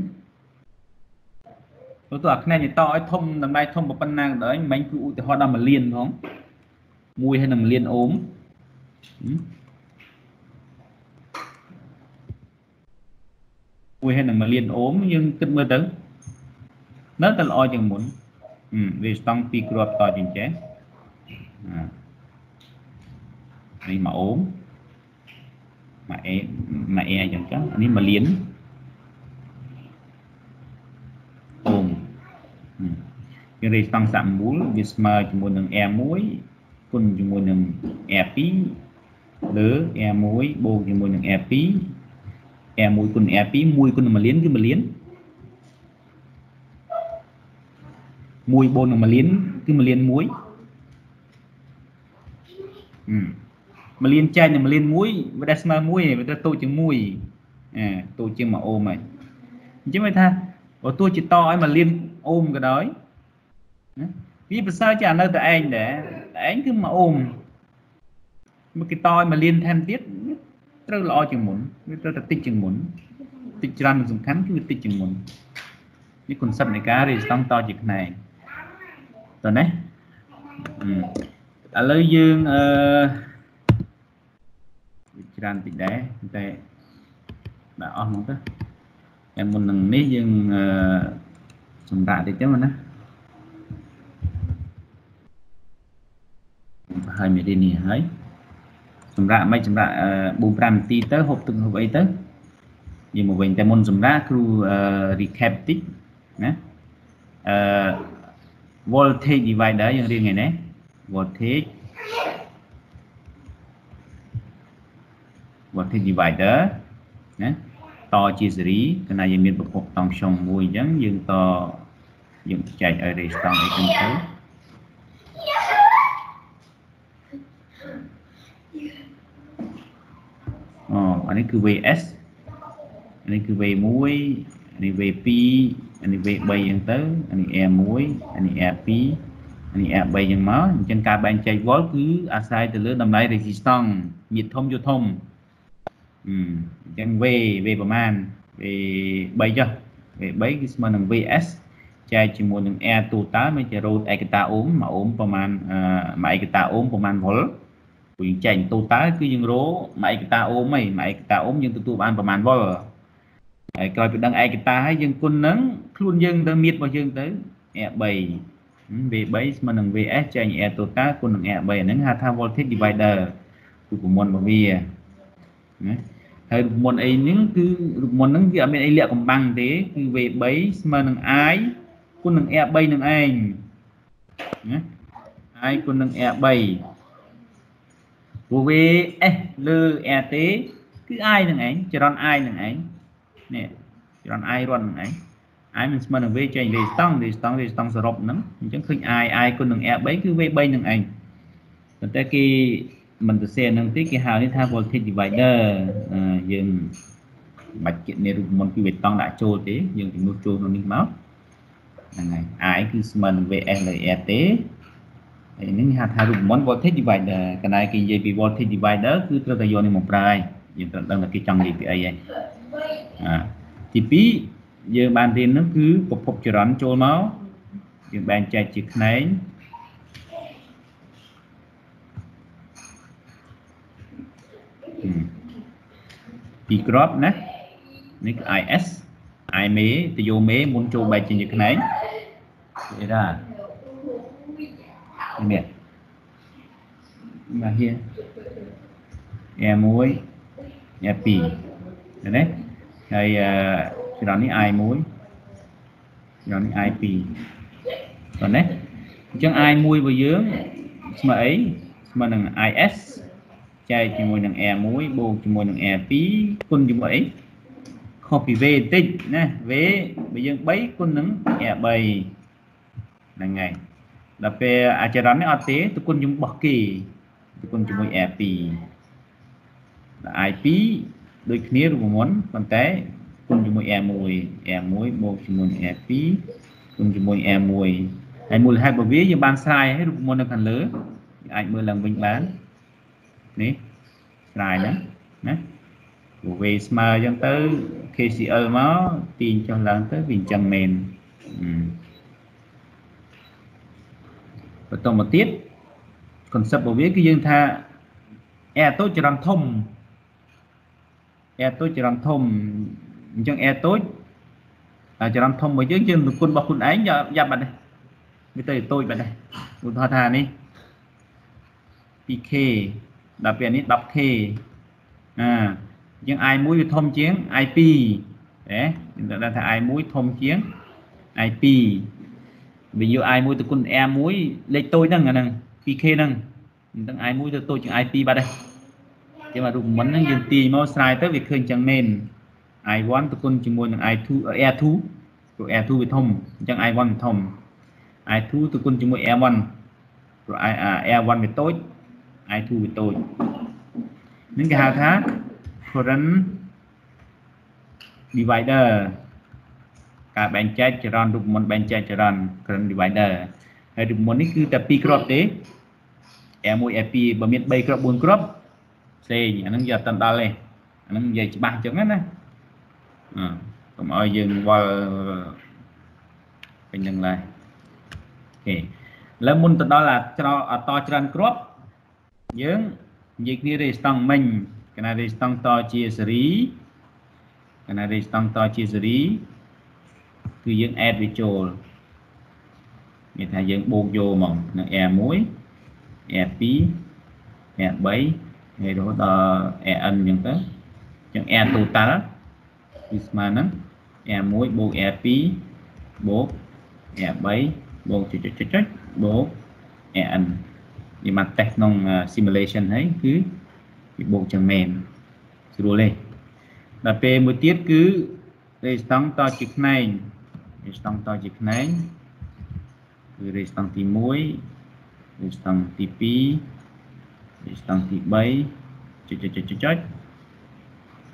ព្រោះតើអាផ្នែកនេះតឲ្យធំតម្លៃធំប៉ុណ្ណាក៏ដោយមិនគឺឧទាហរណ៍ដល់1លានផងមួយហើយនឹង1លានអូម មួយហើយនឹង1លានអូមយើងគិតមើលទៅនៅតែល្អជាងមុនវាស្តង់ពីគ្រាប់តជាងចេះនេះ1អូម1អេ1អេអញ្ចឹងចឹងនេះ1លានអូមវារេស្តង់សាក់មូលវាស្មើជាមួយនឹង R1 គុណជាមួយនឹង R2 លើ R1 បូកជាមួយនឹង R2 R1 គុណ R2 1គុណនឹង1លានគឺ1លាន1បូកនឹង1លានគឺ1លាន1អឺ1លានចែកនឹង1លាន1វាដែលស្មើ1វាទៅតូចជាង1អឺតូចជាង1អូមហើយអញ្ចឹងវាថាបើទោះជាតឲ្យ1លានអូមក៏ដោយណាវាប្រសើរជាងនៅតែឯងដែរតែឯងគឺ1អូម មកគេតឲ្យ1លានថែមទៀតត្រូវល្អជាងមុនវាត្រូវតែតិចជាងមុនតិចច្រើនសំខាន់គឺវាតិចជាងមុននេះ concept នៃការ resistance តជាផ្នែកតើណាឥឡូវយើងអឺច្រើនតិចដែរតែដាក់អស់មកទៅតែមុននឹងនេះយើងអឺសម្រាប់តិចទៅណាប្រហែលមេរៀននេះហើយ សម្រាប់មិនសម្រាប់4 5នាទីទៅហូបទឹកហូបអីទៅយើងមកវិញតែមុនសម្រាប់គ្រូ recap តិចណាអឺ voltage divider យើងរៀនថ្ងៃនេះ voltage voltage divider ណាតជាសេរីកាលណាយើងមានប្រភពតង់ខ្យងមួយអញ្ចឹងយើងតយើងចែកឲ្យ resistance អីចឹងទៅ អានេះគឺ VS អានេះគឺ V1 អានេះ V2 អានេះ V3 អញ្ចឹងទៅអានេះ R1 អានេះ R2 អានេះ R3 អញ្ចឹងមកអញ្ចឹងការបែងចែក volt គឺអាស្រ័យទៅលើតម្លៃ resistance ញាតធំយកធំអញ្ចឹង V V ប្រមាណ V3 ចុះ V3 គឺស្មើនឹង VS ចែកជាមួយនឹង R total មានជា root ឯកតាអូម1អូមប្រមាណ1ឯកតាអូមប្រមាណ volt ព្រោះយើងចែក total គឺយើងរ1ឯកតាអូមហី1ឯកតាអូមយើងទទួលបានប្រមាណ volt ហើយក្រោយពីដឹងឯកតាហើយយើងគុណនឹងខ្លួនយើងទៅមៀតរបស់យើងទៅ R3 V3 ស្មើនឹង VS ចែក R total គុណនឹង R3 ហ្នឹងហៅថា voltage divider គឺប្រព័ន្ធរបស់វាណាហើយរូបមន្តអីហ្នឹងគឺរូបមន្តហ្នឹងវាអត់មានអីលាក់កំបាំងទេគឺ V3 ស្មើនឹង I គុណនឹង R3 នឹងឯងណា I គុណនឹង R3 ព្រោះ VS លើ RT គឺ I នឹងឯងចរន្ត I នឹងឯងនេះចរន្ត I រត់នឹងឯង I មិនស្មើនឹង V ចេញ V ស្តង់ V ស្តង់ V ស្តង់សរុបហ្នឹងអញ្ចឹងឃើញ I I គុណនឹង R3 គឺ V3 នឹងឯងប៉ុន្តែគេមិនទៅសេនឹងទេគេហៅនេះថា voltage divider យើងបាច់គិតនៃរូបមន្តពីបេតុងដាក់ចូលទេយើងជំនួសចូលក្នុងនេះមកហ្នឹងហើយ I គឺស្មើនឹង VS លើ RT ហើយនេះហៅថារូបមន្ត voltage divider កន្លែងគេនិយាយពី voltage divider គឺត្រូវតែយកនេះមកប្រើហើយយើងត្រូវដឹងថាគេចង់និយាយពីអីហើយអាទី2យើងបានរៀននោះគឺប្រភពចរន្តចូលមកយើងបែងចែកជាផ្នែកពីក្របណានេះគឺ IS I មេទៅយកមេមុនចូលបែកជាផ្នែកគេថា នេះមកហៀន E1 E2 ឃើញទេហើយច្រណនេះ I1 ច្រណនេះ I2 តោះណាអញ្ចឹង I1 របស់យើងស្មើអីស្មើនឹង IS ចែកជាមួយនឹង R1 បូកជាមួយនឹង R2 គុណជាមួយអីខុសពី V បន្តិចណា V បើយើង3គុណនឹង R3 ហ្នឹងហើយ ដល់ពេលអាចរណ៍នេះអត់ទេទៅគុណជាមួយបោះគេទៅគុណជាមួយ R2 ដល់ I2 ដូចគ្នារូបមន្តប៉ុន្តែគុណជាមួយ R1 R1 បូកជាមួយ R2 គុណជាមួយ R1 ហើយមូលហេតុរបស់វាយើងបានស្រាយហើយរូបមន្តនៅខាងលើអាចមើលឡើងវិញបាននេះស្រាយហ្នឹងណាព្រោះ V ស្មើអញ្ចឹងទៅ KCL មកទាញចុះឡើងទៅវាអញ្ចឹងមែន បន្តមកទៀត concept របស់វាគឺយើងថា R តូចចរន្តធំ R តូចចរន្តធំអញ្ចឹង R តូចចរន្តធំរបស់យើងយើងគុណរបស់ខ្លួនឯងយ៉ាប់បាត់នេះវាទៅតូចបាត់នេះឧទាហរណ៍ថានេះ 2k ដល់ពេលនេះ 10k អាអញ្ចឹង i1 វាធំជាង i2 ទេយើងដឹងថា i1 ធំជាង i2 វាយក i1 ទៅគុណ r1 លេខតូចហ្នឹងអាហ្នឹង 2k ហ្នឹងអញ្ចឹង i1 ទៅតូចជាង i2 បាត់ហើយចឹងមករូបមន្តហ្នឹងយើងទាញមកស្រាយទៅវាឃើញចឹងមែន i1 ទៅគុណជាមួយនឹង i2 r2 ព្រោះ r2 វាធំអញ្ចឹង i1 វាធំ i2 ទៅគុណជាមួយ r1 ព្រោះ r1 វាតូច i2 វាតូចនឹងគេហៅថា current divider ការបែងចែកចរន្តរូបមន្តបែងចែកចរន្ត current divider ហើយរូបមន្តនេះគឺតែ2គ្រាប់ទេ R1 R2 បើមាន3គ្រាប់4គ្រាប់ផ្សេងអាហ្នឹងយកអត់ដល់ទេអាហ្នឹងនិយាយច្បាស់អញ្ចឹងណាអឺកុំឲ្យយើងវល់ពេញនឹងឡើយអូខេឥឡូវមុនទៅដល់អាច្រអតច្រើនគ្រាប់យើងនិយាយគ្នារេស្តង់មិញកណារេស្តង់តជាសេរីកណារេស្តង់តជាសេរី គឺយើង add វាចូលមានថាយើងបូកយកមកនឹង R1 R2 R3 ហើយរហូតដល់ RN អញ្ចឹងទៅអញ្ចឹង R total គឺស្មើនឹង R1 បូក R2 បូក R3 បូកចុចចុចចុចបូក RN និយាយមកតេស្តក្នុង simulation ហើយគឺវាបូកចឹងមែនស្រួលទេដល់ពេលមួយទៀតគឺរេស្តង់តជាផ្នែក រេស្តង់តជាផ្នែកគឺរេស្តង់ទី1រេស្តង់ទី2រេស្តង់ទី3ចុចចុចចុចចុច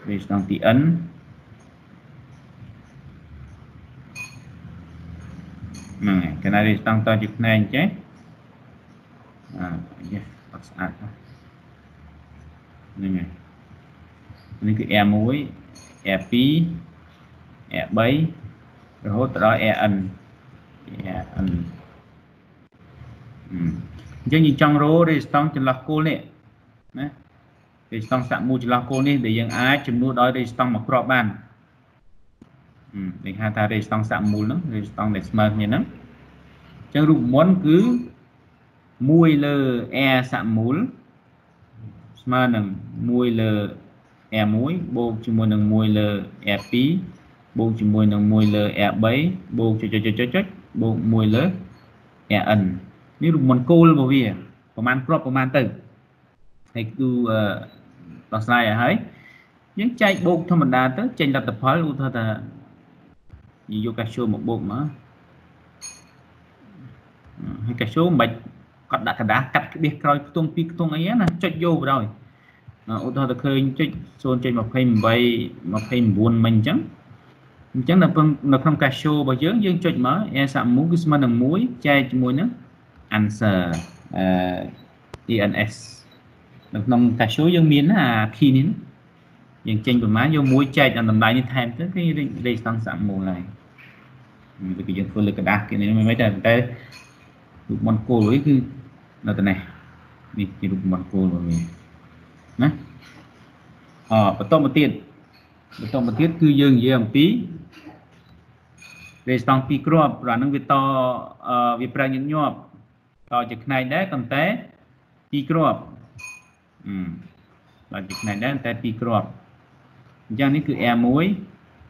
resistance ទី n ហ្នឹងហើយកណា resistance តជាផ្នែកចេះអឺយេអត់ស្អាតហ្នឹងហើយនេះគឺ R1 R2 R3 រហូតដល់ RN RN អញ្ចឹងយើងចង់រោ resistance ចន្លោះគោលនេះណា resistance សាក់មូលចន្លោះគោលនេះដែលយើងអាចចំនួនដោយ resistance មកគ្រាប់បានគេហៅថា resistance សាក់មូលហ្នឹង resistance ដែលស្មើគ្នាហ្នឹងអញ្ចឹងរូបមន្តគឺ1លើ r សាក់មូលស្មើនឹង1លើ r1 បូកជាមួយនឹង1លើ r2 បូកជាមួយនឹង1លើ r3 បូកចុចចុចចុចចុចបូក1លើ rn នេះរូបមន្តគោលរបស់វាប្រហែលគ្រាប់ប្រហែលទៅហើយគឺដោះស្រាយឲ្យហើយយើងចែកបូកធម្មតាទៅចេញលទ្ធផលឧទាហរណ៍ថាយកកាស្យូមកបូកមកហើយកាស្យូមិនបាច់គាត់ដាក់กระดาษកាត់ក្បៀសក្រោយខ្ទង់ពីរខ្ទង់អីណាចុចយកបណ្ដោយឧទាហរណ៍ទៅឃើញចុច0.28 29មិញអញ្ចឹង អញ្ចឹងនៅនៅក្នុង cache show របស់យើងយើងចុចមក a សាក់មូគឺស្មើនឹង1ចែកជាមួយនឹង answer អឺ ENS នៅក្នុង cache show យើងមានអា key នេះយើងចេញប្រមាណយកមួយចែកដល់តម្លៃនេះថែមទៅគេលេខស្តង់សាក់មូលហើយវាគឺយើងធ្វើលើกระดาษគេនេះមិនមែនតែតែរូបមន្តគោលវិញគឺនៅតែនេះនេះជារូបមន្តគោលរបស់វាណាអបន្តមកទៀតបន្តមកទៀតគឺយើងនិយាយអំពី លេខស្តង់ពីរគ្រាប់ព្រោះអានឹងវាតវាប្រើញឹកញាប់តជាផ្នែកដែរប៉ុន្តែពីរគ្រាប់អឺដល់ជាផ្នែកដែរតែពីរគ្រាប់អញ្ចឹងនេះគឺ R1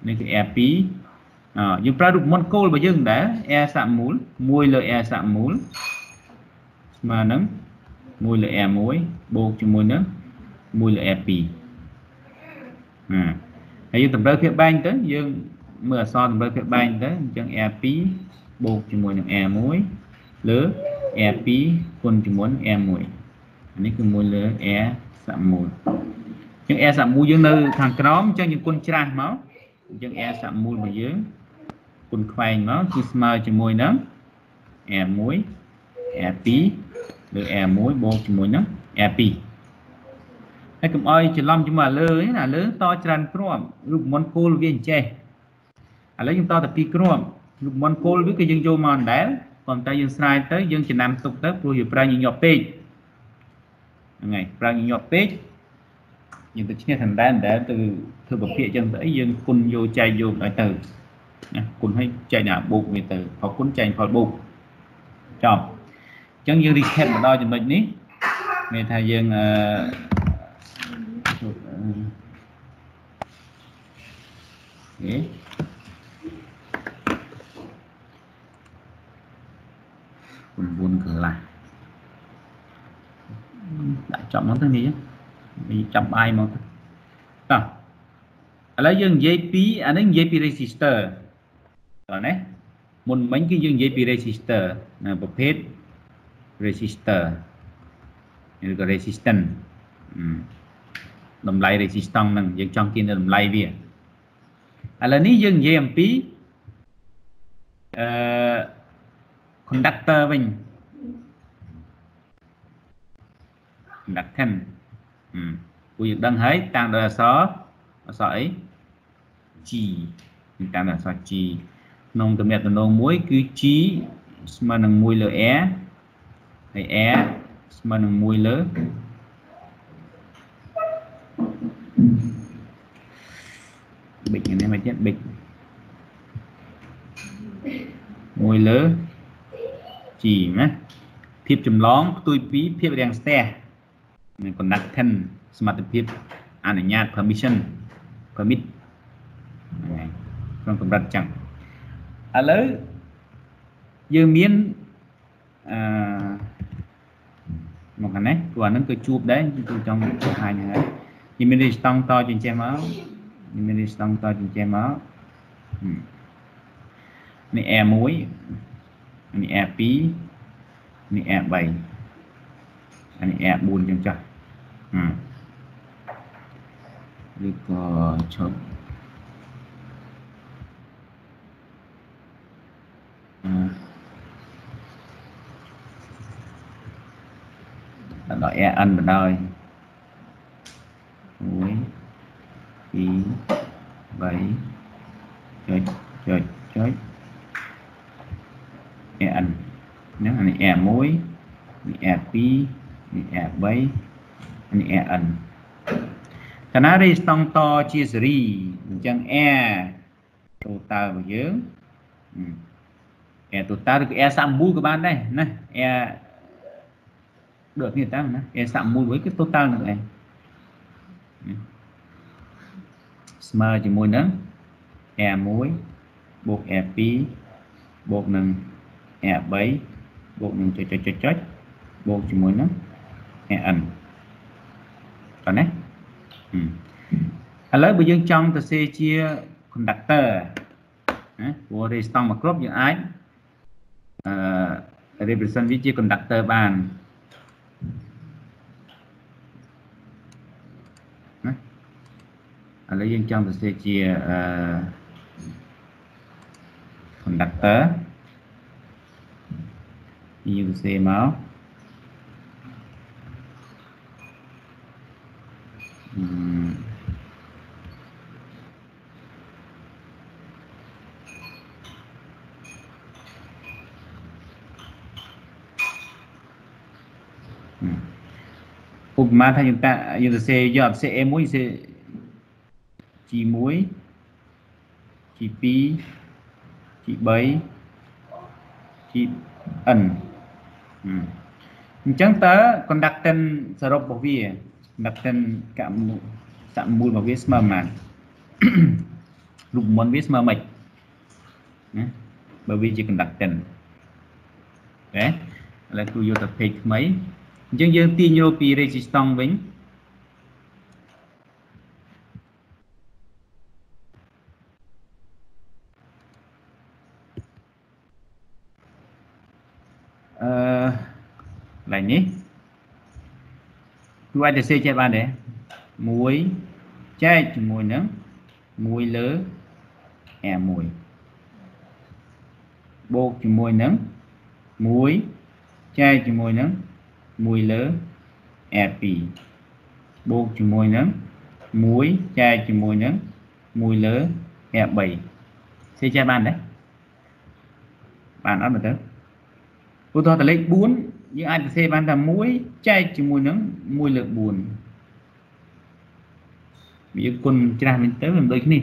នេះគឺ R2 អយើងប្រើរូបមន្តគោលរបស់យើងដែរ R សាក់មូល1លើ R សាក់មូលស្មើនឹង1លើ R1 បូកជាមួយនឹង1លើ R2 ណាហើយយើងតម្រូវភាពបែងទៅយើង មើលអក្សរតម្រូវភាពបែងទៅអញ្ចឹង R2 បូកជាមួយនឹង R1 លើ R2 គុណជាមួយនឹង R1 នេះគឺ1លើ R សាក់មូលអញ្ចឹង R សាក់មូលយើងនៅខាងក្រោមអញ្ចឹងយើងគុណច្រាស់មកអញ្ចឹង R សាក់មូលរបស់យើងគុណខ្វែងមកគឺស្មើជាមួយនឹង R1 R2 លើ R1 បូកជាមួយនឹង R2 ហើយកុំអោយច្រឡំជាមួយអាលើណាលើតច្រើនគ្រាប់រូបមន្តគោលវាអញ្ចេះ ឥឡូវយើងតទៅពីរគ្រាប់រូបមន្តគោលវាគឺយើងយកមកអណ្ដែលប៉ុន្តែយើងស្រាយទៅយើងចំណាំទុកទៅព្រោះវាប្រើញញប់ពេកហ្នឹងហើយប្រើញញប់ពេកយើងទៅឈ្នះអណ្ដែលអណ្ដែលទៅធ្វើប្រភេទអញ្ចឹងទៅអីយើងគុណយកចែកយកឲ្យទៅណាគុណឲ្យចែកណាបូកវាទៅផលគុណចែកផលបូកចប់អញ្ចឹងយើង recap មកដល់ចំណុចនេះមានថាយើងអឺអូ 9កន្លះដាក់ចំមកទៅនេះនេះចាំបាយមកទៅតោះឥឡូវយើងនិយាយពីអានេះនិយាយពី resistor តោះណាមុនមិញគឺយើងនិយាយពី resistor ប្រភេទ resistor ឬក៏ resistance តម្លៃ resistance ហ្នឹងយើងចង់គិតតម្លៃវាឥឡូវនេះយើងនិយាយអំពីអឺ conductor វិញ conductance ពូយើងដឹងហើយតាំងដោយអក្សរអក្សរអី G តាំងដោយអក្សរ G ក្នុងទំនាក់ទំនងមួយគឺ G ស្មើនឹង1លើ R ហើយ R ស្មើនឹង1លើបិចនេះមកទៀតបិច1លើ G ណាភាពចម្លងផ្ទុយពីភាពរាំងស្ទះនិង conductance សមត្ថភាពអនុញ្ញាត permission permit ហ្នឹងក្នុងកម្រិតចឹងឥឡូវយើងមានអឺមកខាងនេះព្រោះអានឹងគឺជួបដែរគឺចង់បង្ហាញហើយយើងមានរីស្តង់តចិញ្ចេះមកយើងមានរីស្តង់តចិញ្ចេះមកនេះ R1 នេះ R2 នេះ R3 អានេះ R4 ចឹងចាស់ឬក៏ឈប់អឺដល់ AN បណ្ដោយ1 2 3ចុចចុចចុច AN ហ្នឹងអានេះ A1 នេះ A2 នេះ A3 នេះ AN កាលណារីស្តង់តជាសេរីអញ្ចឹង air total របស់យើង air total ឬក៏ air សាក់មូលក៏បានដែរណា air ដូចគ្នាតាមណា air សាក់មូលវិញគឺ total នឹងឯងស្មើជាមួយនឹង air 1បូក air 2បូកនឹង air 3បូកនឹងចុចចុចចុចចុចបូកជាមួយនឹង air n តោះណាឥឡូវបើយើងចង់ទៅសេជា conductor ណាព្រោះ resistance មួយគ្រាប់យើងអាចអឺ represent វាជា conductor បានណាឥឡូវយើងចង់ទៅសេជាអឺ conductor យើងសេមកអឺឧ បមាថាយើងតាយើងសរសេរយកអក្សរ A1 សរសេរ G1 G2 G3 GN អញ្ចឹងតើ conductance សរុបរបស់វា conductance កមសមូលរបស់វាស្មើប៉ុន្មានរូបមន្តវាស្មើមិនណាបើវាជា conductance អូខេឥឡូវគ្រូយកទៅ page ថ្មីអញ្ចឹងយើងទាញយកពី resistance វិញអឺកន្លែងនេះគឺ អាចទៅសេចេះបានដែរ1ចែកជាមួយនឹង1លើ A1 បូកជាមួយនឹង1ចែកជាមួយនឹង1លើ A2 បូកជាមួយនឹង1ចែកជាមួយនឹង1លើ A3 សេចេះបានដែរបានអត់មើលទៅឧទាហរណ៍តលេខ4 យើងអាចសរសេរបានថា1ចែកជាមួយនឹង1លើ4វាគុណច្រាស់មែនទៅមិនដូចគ្នា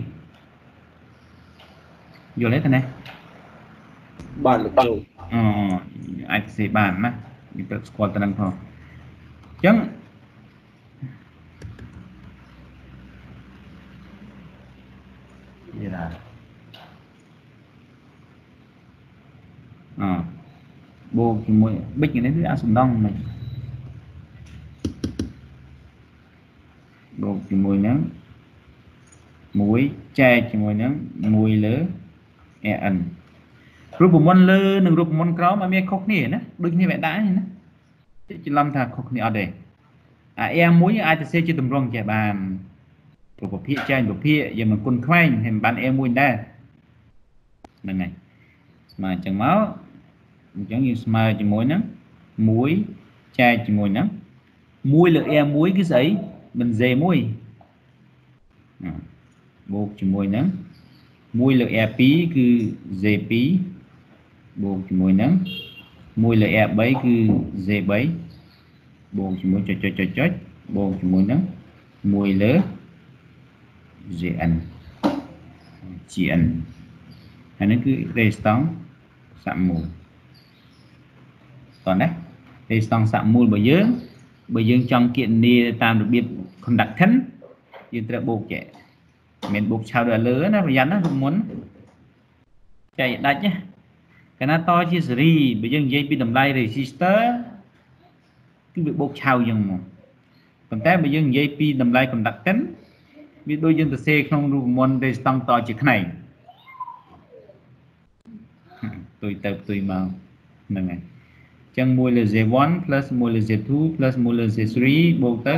យល់ទេតាណាបានលោកគ្រូអូអាចសរសេរបានណាយើងត្រូវស្គាល់ទៅនឹងផងអញ្ចឹងយេរ៉ាអ បូកជាមួយបិចនេះវាអត់សំដងមិនបូកជាមួយនឹង1ចែកជាមួយនឹង1លើ an រូបមន្តលើនិងរូបមន្តក្រោមអត់មានខុសគ្នាណាដូចគ្នាវាដាក់ណាច្រឡំថាខុសគ្នាអត់ទេអា a មួយអាចទៅសេជាតម្រងចេះបានប្រភពចែកប្រភពយើងមិនគុណខ្វែងហើយមិនបាន a មួយដែរហ្នឹងហើយស្មើអញ្ចឹងមក អញ្ចឹងយើងស្មើជាមួយនឹង1ចែកជាមួយនឹង1លើ a1 គឺស្អីមិន z1 បូកជាមួយនឹង1លើ a2 គឺ z2 បូកជាមួយនឹង1លើ a3 គឺ z3 បូកជាមួយចុចចុចចុចចុចបូកជាមួយនឹង1លើ gn gn ហើយនេះគឺ resistance សមូល តោះណាទេស្តង់សាក់មូលរបស់យើងបើយើងចង់គណនាតាមរបៀប conductance យើងត្រូវបូកចែកមិនបូកឆៅដល់លើណាប្រយ័ត្នណាមុនចែកដាច់ណាកាលណាតជាសេរីបើយើងនិយាយពីតម្លៃ resistor គឺវាបូកឆៅយ៉ាងមកប៉ុន្តែបើយើងនិយាយពីតម្លៃ conductance វាដូចយើងទៅសេក្នុងរូបមន្ត resistance តជាខ្នែងទុយទៅទុយមកហ្នឹងហើយ ចឹង1លើ Z1 1លើ Z2 1លើ Z3 បូកទៅ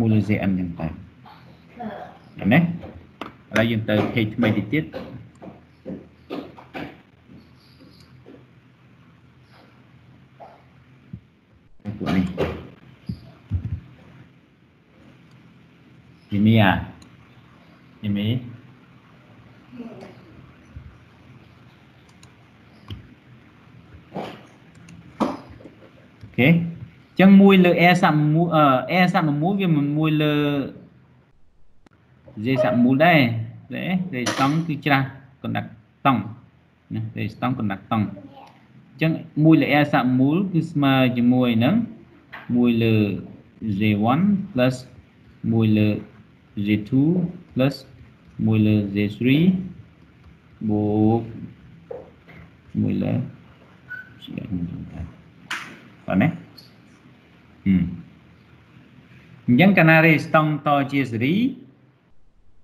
1លើ Zn ចឹងទៅណាឥឡូវយើងទៅ page ថ្មីតិចទៀតពួកនេះយីមីអាយីមីអូខេអញ្ចឹងមួយលើ air សាក់មួយអឺ air សាក់មួយវាមិនមួយលើ j សាក់មូលដែរទេទេស្តង់គឺច្រាស់កណ្ដាក់តង់ណាទេស្តង់កណ្ដាក់តង់អញ្ចឹងមួយលើ air សាក់មូលគឺស្មើជាមួយនឹងមួយលើ j1 plus មួយលើ j2 plus មួយលើ j3 បូកមួយលើជា បាទណាហឹមអញ្ចឹងកាលណារេស្តង់តជាសេរី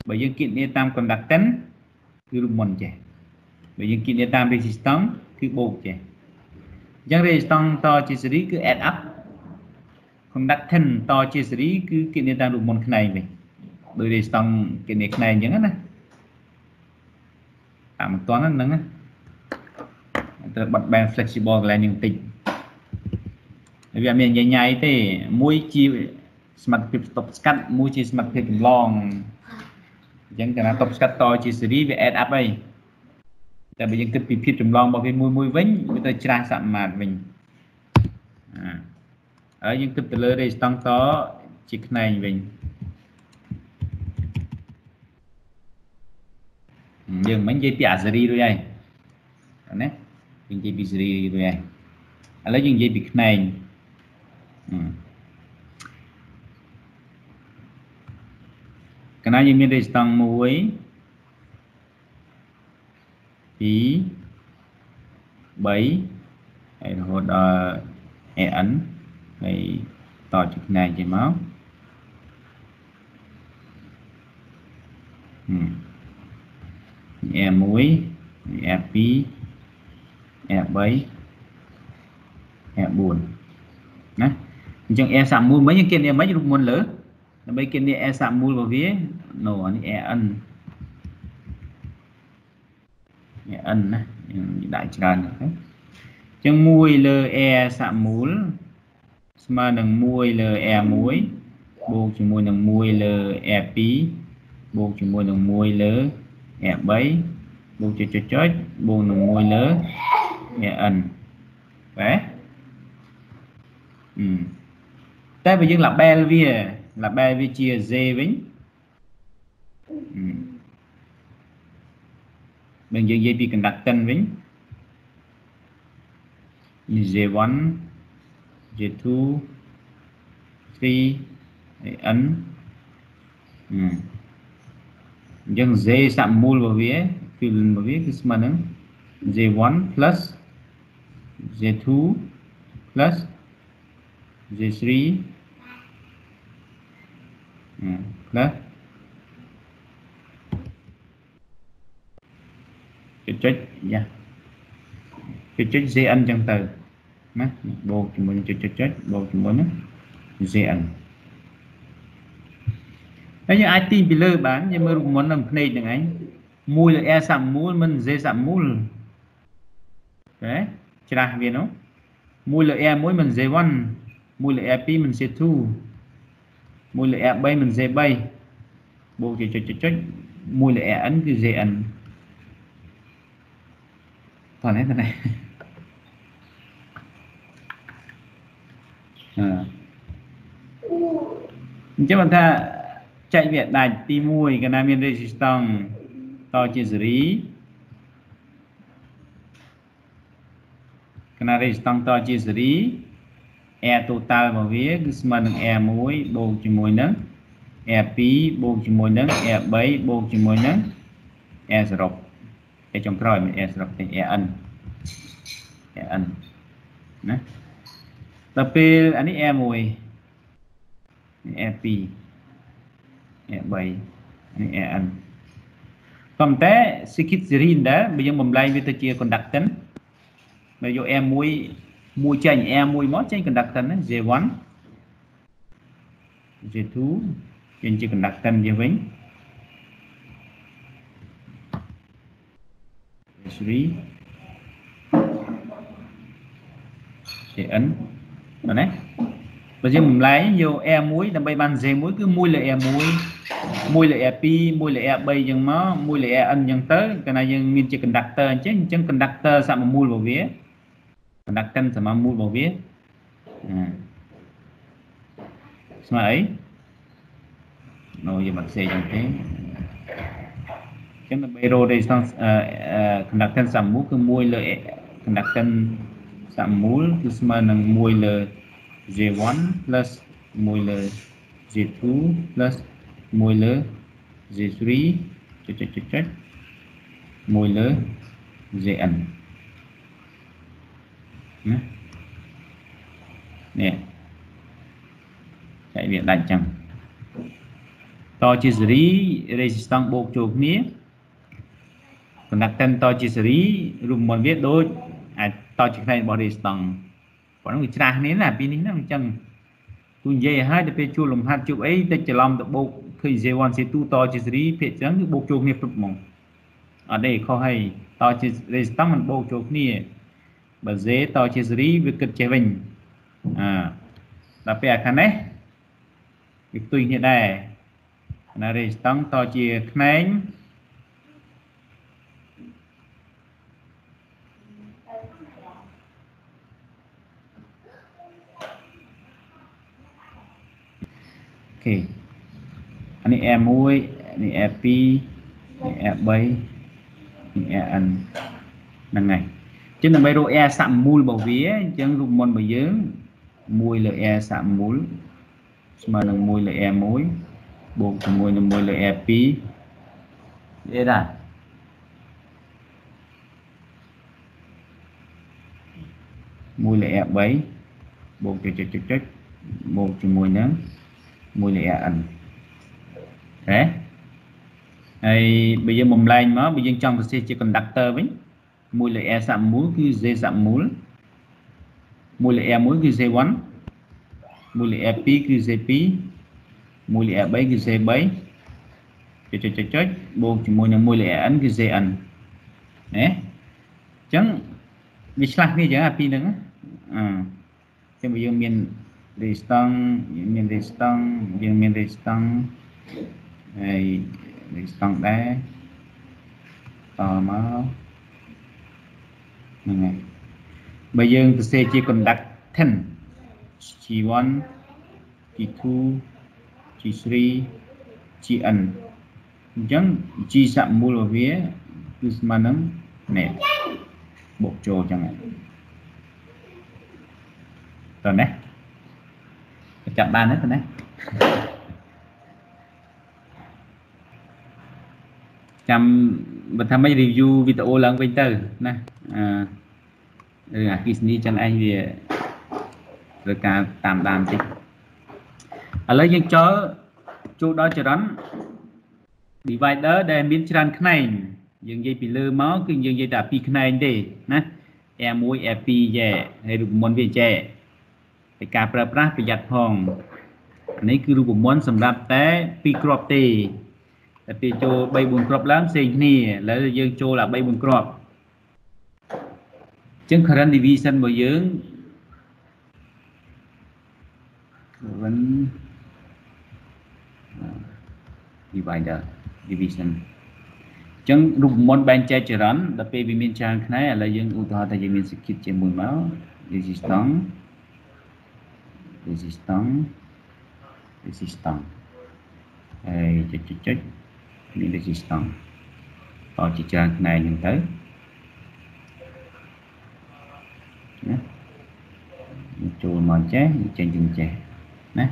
បើយើងគិតនេះតាម conductance គឺរូបមុនចេះបើយើងគិតនេះតាម resistance គឺបូកចេះអញ្ចឹង resistance តជាសេរីគឺ add up conductance តជាសេរីគឺគិតនេះតាមរូបមុនខ្នែងវិញដោយ resistance គិតនេះខ្នែងអញ្ចឹងណាតាមមិនទាន់ហ្នឹងណាត្រូវបាត់ band flexible កន្លែងនេះបន្តិច វាអត់មានញញ៉ៃទេមួយជាសមត្ថភាពស្ទប់ស្កាត់មួយជាសមត្ថភាពចម្លងអញ្ចឹងកាលណាតបស្កាត់តជាស៊េរីវា add up ហើយតែបើយើងគិតពីភាពចម្លងរបស់វាមួយមួយវិញវាទៅច្រាស់សមាត្រវិញហើយយើងគិតទៅលើ resistance តជាខ្នែងវិញយើងមិននិយាយពីអាស៊េរីរួចហើយណាយើងនិយាយពីស៊េរីរួចហើយឥឡូវយើងនិយាយពីខ្នែង កណាយើងមាន resistance 1 2 3ហើយរហូតដល់ an ហើយតជាផ្នែកចេញមកហឹម A1 A2 A3 A4 ណា អញ្ចឹង A សាក់មូលមិញយើងគិតនេះមិញរូបមុនលើដើម្បីគិតនេះ A សាក់មូលរបស់វា no អានេះ AN AN ណាយើងដាក់ច្រើនទៅអញ្ចឹង1លើ A សាក់មូលស្មើនឹង1លើ A1 បូកជាមួយនឹង1លើ A2 បូកជាមួយនឹង1លើ A3 បូកចុចចុចចុចបូកនឹង1លើ AN បែអឺ តែបើយើង label វា label វាជា Z វិញបើយើងនិយាយពី conductance វិញ J1 J2 3 N អញ្ចឹង Z សាក់មូលរបស់វា equivalent របស់វាគឺស្មើនឹង J1 J2 J3 plus ចុចយ៉ាចុច ZN ចឹងទៅណាបូកជាមួយនឹងចុចចុចចុចបូកជាមួយនឹង ZN ហើយយើងអាចទាញពីលើបានយើងមើលរូបមន្តនៅភ្នែកហ្នឹងឯងមួយលើ R សាក់ មូលមិន Z សាក់មូលហ៎ច្រាស់វានោះមួយលើ R1 មិន Z1 មួយលើ R2 មិន Z2 មួយលើ R3 មិន Z3 បូកចុចចុចចុចមួយលើ RN គឺ ZN តោះនេះតោះនេះអឺអញ្ចឹងបន្តថាចែកវាដាច់ទី1កាលណាមាន resistance តជាសេរីកាលណា resistance តជាសេរី air total របស់វាគឺស្មើនឹង air 1បូកជាមួយនឹង air 2បូកជាមួយនឹង air 3បូកជាមួយនឹង air សរុបតែចុងក្រោយមាន air សរុបទេ air n air n ណាដល់ពេលអានេះ air 1 air 2 air 3អានេះ air n ប៉ុន្តែ cyclic serine ដែរបើយើងបំលែងវាទៅជា conductance បើយក air 1 mua chanh chân cần đặt conductance J1 dễ thú chân chỉ cần đặt tần dễ vĩnh. Dễ J3 Jn rồi đấy bây giờ mình lấy nhiều E muối ដើម្បីបាន J មួយគឺមួយលើ E មួយមួយលើ E2 មួយលើ E3 đặt EN អញ្ចឹងទៅកាលណាយើងមានជា conductor អញ្ចឹងអញ្ចឹង vào សមមូលរបស់វា conductance សមមូលរបស់វាស្មើអីនោះយើងមិនផ្សេងអញ្ចឹងទេចឹងដើម្បី row resistance conductance សមមូលគឺ1លើ conductance សមមូលគឺស្មើនឹង1លើ J1 1លើ J2 1លើ J3 ចុចចុចចុចចុច1លើ JN ណានេះចែកវាដាច់ចឹងតជាសេរី resistance បូកចូលគ្នា conductance តជាសេរីរូបមន្តវាដូចអាចតជាផ្នែករបស់ resistance ប៉ុណ្ណឹងវាច្រាស់នេះណាពីនេះហ្នឹងអញ្ចឹងគូនិយាយឲ្យទៅពេលជួលលំហាត់ជួបអីទៅច្រឡំទៅបូកឃើញ J1 C2 តជាសេរីភាគច្រើនគឺបូកចូលគ្នាព្រឹបហ្មងអត់ទេខុសហើយតជា resistance มันបូកចូលគ្នា បើ Z តជាសេរីវាគិតចេះវិញអឺដល់ពេលអាខាងនេះវាផ្ទុយគ្នាដែរណា resistance តជាខ្នែងអូខេអានេះ R1 នេះ R2 នេះ R3 នេះ RN ហ្នឹងហើយអញ្ចឹងដើម្បីរក R សមមូលរបស់វាអញ្ចឹងរូបមន្តរបស់យើង1លើ R សមមូលស្មើនឹង1លើ R1 បូកជាមួយនឹង1លើ R2 និយាយដែរ1លើ R3 បូកចុចចុចចុចចុចបូកជាមួយនឹង1លើ RN ហេហើយបើយើងបំលែងមកបើយើងចង់សរសេរជា conductor វិញ 1លើ R សមមូលគឺ Z សមមូល1លើ R1 គឺ Z1 1លើ R2 គឺ Z2 1លើ R3 គឺ Z3 ចុចចុចចុចចុចបូកជាមួយនឹង1លើ RN គឺ ZN ណាអញ្ចឹងវាឆ្លាស់គ្នាចឹងអាពីរហ្នឹងអឺអញ្ចឹងបើយើងមាន resistance យើងមាន resistance យើងមាន resistance ហើយ resistance ដែរតមក ហ្នឹងហើយបើយើងសរសេរជា conductance G1 G2 G3 GN អញ្ចឹង G សមូលរបស់វាគឺស្មើនឹងនេះបូកចូលអញ្ចឹងតើណាចាប់បានទេតើណា ចាំបើថាមិន review វីដេអូឡើងវិញទៅណាអឺអាគិសនីចឹងឯងវាត្រូវការតាមដានតិចឥឡូវយើងចូលចូលដល់ចរន្ត divider ដែលមានច្រើនខ្នែងយើងនិយាយពីលើមកគឺយើងនិយាយតែពីរខ្នែងទេណា R1 R2 យ៉ែហើយរូបមន្តវាយ៉ែហើយការប្រើប្រាស់ប្រយ័ត្នផងនេះគឺរូបមន្តសម្រាប់តែពីរគ្រាប់ទេ តែពេលចូល3 4គ្រាប់ឡើងផ្សេងគ្នាឥឡូវយើងចូលដល់3 4គ្រាប់អញ្ចឹង current division របស់យើង current divider division អញ្ចឹងរូបមន្តបែងចែកចរន្តដល់ពេលវាមានច្រើនផ្នែកឥឡូវយើងឧទាហរណ៍ថាយើងមានសគិតជាមួយមក resistance resistance resistance ហើយចុចចុចចុច មាន resistance តជាច្រើនផ្នែកហ្នឹងទៅណាចូលមកចេះចេញជាចេះណា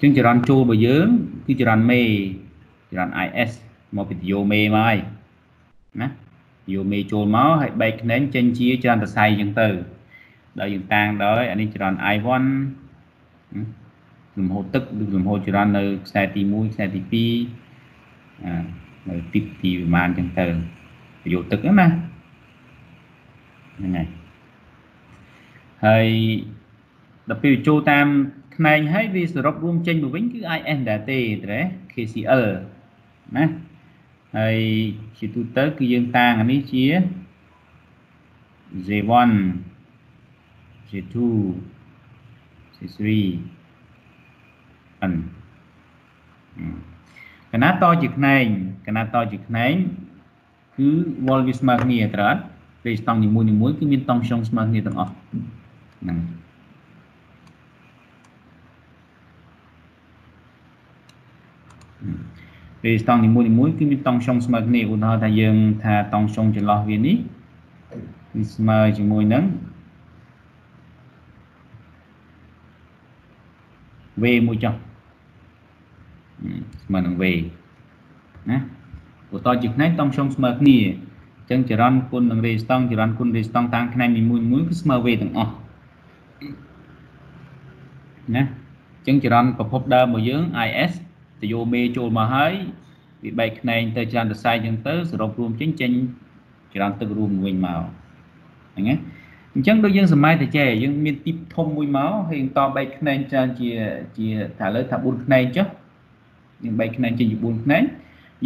ចឹងចរន្តចូលរបស់យើងគឺចរន្តមេចរន្ត IS មកពីយោមេមកហើយណាយោមេចូលមកហើយបែកខ្នែងចេញជាចរន្តស័យចឹងទៅដល់យើងតាំងដោយអានេះចរន្ត I1 លំហូរទឹកឬលំហូរចរន្តនៅខ្សែទី1ខ្សែទី2អា នៅទីទីប្រមាណចឹងទៅប្រយោគទឹកហ្នឹងណាហ្នឹងហើយហើយដល់ពេលចូលតាមផ្នែកហើយវាសរុបរួមចេញមកវិញគឺ IS ដែរទេត្រេ KCL ណាហើយជាទូទៅគឺយើងតាងអានេះជា J1 J2 J3 N កណាតជាខ្នែងកណាតជាខ្នែងគឺវល់វាស្មើគ្នាត្រូវអត់ពេលស្តង់នីមួយនីមួយគឺមានតង់ខ្យងស្មើគ្នាទាំងអស់ហ្នឹងពេលស្តង់នីមួយនីមួយគឺមានតង់ខ្យងស្មើគ្នាឧទាហរណ៍ថាយើងថាតង់ខ្យងចន្លោះវានេះគឺស្មើជាមួយនឹង v មួយចុះ ស្មើនឹង v ណាបន្តជាផ្នែកតំខ្យងស្មើគ្នាអញ្ចឹងចរន្តគុណនឹងរេស្តង់ចរន្តគុណរេស្តង់តាមផ្នែកនីមួយមួយគឺស្មើ v ទាំងអស់ណាអញ្ចឹងចរន្តប្រភពដើមរបស់យើង IS ទៅយកមេចូលមកហើយវាបែកផ្នែកទៅចរន្តស័យអញ្ចឹងទៅសរុបរួមចេញចេញចរន្តទឹករួមវិញមកហ្នឹងណាអញ្ចឹងដូចយើងសម័យតែចេះយើងមានទីបធំមួយមកហើយតបែកផ្នែកច្រើនជាជាថាលើថា4ផ្នែកចុះ យើងបែកផ្នែកចេញជា4ផ្នែក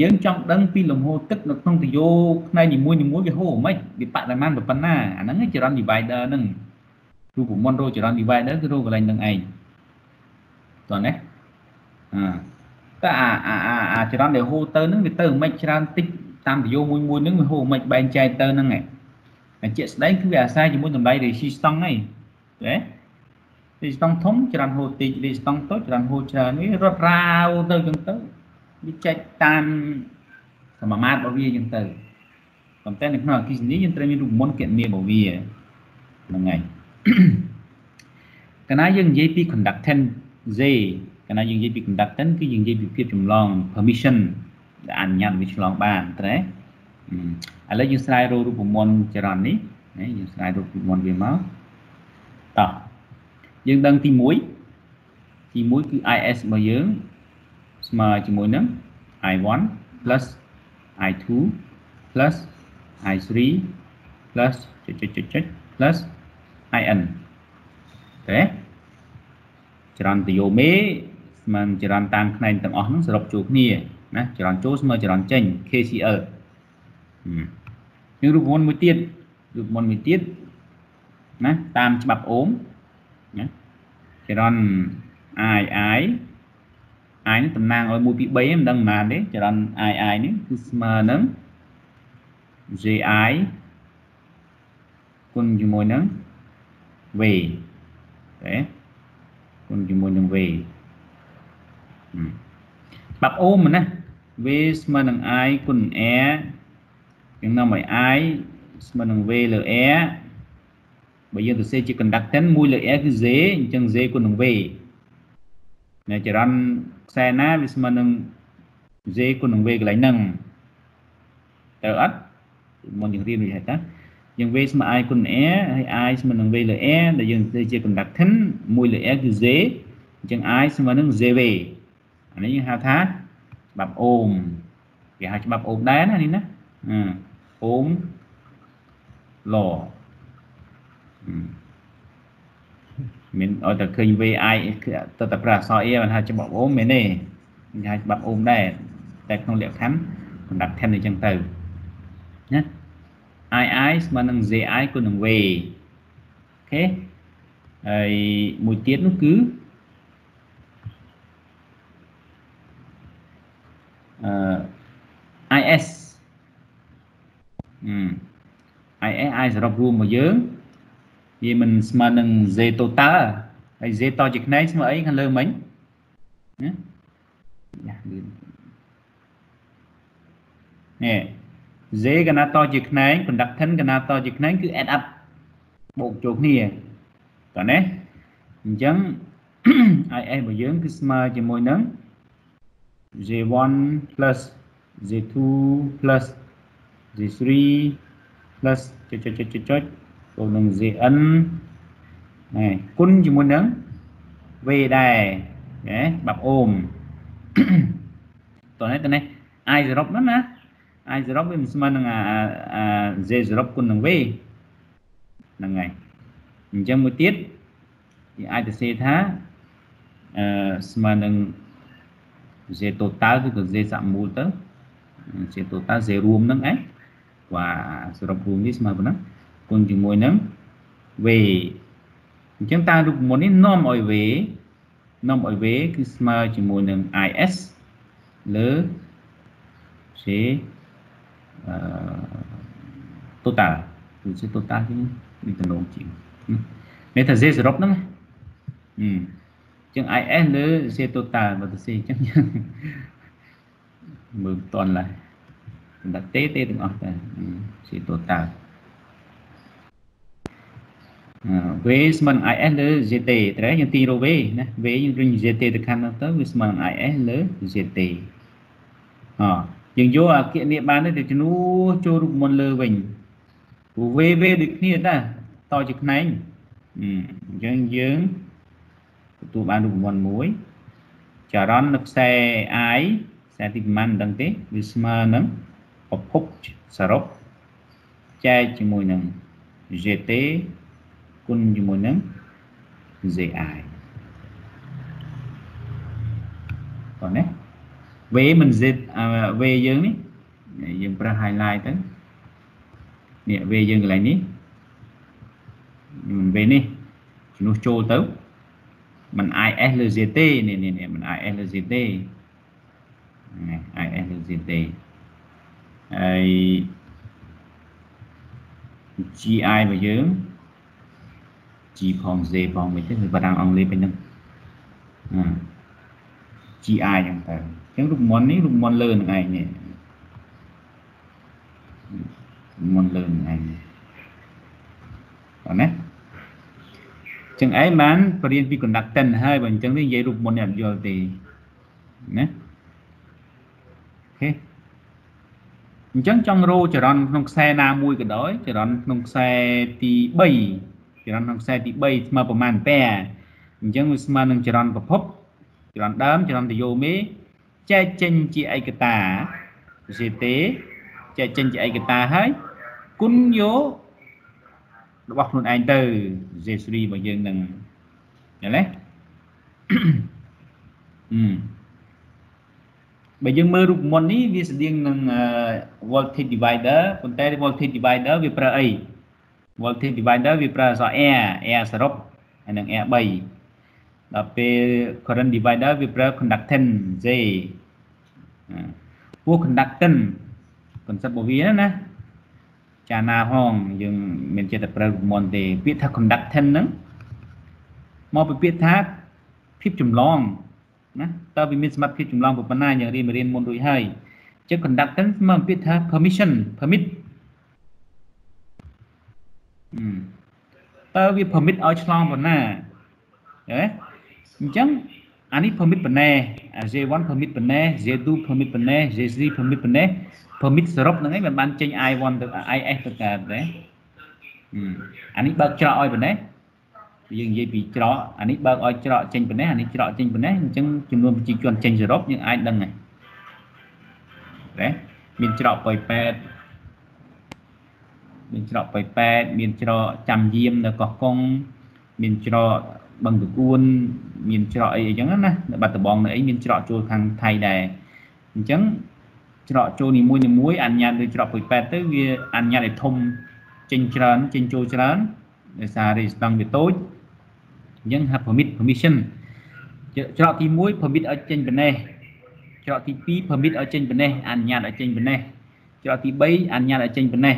យើងចង់ដឹងពីលំហូរទឹកនៅក្នុងទយោផ្នែកនីមួយនីមួយវាហូរមិនវាបរិមាណប៉ុណ្ណាអាហ្នឹងចរន្ត divider ហ្នឹងគ្រូប្រមន់រកចរន្ត divider គឺរកកន្លែងហ្នឹងឯងតោះណាអឺតែអាអាអាចរន្តដែលហូរទៅហ្នឹងវាទៅមិនច្រើនតិចតាមទយោមួយមួយហ្នឹងវាហូរមិនបែងចែកទៅហ្នឹងឯងតែជាក់ស្ដែងគឺវាអាស្រ័យជាមួយតម្លៃ resistance ហ្នឹង ទេ resistance ធំច្រើនហូរតិច resistance តូចច្រើនហូរច្រើនវារត់រាវទៅចឹងទៅវាចែកតាមសមាមាត្ររបស់វាចឹងទៅប៉ុន្តែនៅក្នុងអគិសនីយើងត្រូវមានរូបមន្តគណនារបស់វាហ្នឹងហើយកណាយើងនិយាយពី conductance Z កណាយើងនិយាយពី conductance គឺយើងនិយាយពីភាពចម្លង permission ដែលអនុញ្ញាតវាឆ្លងបានត្រេឥឡូវយើងស្រាយរករូបមន្តចរន្តនេះណាយើងស្រាយរូបមន្តវាមកតោះ យើងដឹងទី1ទី1គឺ IS របស់យើងស្មើជាមួយនឹង I1 I2 I3 ចុចចុចចុចចុច IN ទេចរន្តទយោមេស្មើចរន្តតាមផ្នែកទាំងអស់ហ្នឹងសរុបជួបគ្នាណាចរន្តចូលស្មើចរន្តចេញ KCL យើងរូបមន្តមួយទៀតរូបមន្តមួយទៀតណាតាមច្បាប់អូមណា ចរន្ត I I I នេះតំណាងឲ្យ1 2 3មិនដឹងប៉ុន្មានទេចរន្ត I I នេះគឺស្មើនឹង JI គុណជាមួយនឹង V ទេគុណជាមួយនឹង V ច្បាប់អូមណា V ស្មើនឹង I គុណ R យើងនាំឲ្យ I ស្មើនឹង V លើ R បើយើងទៅសេជា conductance 1លើ R គឺ Z អញ្ចឹង Z គុណនឹង V នៅចរន្តខ្សែណាវាស្មើនឹង Z គុណនឹង V កន្លែងហ្នឹងទៅអត់មុនយើងរៀនរួចហើយតាយើង V ស្មើ I គុណ R ហើយ I ស្មើនឹង V លើ R ដែលយើងធ្វើជា conductance 1លើ R គឺ Z អញ្ចឹង I ស្មើនឹង ZV អានេះយើងហៅថាច្បាប់អូមគេហៅច្បាប់អូមដែរណានេះណាអូម law មានឲ្យតែឃើញ VI ទៅតែប្រើអក្សរ A មិនថាច្បាប់អូមមែនទេគេហៅច្បាប់អូមដែរតែក្នុងលក្ខខណ្ឌ conductance អញ្ចឹងទៅណា II ស្មើនឹង ZI គុណនឹង V អូខេហើយមួយទៀតនោះគឺអឺ IS អឺ IS I សរុបរួមមកយើង វាមិនស្មើនឹង Z total ហើយ Z តជាខ្នែងស្មើអីខាងលើមិញណាយ៉ាលឿននេះ Z កណាតជាខ្នែង conductance កណាតជាខ្នែងគឺ add up បូកចូលគ្នាតើណាអញ្ចឹង IS របស់យើងគឺស្មើជាមួយនឹង J1 J2 J3 ចុចចុចចុចចុច ចូលនឹង Zn នេះគុណជាមួយនឹង V ដែរណាបាប់អូមតោះនេះតនេះ I សរុបហ្នឹងណា I សរុបវាមិនស្មើនឹងអា Z សរុបគុណនឹង V ហ្នឹងហើយអញ្ចឹងមួយទៀតយើងអាចទៅសេថាអឺស្មើនឹង Z total គឺទៅ Z សាក់មូលទៅជា total សេរួមហ្នឹងឯងបាទសរុបរួមនេះស្មើប៉ុណ្ណឹង គុណជាមួយនឹង v អញ្ចឹងតើរូបមន្តនេះនាំឲ្យ v នាំឲ្យ v គឺស្មើជាមួយនឹង is លើជាអឺ total គឺជា total ជាងនេះតំណងជាងមានថា z សរុបហ្នឹងអឺចឹង is លើ z total បើទៅ c អញ្ចឹងមើលតន់ឡើយសម្រាប់ទេទេទាំងអស់តែ z total វេស្មើនឹង is លើ zt ត្រូវយើងទីរវេណាវេយើងរុញ zt ទៅខាងនោះទៅវាស្មើនឹង is លើ zt អយើងយកអគ្គនិបានទៅជំនួសចូលរូបមន្តលើវិញព្រោះវេវេដូចគ្នាដែរតជាផ្នែកអញ្ចឹងយើងទទួលបានរូបមន្តមួយចរន្តនៅខ្សែ i ខ្សែទីប្រមាណមិនដឹងទេវាស្មើនឹងប្រភពសរុបចែកជាមួយនឹង gt គុណជាមួយនឹង zi បងណា v មិន z v យើងនេះយើងប្រើ highlight ទៅនេះ v យើងកន្លែងនេះមិន v នេះជំនួសចូលទៅមិន is លើ z ទេនេះនេះមិន is លើ z ទេនេះ is លើ z ទេហើយ gi របស់យើង G ផង Z ផងមិនទេវាបារាំងអង់គ្លេសពេញហ្នឹង GI ហ្នឹងទៅអញ្ចឹងរូបមន្តនេះរូបមន្តលើនឹងឯងនេះរូបមន្តលើនឹងឯងបងណាចឹងឯងបានបរៀនពី conductance ហើយបើអញ្ចឹងនេះនិយាយរូបមន្តនេះអត់យល់ទេណាអូខេអញ្ចឹងចង់រោចរន្តក្នុងខ្សែណាមួយក៏ដោយចរន្តក្នុងខ្សែទី3 ចរន្តក្នុងខ្សែទី3ស្មើប្រមាណពែអញ្ចឹងវាស្មើនឹងចរន្តប្រភពចរន្តដើមចរន្តទយោមេចែកចេញជាឯកតាសេទេចែកចេញជាឯកតាហើយគុណយករបស់ខ្លួនឯងទៅ Z3 របស់យើងនឹងឃើញទេអឺបើយើងមើលរូបមន្តនេះវាស្តៀងនឹង voltage divider ប៉ុន្តែ voltage divider វាប្រើអី voltage divider វាប្រើអក្សរ air air សរុបហើយនឹង air 3ដល់ពេល current divider វាប្រើ conductance J ពោះ conductance concept របស់វាណាចាណាហងយើងមានចិត្តតែប្រើមន្តទេពាក្យថា conductance ហ្នឹងមកពីពាក្យថាភាពចម្លងណាតើវាមានសមត្ថភាពចម្លងប៉ុណ្ណាយើងរៀនរៀនមុនរួចហើយចឹង conductance មកពាក្យថា permission permit តើវា permit ឲ្យឆ្លងប៉ុណ្ណាហ៎អញ្ចឹងអានេះ permit ប៉ុណ្ណេះ J1 permit ប៉ុណ្ណេះ J2 permit ប៉ុណ្ណេះ J3 permit ប៉ុណ្ណេះ permit សរុបហ្នឹងឯងមិនបានចេញ I1 ទៅ IS ទៅកើតទេអានេះបើកច្រកឲ្យប៉ុណ្ណេះយើងនិយាយពីច្រកអានេះបើកឲ្យច្រកចេញប៉ុណ្ណេះអានេះច្រកចេញប៉ុណ្ណេះអញ្ចឹងចំនួនប្រជាជនចេញសរុបយើងអាចដឹងហើយណាមានច្រកប៉ោយប៉ែត មានច្រកបៃប៉ែតមានច្រកចាំយាមនៅកោះកុងមានច្រកបឹងតគួនមានច្រកអីអញ្ចឹងណានៅបាត់ដំបងនៅអីមានច្រកចូលខាងថៃដែរអញ្ចឹងច្រកចូលនីមួយនីមួយអនុញ្ញាតដោយច្រកពុយប៉ែតទៅវាអនុញ្ញាតឲ្យធំចេញច្រើនចេញចូលច្រើនដោយសាររីស្តង់វាតូចអញ្ចឹង have permit permission ច្រកទី1 permit ឲ្យចេញប៉ុណ្ណេះច្រកទី2 permit ឲ្យចេញប៉ុណ្ណេះអនុញ្ញាតឲ្យចេញប៉ុណ្ណេះច្រកទី3អនុញ្ញាតឲ្យចេញប៉ុណ្ណេះ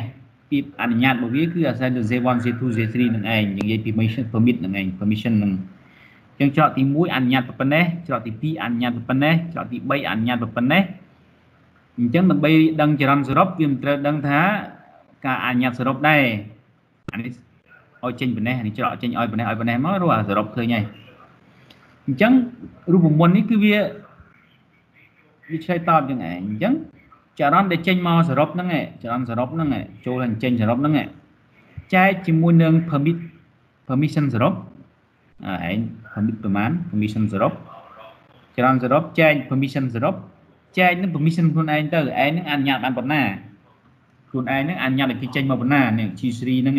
ពីអនុញ្ញាតរបស់វាគឺអាស្រ័យលើ Z1 Z2 Z3 នឹងឯងនិយាយពី permission permit នឹងឯង permission នឹងអញ្ចឹងច្រកទី1អនុញ្ញាតប៉ុណ្ណេះច្រកទី2អនុញ្ញាតប៉ុណ្ណេះច្រកទី3អនុញ្ញាតប៉ុណ្ណេះអញ្ចឹងដើម្បីដឹងចរន្តសរុបវាមិនត្រូវដឹងថាការអនុញ្ញាតសរុបដែរអានេះឲ្យចេញប៉ុណ្ណេះអានេះច្រកចេញឲ្យប៉ុណ្ណេះឲ្យប៉ុណ្ណេះមករកអាសរុបឃើញហើយអញ្ចឹងរូបមន្តនេះគឺវាវាឆ្លើយតបយ៉ាងឯងអញ្ចឹង ចរន្តដែលចេញមកសរុបហ្នឹងចរន្តសរុបហ្នឹងចូលហើយចេញសរុបហ្នឹងចែកជាមួយនឹង permit permission សរុបឯង permit ប្រមាណ permission សរុបចរន្តសរុបចែក permission សរុបចែកនឹង permission ខ្លួនឯងទៅឯងនឹងអនុញ្ញាតបានប៉ុណ្ណាខ្លួនឯងនឹងអនុញ្ញាតឲ្យគេចេញមកប៉ុណ្ណានេះ G3 ហ្នឹង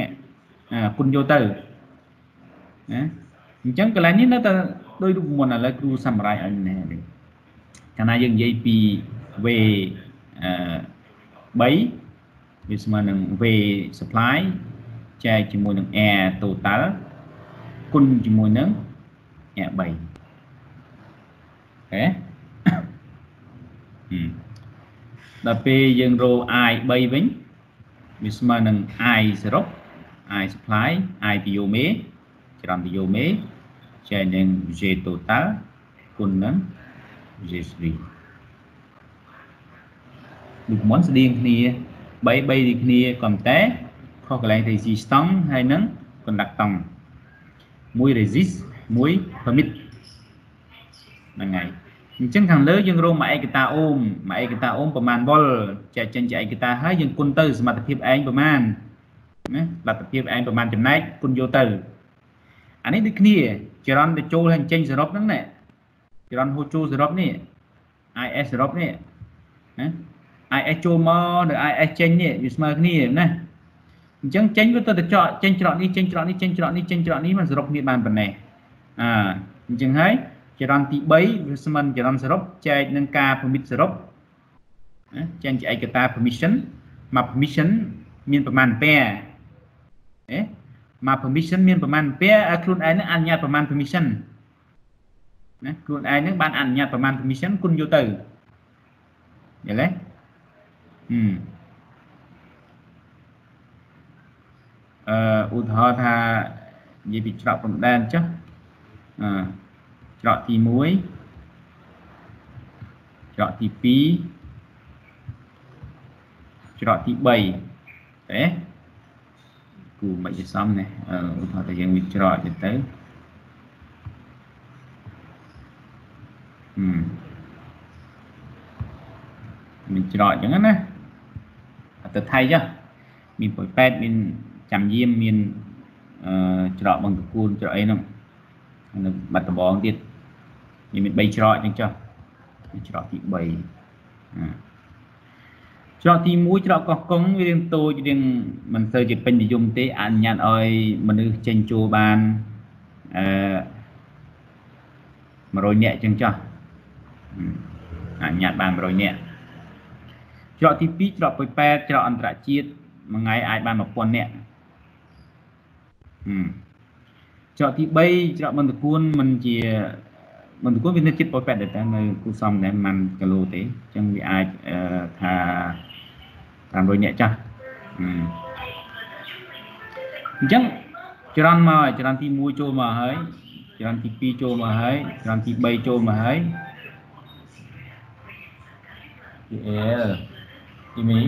គុណយកទៅណាអញ្ចឹងកន្លែងនេះនៅតែដោយរូបមន្តឥឡូវគ្រូសម្រាប់ឲ្យណែនេះកាលណាយើងនិយាយពី way អឺ 3វាស្មើនឹង V supply ចែកជាមួយនឹង air total គុណជាមួយនឹង air 3អូខេដល់ពេលយើងរក i 3វិញវាស្មើនឹង i សរុប i supply i ពីយោមេច្រើនពីយោមេចែកនឹង j total គុណនឹង j 3 ដូចមុនស្តៀងគ្នា3 3ដូចគ្នាក៏តែខុសកន្លែង resistance ហើយនឹង conductance មួយ resist មួយ permit ហ្នឹងហើយអញ្ចឹងខាងលើយើងរកមួយឯកតាអូមមួយឯកតាអូមប្រមាណវ៉ុលចែកចេញជាឯកតាហើយយើងគុណទៅសមត្ថភាពឯងប្រមាណណាលទ្ធភាពឯងប្រមាណចំណែកគុណយកទៅអានេះដូចគ្នាចរន្តទៅចូលហើយចេញសរុបហ្នឹងណាចរន្តហូរចូលសរុបនេះ IS សរុបនេះណា IS ចូលមកនៅ IS ចេញនេះវាស្មើគ្នាណាអញ្ចឹងចេញវាទៅទៅចកចេញច្រកនេះចេញច្រកនេះចេញច្រកនេះចេញច្រកនេះมันសរុបគ្នាបានប៉ុណ្ណេះអើអញ្ចឹងហើយចរន្តទី3វាស្មើនឹងចរន្តសរុបចែកនឹងការ permit សរុបណាចេញជាឯកតា permission មក permission មានប្រមាណពែអេមក permission មានប្រមាណពែខ្លួនឯងនឹងអនុញ្ញាតប្រមាណ permission ណាខ្លួនឯងនឹងបានអនុញ្ញាតប្រមាណ permission គុណយកទៅយល់ទេហឹម អឺឧទាហរណ៍ថានិយាយពីច្រកព្រំដែនចុះអឺច្រកទី1ច្រកទី2ច្រកទី3ទេគូមិនជាសំនេះអឺឧទាហរណ៍ថាយើងវាច្រកទៅទៅហឹមមានច្រកអញ្ចឹងណាអត់ ទៅថៃចុះមានពុយប៉ែតមានចាំយាមមានអឺច្រកបឹងតកូនច្រកអីហ្នឹងនៅបាត់ដំបងទៀតវាមាន3ច្រកអញ្ចឹងចុះច្រកទី3ច្រកទី1ច្រកកោះកុងវារៀងតូចរៀងមិនសូវជាពេញនិយមទេអនុញ្ញាតឲ្យមនុស្សចេញចូលបានអឺ100នាក់អញ្ចឹងចុះអនុញ្ញាតបាន100នាក់ ច្រកទី2ច្រកពុយប៉ែតច្រកអន្តរជាតិមួយថ្ងៃអាចបាន1000នាក់ច្រកទី3ច្រកបន្ទគួនមិនជាបន្ទគួនវានៅជិតប៉ុយប៉ែតដែរតែនៅគូសំដែរមិនគីឡូទេអញ្ចឹងវាអាចថា500នាក់ចាស់អញ្ចឹងច្រនមកច្រនទី1ចូលមកហើយច្រនទី2ចូលមកហើយច្រនទី3ចូលមកហើយទី L ទីមី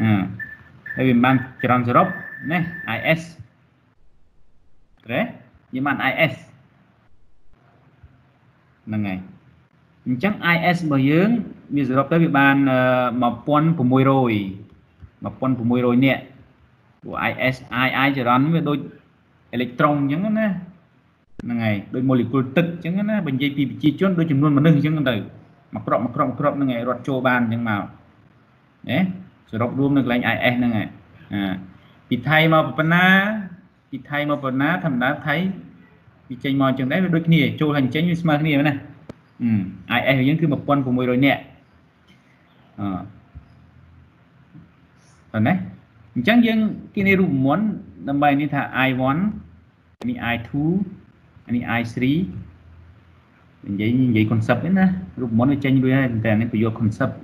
អឺហើយវាបានចរន្តសរុបណា IS ត្រេយើងបាន IS ហ្នឹងហើយអញ្ចឹង IS របស់យើងវាសរុបទៅវាបាន1600 1600នាក់ព្រោះ IS II ចរន្តវាដូចអេឡិចត្រូនអញ្ចឹងណា ហ្នឹងហើយដូចម៉ូលេគុលទឹកអញ្ចឹងណាបើនិយាយពីប្រជាជនដូចចំនួនមនុស្សអញ្ចឹងទៅមួយក្របមួយក្របមួយក្របហ្នឹងឯងរត់ចូលបានអញ្ចឹងមកណាសរុបរួមនៅកន្លែង IS ហ្នឹងឯងពីថៃមកប៉ុណ្ណាពីថៃមកប៉ុណ្ណាធម្មតាថៃពីចេញមកអញ្ចឹងដែរវាដូចគ្នាចូលហើយចេញវាស្មើគ្នាណា IS យើងគឺ1600នាក់អឺតើណាអញ្ចឹងយើងគេនេះរូបមន្តដើម្បីនេះថា I1 នេះ I2 នេះ I3 និយាយនិយាយ concept នេះណារូបមន្តវាចេញរួចហើយតែនេះបញ្យក concept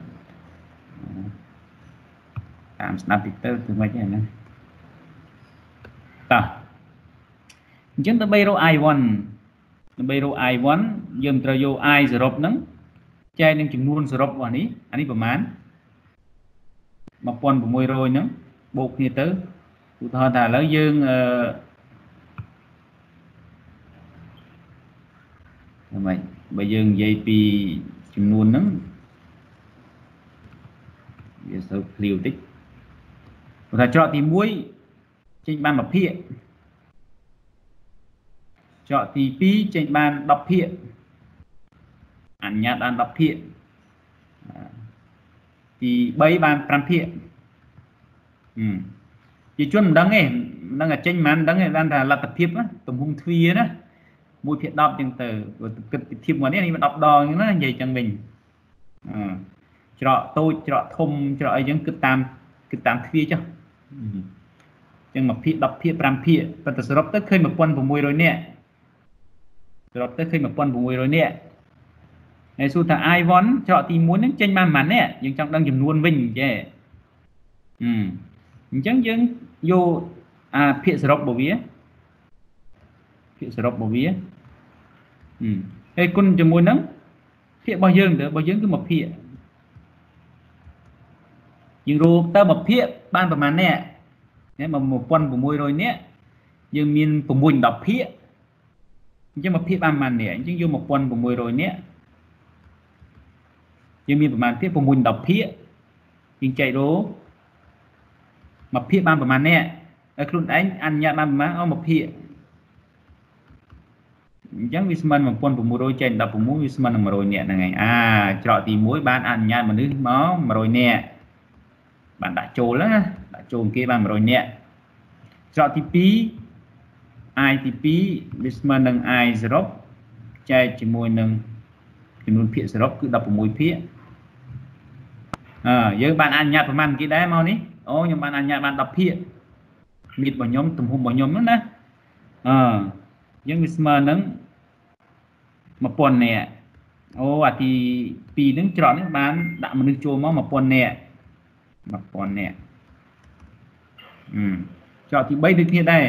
តាមស្ដាប់តិចទៅគឺមិនហ្នឹងណាតោះអញ្ចឹងដើម្បីរក I1 ដើម្បីរក I1 យើងត្រូវយក I សរុបហ្នឹងចែកនឹងចំនួនសរុបរបស់នេះអានេះប្រមាណ1600ហ្នឹងបូកគ្នាទៅឧទាហរណ៍ថាឥឡូវយើងអឺ ម៉េចបើយើងនិយាយពីចំនួនហ្នឹងវាទៅភ្លាវតិចព្រោះថាច្រកទី1ចេញបាន1ភាគច្រកទី2ចេញបាន10ភាគអញ្ញាតបាន10ភាគទី3បាន5ភាគជាជនមិនដឹងទេមិនដឹងតែចេញមិនដឹងទេបានថាលទ្ធភាពទំហំទ្វាណា 1ភាគ10ចឹងទៅគិតធៀបមកនេះនេះมัน10ដងចឹងណានិយាយចឹងវិញអឺច្រកតូចច្រកធំច្រកអីចឹងគិតតាមគិតតាមទ្វាចុះចឹង1ភាគ10ភាគ5ភាគប៉ុន្តែសរុបទៅឃើញ1600នាក់សរុបទៅឃើញ1600នាក់ហើយសួរថា I1 ច្រកទី1ហ្នឹងចេញបានប៉ុន្មាននាក់យើងចង់ដឹងចំនួនវិញចេះអញ្ចឹងយើងយកអាភាគសរុបរបស់វាភាគសរុបរបស់វា ហើយគុណជាមួយនឹងភាគរបស់យើងទៅរបស់យើងគឺមួយភាគយើងរកទៅមួយភាគបានប្រហែលនាក់ណា1600នាក់យើងមាន6 10ភាគអញ្ចឹងមួយភាគបានប្រហែលនាក់អញ្ចឹងយក1600នាក់យើងមានប្រហែលភាគ6 10ភាគយើងចែករកមួយភាគបានប្រហែលនាក់ហើយខ្លួនឯងអនុញ្ញាតបានប្រហែលអស់មួយភាគ អញ្ចឹងវាស្មើនឹង1600ចេញ16វាស្មើនឹង100នាក់ហ្នឹងឯងអាច្រកទី1បានអនុញ្ញាតមនុស្សមក100នាក់បានដាក់ចូលណាដាក់ចូលគេបាន100នាក់ច្រកទី2 i ទី2វាស្មើនឹង i សរុបចែកជាមួយនឹងចំនួនភាគសរុបគឺ16ភាគអឺយើងបានអនុញ្ញាតប្រហែលគេដែរមកនេះអូខ្ញុំបានអនុញ្ញាតបាន10ភាគមៀតរបស់ខ្ញុំទំហំរបស់ខ្ញុំហ្នឹងណាអឺយើងវាស្មើនឹង 1000នាក់អូអាទី2ហ្នឹងច្រកនេះបានដាក់មនុស្សចូលមក1000នាក់1000នាក់អឺច្រកទី3ដូចគ្នាដែរ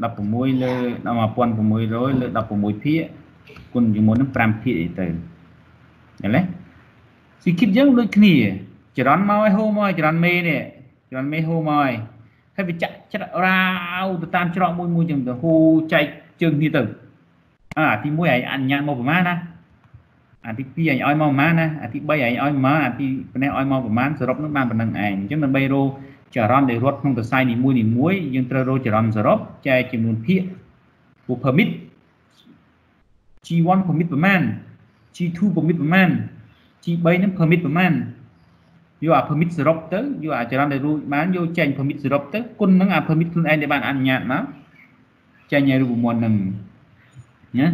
16លើ1600លើ16ភាគគុណជាមួយនឹង5ភាគអីទៅឃើញទេស៊ីគីបយើងដូចគ្នាចរន្តមកឲ្យហូរមកចរន្តមេនេះចរន្តមេហូរមកឲ្យហើយវាចាក់ច្រាក់រាវទៅតាមច្រកមួយមួយចឹងទៅហូរចែកជើងគ្នាទៅ អាទី1ឯងអញ្ញាតមកប្រមាណណាអាទី2ឯងឲ្យមកប្រមាណណាអាទី3ឯងឲ្យប្រមាណអាទីប៉ុណ្ណេះឲ្យមកប្រមាណសរុបនឹងបានប៉ុណ្ណឹងឯងអញ្ចឹងដើម្បីរកចរន្តដែលរត់ក្នុងសរសៃនីមួយនីមួយយើងត្រូវរកចរន្តសរុបចែកចំនួនភាគពួក permit G1 permit ប្រមាណ G2 permit ប្រមាណ G3 ហ្នឹង permit ប្រមាណយកអា permit សរុបទៅយកអាចរន្តដែលរួចបានយកចេញ permit សរុបទៅគុណនឹងអា permit ខ្លួនឯងដែលបានអនុញ្ញាតមកចេញឲ្យរូបមន្តនឹង ណា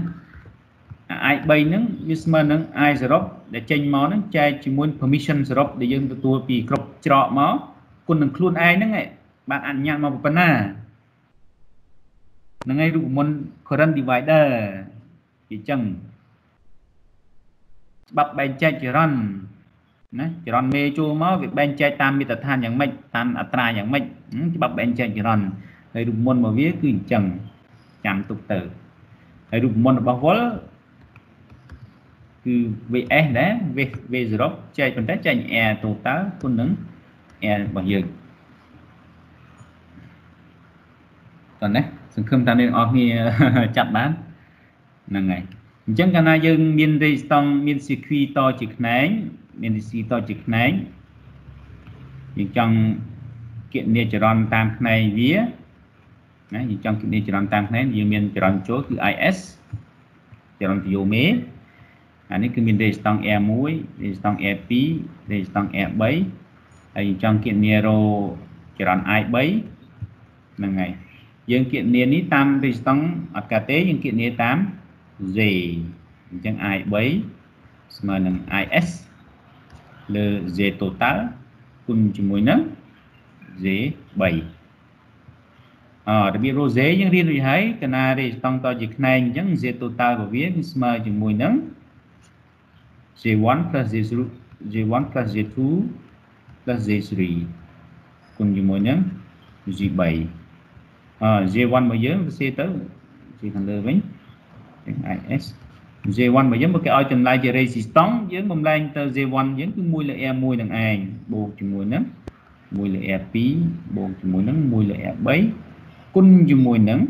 អា i 3 ហ្នឹងវាស្មើនឹង i សរុបដែលចេញមកហ្នឹងចែកជាមួយ permission សរុបដែលយើងទទួលពីគ្រប់ច្រកមកគុណនឹងខ្លួនឯងហ្នឹងបានអនុញ្ញាតមកប៉ុណ្ណាហ្នឹងហើយរូបមន្ត current divider ជាចឹងច្បាប់បែងចែកចរន្តណាចរន្តមេចូលមកវាបែងចែកតាមមាត្រដ្ឋានយ៉ាងម៉េចតាមអត្រាយ៉ាងម៉េចច្បាប់បែងចែកចរន្តហើយរូបមន្តរបស់វាគឺអញ្ចឹងចាំទុកទៅ ហើយរូបមន្តរបស់វល់គឺ VS ដែរ V0 ចែកប៉ុន្តែចែក R total គុណនឹង R របស់យើងតោះណាសង្ឃឹមថាអ្នកនរគ្នាចាប់បានហ្នឹងហើយអញ្ចឹងកាលណាយើងមាន resistance មាន circuit តជាខ្នែងមាន DC តជាខ្នែងយើងចង់គណនាចរន្តតាមខ្នែងវា ណាយើងចង់គណនាចរន្តតាមខ្នែងយើងមានចរន្តចូលគឺ IS ចរន្តយោមេអានេះគឺមាន resistance R1 resistance R2 resistance R3 ហើយយើងចង់គណនារោចរន្ត I3 ហ្នឹងហើយយើងគណនានេះតាម resistance អត់កាទេយើងគណនាតាម Z អញ្ចឹង I3 ស្មើនឹង IS លើ Z total គុណជាមួយនឹង Z 3 អរបៀប rho Z យើងរៀនរួចហើយកណារេស្តង់តជាខ្នែងអញ្ចឹង Z total របស់វាគឺស្មើជាមួយនឹង J1 Z0 J1 Z2 Z3 គុណជាមួយនឹង G3 អ J1 មកយើងសរសេរទៅជាខាងលើវិញ IS J1 របស់យើងបើគេឲ្យចម្លើយជា resistance យើងបំលែងទៅ J1 យើងគឺ1លើ R1 នឹងឯងបូកជាមួយនឹង1លើ R2 បូកជាមួយនឹង1លើ R3 គុណជាមួយនឹង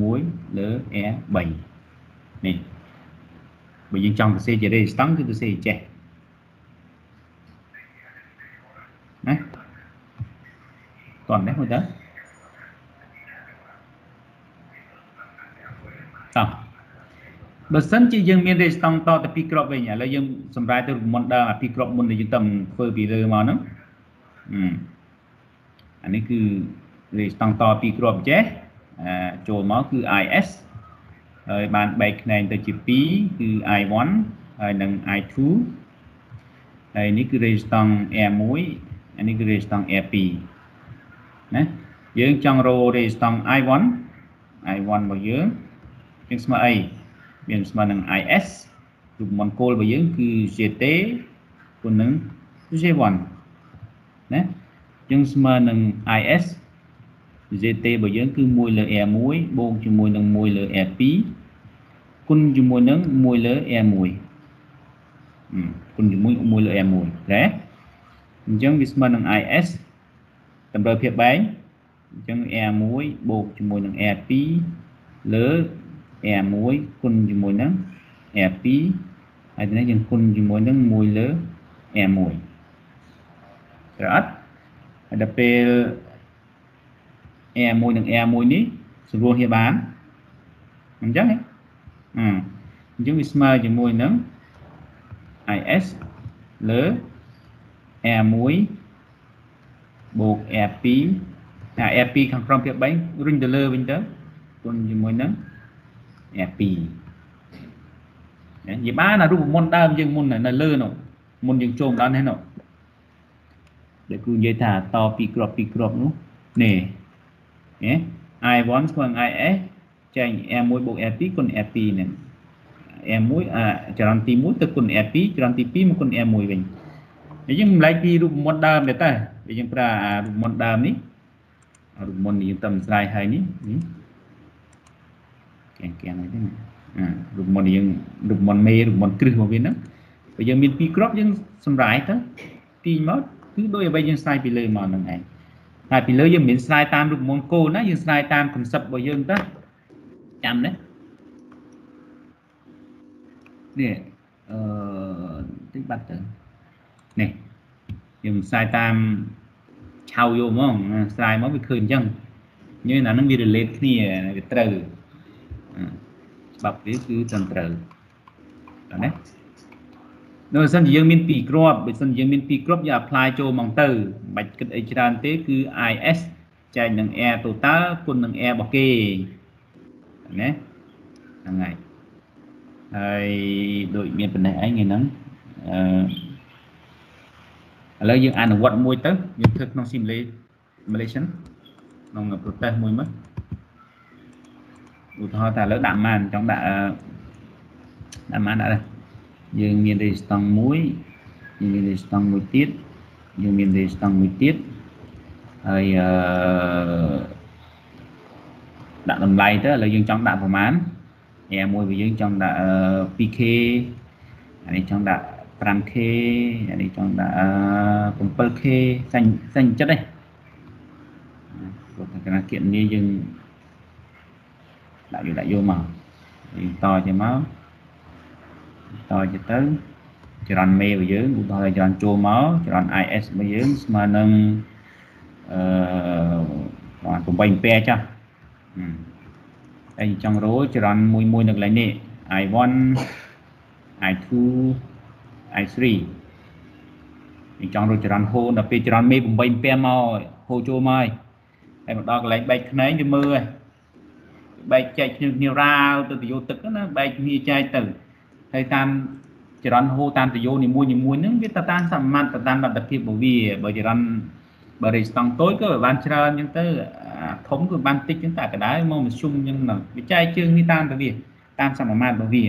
1លើ R3 នេះបើយើងចង់សរសេរជា resistance គឺសរសេរចេះណាតោះនេះមើលទៅតោះបើសិនជាយើងមាន resistance តទៅពីក្របវិញឥឡូវយើងសម្រាប់ទៅមុនដើមអាពីក្របមុនដែលយើងទៅធ្វើពីលើមកហ្នឹងអានេះគឺ resistance តពីក្របចេះចូលមកគឺ IS ហើយបានបែកខ្នែងទៅជា2គឺ I1 ហើយនិង I2 ហើយនេះគឺ resistance R1 អានេះគឺ resistance R2 ណាយើងចង់រក resistance I1 I1 របស់យើងយើងស្មើអីមានស្មើនឹង IS រូបមន្តគោលរបស់យើងគឺ GT គុណនឹង J1 ណាយើងស្មើនឹង IS GT របស់យើងគឺ1លើ R1 បូកជាមួយនឹង1លើ R2 គុណជាមួយនឹង1លើ R1 គុណជាមួយ1លើ R1 ណាអញ្ចឹងវាស្មើនឹង IS តម្រូវភាពបែងអញ្ចឹង R1 បូកជាមួយនឹង R2 លើ R1 គុណជាមួយនឹង R2 ហើយនេះយើងគុណជាមួយនឹង1លើ R1 ត្រូវអត់ហើយដល់ពេល R1 និង R1 នេះស្រួលហៀបានអញ្ចឹងហ៎អញ្ចឹងវាស្មើជាមួយនឹង IS លើ R1 បូក R2 អា R2 ខាងក្រោមភាព3រុញទៅលើវិញទៅគុណជាមួយនឹង R2 និយាយបានអារូបមន្តដើមយើងមុននៅលើនោះមុនយើងចូលដល់នេះនោះដែលគ្រូនិយាយថាតពីក្របពីក្របនោះនេះហ៎ I1 ស្មើនឹង IS ចែក R1 បូក R2 គុណ R2 ហ្នឹង R1 អាចរន្តទី1ទៅគុណ R2 ចរន្តទី2មកគុណ R1 វិញអញ្ចឹងម្លែកពីរូបមន្តដើមទៅតែយើងប្រើអារូបមន្តដើមនេះរូបមន្តនេះយើងតាមស្រាយហើយនេះកែងកែងហើយទេណារូបមន្តយើងរូបមន្តមេរូបមន្តគ្រឹះរបស់វាហ្នឹងបើយើងមានពីរគ្រាប់យើងសម្រាយទៅទីមកគឺដោយអ្វីយើងស្រាយពីលើមកហ្នឹងឯង ហើយពីលើយើងមិនស្រាយតាមរូបមន្តគោលណាយើងស្រាយតាមគំសិបរបស់យើងទៅចាំណានេះអឺតិចបាត់ទៅនេះយើងស្រាយតាមឆៅយកហ្មងស្រាយមកវាឃើញអញ្ចឹងញ៉ឹងអាហ្នឹងវា relate គ្នាវាត្រូវច្បាប់វាគឺត្រឹមត្រូវណា នៅបើសិនជាយើងមាន2គ្រាប់បើសិនជាយើងមាន2គ្រាប់យើង apply ចូលមកទៅមិនបាច់គិតអីច្រើនទេគឺ IS ចែកនឹង R total គុណនឹង R របស់គេណាហ្នឹងហើយហើយដូចមានប៉ុណ្ណេះឯងហ្នឹងអឺឥឡូវយើងអនុវត្តមួយទៅយើងធ្វើក្នុង simulation ក្នុង process មួយមកឧទាហរណ៍ថាឥឡូវដាក់ម៉ានចង់ដាក់ដាក់ម៉ានដាក់ យើងមាន resistance មួយយើងមាន resistance មួយទៀតយើងមាន resistance មួយទៀតហើយអឺដាក់តម្លៃទៅឥឡូវយើងចង់ដាក់ប្រមាណ R មួយរបស់យើងចង់ដាក់ 2K អានេះចង់ដាក់ 5K អានេះចង់ដាក់ 7K សាញ់សាញ់ចិត្តទេព្រោះតែគណៈគណនាយើងដាក់យកដាក់យកមកយើងតចេញមក តទៅទៅចរន្តមេរបស់យើងឧទាហរណ៍ចរន្តចូលមកចរន្ត IS របស់យើងស្មើនឹងអឺបាន8អាំពែចាស់ហើយចង់រោចរន្តមួយមួយនៅកន្លែងនេះ I1 I2 I3 យើងចង់រោចរន្តហូរដល់ពេលចរន្តមេ8អាំពែមកហូរចូលមកហើយមកដល់កន្លែងបែកខ្នែងវាមើលហើយបែកចែកគ្នាគ្នារាវទៅទយោទឹកណាបែកគ្នាចែកទៅ ហើយតាមចរន្តហូរតាមទយោនីមួយនីមួយហ្នឹងវាទៅតាមសមត្ថទៅតាមលទ្ធភាពរបស់វាបើចរន្តបើរេស្តង់តូចក៏បានច្រើនអញ្ចឹងទៅធំក៏បានតិចអញ្ចឹងតែកដៅមកមធ្យមអញ្ចឹងវាចែកជើងនេះតាមទៅវាតាមសមមាត្ររបស់វា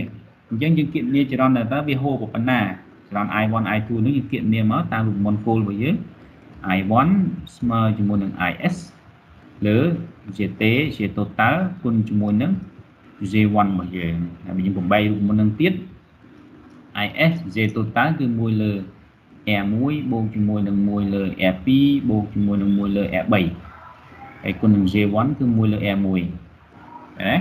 អញ្ចឹងយើងគណនាចរន្តទៅវាហូរប៉ុណ្ណាចរន្ត I1 I2 នេះយើងគណនាមកតាមរូបមន្តគោលរបស់យើង I1 ស្មើជាមួយនឹង IS លើ GT G total គុណជាមួយនឹង J1 របស់យើងហើយយើងបំបីរូបមុននឹងទៀត IS J total គឺ1លើ R1 បូកជាមួយនឹង1លើ R2 បូកជាមួយនឹង1លើ R3 ហើយគុណនឹង J1 គឺ1លើ R1 ណា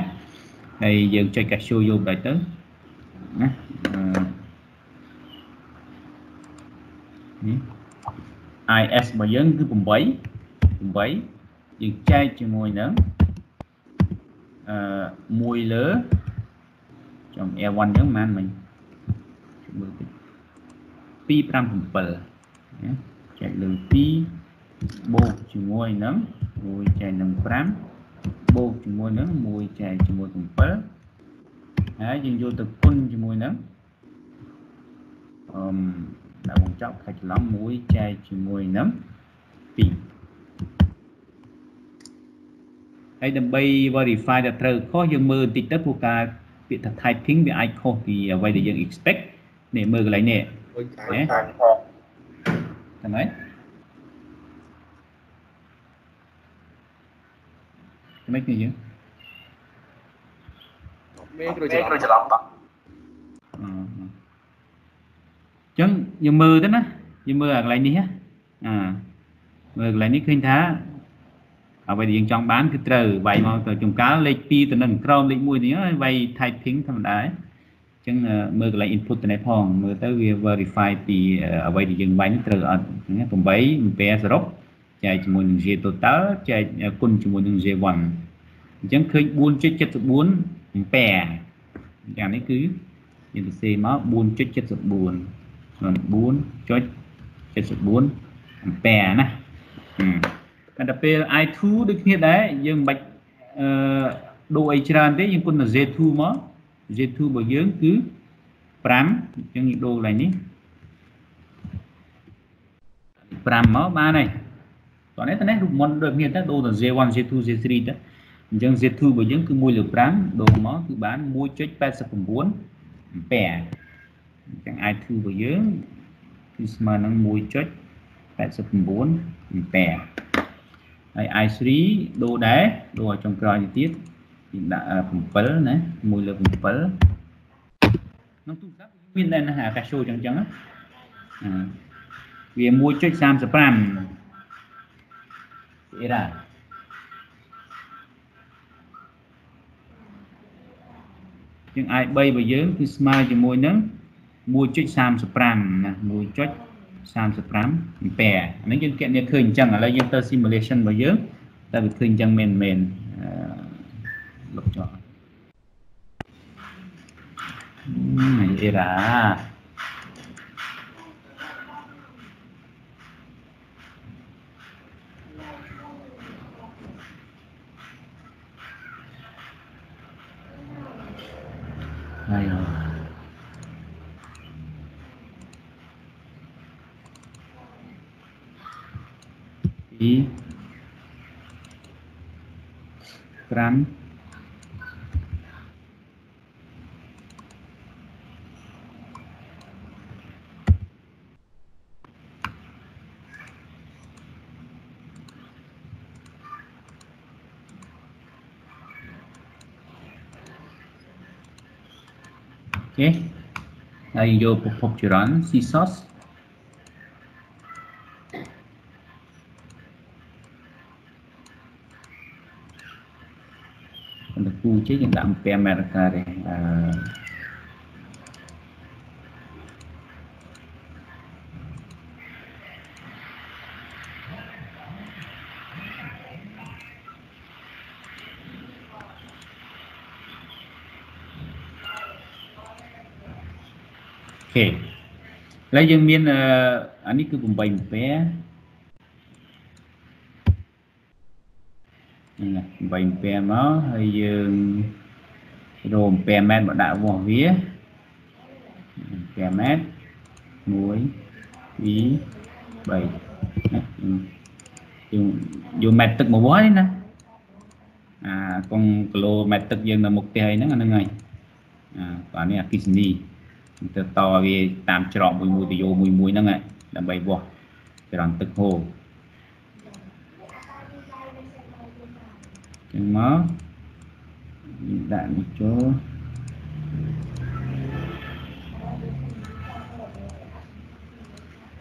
ហើយយើងចុច Casio យកបែបទៅណានេះ IS របស់យើងគឺ8 8យើងចែកជាមួយនឹងអឺ1លើចំ L1 ហ្នឹងប៉ុន្មានមិញ មើលតិច257ណាចែកលើ2បូកជាមួយនឹង1ចែកនឹង5បូកជាមួយនឹង1ចែកជាមួយ7ហើយយើងយកទៅគុណជាមួយនឹងអឺមដាក់បង្ចប់ខាច់ច្រឡំ1ចែកជាមួយនឹង2ហើយដើម្បី verify ថាត្រូវខុសយើងមើលបន្តិចទៅព្រោះការពាក្យថា typing វាអាចខុសពីអ្វីដែលយើង expect នេះមើលកន្លែងនេះដូចខាងហ៎ខាងហ្នឹងហើយមិនគ្នាយើងមេគ្រូច្រឡំអឺអញ្ចឹងយើងមើលទៅណាយើងមើលអាកន្លែងនេះណាអាមើលកន្លែងនេះឃើញថាអ្វីដែលយើងចង់បានគឺត្រូវវាយមកទៅចំកាលលេខ2ទៅនឹងក្រោមលេខ1នេះហើយវាយ typing ធម្មតាអញ្ចឹងអឺមើលកន្លែង input ទៅនេះផង មើលទៅវា verify ពីអឺអ្វីដែលយើងវាយនេះត្រូវអត់អញ្ចឹង8 ampere សរុបចែកជាមួយនឹង J total ចែកគុណជាមួយនឹង J1 អញ្ចឹងឃើញ4.74 ampere យ៉ាងនេះគឺយើងទៅសេមក4.74មិន4.74អាំពែណាតែដល់ពេល I2 ដូចគ្នាដែរយើងមិនបាច់អឺដូរអីច្រើនទេយើងគុណទៅ Z2 មក Z2 របស់យើងគឺ5អញ្ចឹងយើងដូរកន្លែងនេះ5មកបានហើយតោះនេះតនេះរូបមន្តដូចគ្នាទៅដូរទៅ Z1 Z2 Z3 ទៅអញ្ចឹង Z2 របស់យើងគឺ1លើ5ដូរមកគឺបាន1.89អាំពែអញ្ចឹង I2 របស់យើងគឺស្មើនឹង1.89អាំពែហើយ I3 ដូរដែរដូរឲ្យចុងក្រោយនេះទៀត យើងដាក់7ណា1លើ7ក្នុងទូរស័ព្ទមានដែរណាអាកាសូចឹងចឹងណាអាវា1.35អីរ៉ាជាង I3 របស់យើងគឺស្មើជាមួយនឹង1.35ណា1.35អាំពែអានេះយើងគណនាឃើញអញ្ចឹងឥឡូវយើងទៅ simulation របស់យើងតែវាឃើញអញ្ចឹងមែនមែន អឺលុបចោលអេរ៉ាហើយពី5 អូខេ ហើយយកប្រភពចរន្ត CSOS បន្ទគូជិះយើងដាក់5ម៉ែត្រការ៉េអឺអូខេឥ ឡូវយើងមានអឺអានេះគឺ8 ampere ហ្នឹងហើយ8 ampere មកហើយយើងរោ ampere ម៉ែត្រមកដាក់វាស់វា ampere ម៉ែត្រ1 2 3ណាយើងយកម៉ែត្រទឹកមកវាស់នេះណាអាកងគីឡូម៉ែត្រទឹកយើងនៅមុខផ្ទះអីហ្នឹងអាហ្នឹងហើយអាបាទនេះអគិសនី ទៅតវាតាមច្រកមួយមួយទៅយកមួយមួយហ្នឹងហើយដើម្បីវាស់ចរន្តទឹកហូរចឹងមកយើងដាក់នេះចូល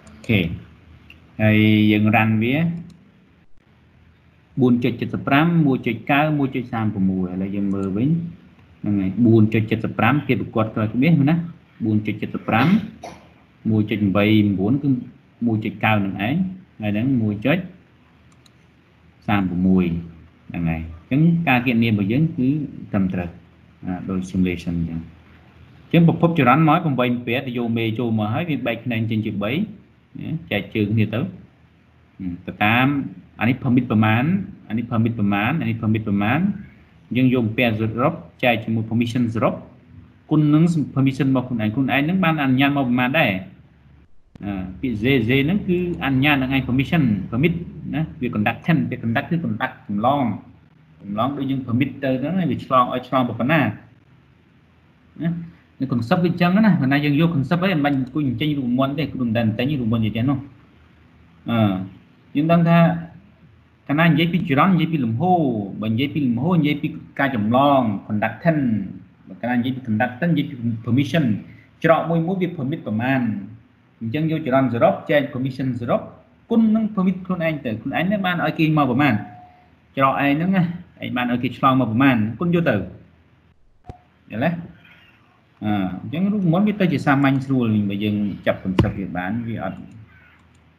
អូខេហើយយើងរ៉ាន់វា4.75 1.9 1.36ឥឡូវយើងមើលវិញហ្នឹងហើយ4.75គេប្រកបក្រោយក្បៀសណា 4.75 1.89គឺ1.9នឹងឯងហើយហ្នឹង1.36ហ្នឹងហើយអញ្ចឹងការគណនារបស់យើងគឺត្រឹមត្រូវដោយ simulation អញ្ចឹងអញ្ចឹងប្រភពចរន្តមក8 ampere ទៅយកមេចូលមកហើយវាបែកខ្នែងចេញជា3ចែកជើងគ្នាទៅទៅតាមអានេះ permit ប្រមាណអានេះ permit ប្រមាណអានេះ permit ប្រមាណយើងយក ampere សរុបចែកជាមួយ permission សរុប គុណនឹង permission របស់ខ្លួនឯងខ្លួនឯងនឹងបានអនុញ្ញាតមកប្រមាណដែរអឺពាក្យ Z Z ហ្នឹងគឺអនុញ្ញាតនឹងឯង permission permit ណាវា conduction វា conduct គឺ conduct ចម្លងចម្លងដូចយើង permit ទៅហ្នឹងវាឆ្លងឲ្យឆ្លងប៉ុណ្ណាណានៅ concept វាអញ្ចឹងណាបើណាយើងយក concept អីមិនបាច់អង្គុយចេញរូបមន្តទេគ្រូមិនដែលតែញរូបមន្តនិយាយនោះអឺយើងដឹងថាកាលណានិយាយពីចរន្តនិយាយពីលំហូរបើនិយាយពីលំហូរនិយាយពីការចម្លង conduction បើកាលណានិយាយពី conduction និយាយពី permission ច្រកមួយមួយវា permit ប្រមាណអញ្ចឹងយកចរន្តសរុបចែក permission សរុបគុណនឹង permit ខ្លួនឯងទៅខ្លួនឯងនឹងបានឲ្យគេមកប្រមាណច្រកឯងហ្នឹងណាឯងបានឲ្យគេឆ្លងមកប្រមាណគុណយកទៅយល់ទេអញ្ចឹងរូបមន្តវាទៅជាសាមញ្ញស្រួលវិញបើយើងចាប់ concept វាបានវាអត់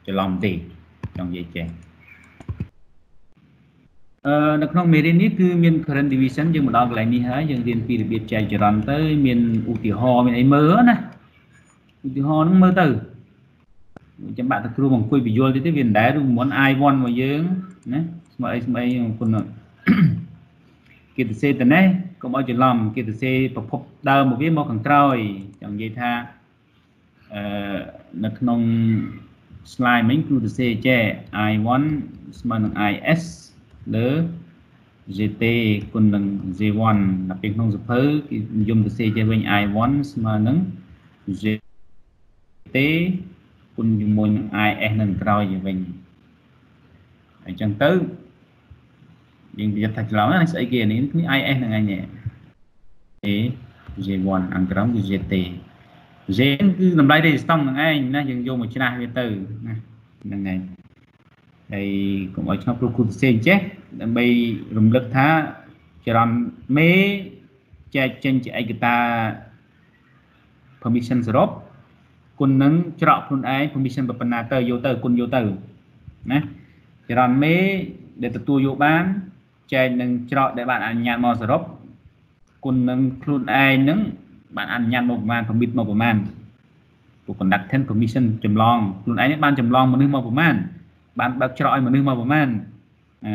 ច្រឡំទេចង់និយាយចេះអឺ នៅក្នុងមេរៀននេះគឺមាន current division យើងមកដល់កន្លែងនេះហើយយើងរៀនពីរបៀបចែកចរន្តទៅ មានឧទាហរណ៍មានអីមើលណាឧទាហរណ៍ហ្នឹងមើលទៅចាំបាក់តែគ្រូមកអង្គុយបញ្យល់ទៀតទេវាមិនដែលរូបមន្ត I1 របស់យើងណាស្មើអីស្មើអីគុណគេទៅសេតនេះកុំឲ្យច្រឡំគេទៅសេប្រភពដើមមកវាមកខាងក្រោយចង់និយាយថាអឺនៅក្នុង slide មិញគ្រូទៅសេចេះ I1 ស្មើនឹង IS លើ GT គុណនឹង J1 ដល់ពេលក្នុងសភៅគេនិយមទៅសេចេះវិញ I1 ស្មើនឹង GT គុណជាមួយនឹង IS នៅក្រោយវិញអញ្ចឹងទៅយើងនិយាយថាច្រឡំណាស្អីគេនេះគ្នា IS ហ្នឹងឯងនេះ A J1 អង្ក្រមគឺ JT J គឺតម្លៃ resistance ហ្នឹងឯងណាយើងយកមកច្រាស់វាទៅណាហ្នឹងឯង ហើយកុំឲ្យឆ្ងល់ព្រោះគូផ្សេងចេះដើម្បីរំលឹកថាចរន្តមេចែកចេញជាឯកតា permission សរុបគុណនឹងច្រកខ្លួនឯង permission ប៉ុណ្ណាទៅយកទៅគុណយកទៅណាចរន្តមេដែលទទួលយកបានចែកនឹងច្រកដែលបានអនុញ្ញាតមកសរុបគុណនឹងខ្លួនឯងនឹងបានអនុញ្ញាតមកប្រមាណ permit មកប្រមាណពួក conductant permission ចម្លងខ្លួនឯងបានចម្លងមនុស្សមកប្រមាណ បានបើកច្រកឲ្យមនុស្សមកប្រមាណអា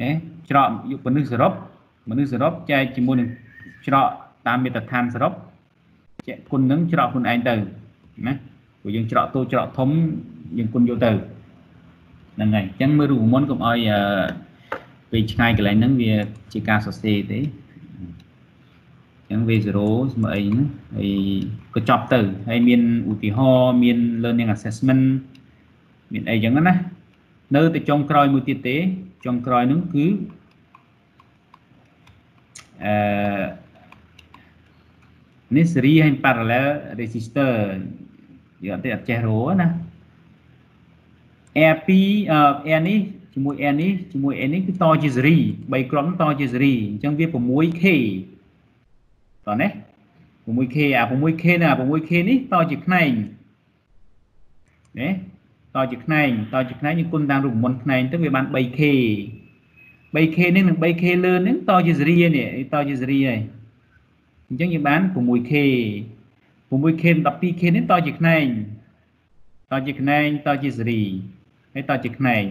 ណាច្រកយកមនុស្សសរុបមនុស្សសរុបចែកជាមួយនឹងច្រកតាមមេត្រដ្ឋានសរុបចែកគុណនឹងច្រកខ្លួនឯងទៅណាព្រោះយើងច្រកតូចច្រកធំយើងគុណយកទៅហ្នឹងហើយអញ្ចឹងមើលរូបមន្តកុំឲ្យពេលឆ្ងាយកន្លែងហ្នឹងវាជាការសរសេរទេអញ្ចឹង V0 ស្មើអីហ្នឹងហើយក៏ចប់ទៅហើយមានឧទាហរណ៍មាន learning assessment មានអីចឹងណានៅតែចុងក្រោយមួយទៀតទេចុងក្រោយនោះគឺអឺនេះ series ហើយ parallel resistor យើងអត់ទេអត់ចេះរោណា R2 R នេះជាមួយ N នេះជាមួយ N នេះគឺតជា series 3ក្រុមតជា series អញ្ចឹងវា 6K តោះណា 6K អា 6K ណា 6K នេះតជាផ្នែកណា តជាផ្នែកតជាផ្នែកយើងគុណតាមរូបមន្តផ្នែកទៅវាបាន 3K 3K នេះនិង 3K លើនេះតជាសេរីនេះតជាសេរីហើយអញ្ចឹងយើងបាន 6K 6K 12K នេះតជាផ្នែកតជាផ្នែកតជាសេរីហើយតជាផ្នែក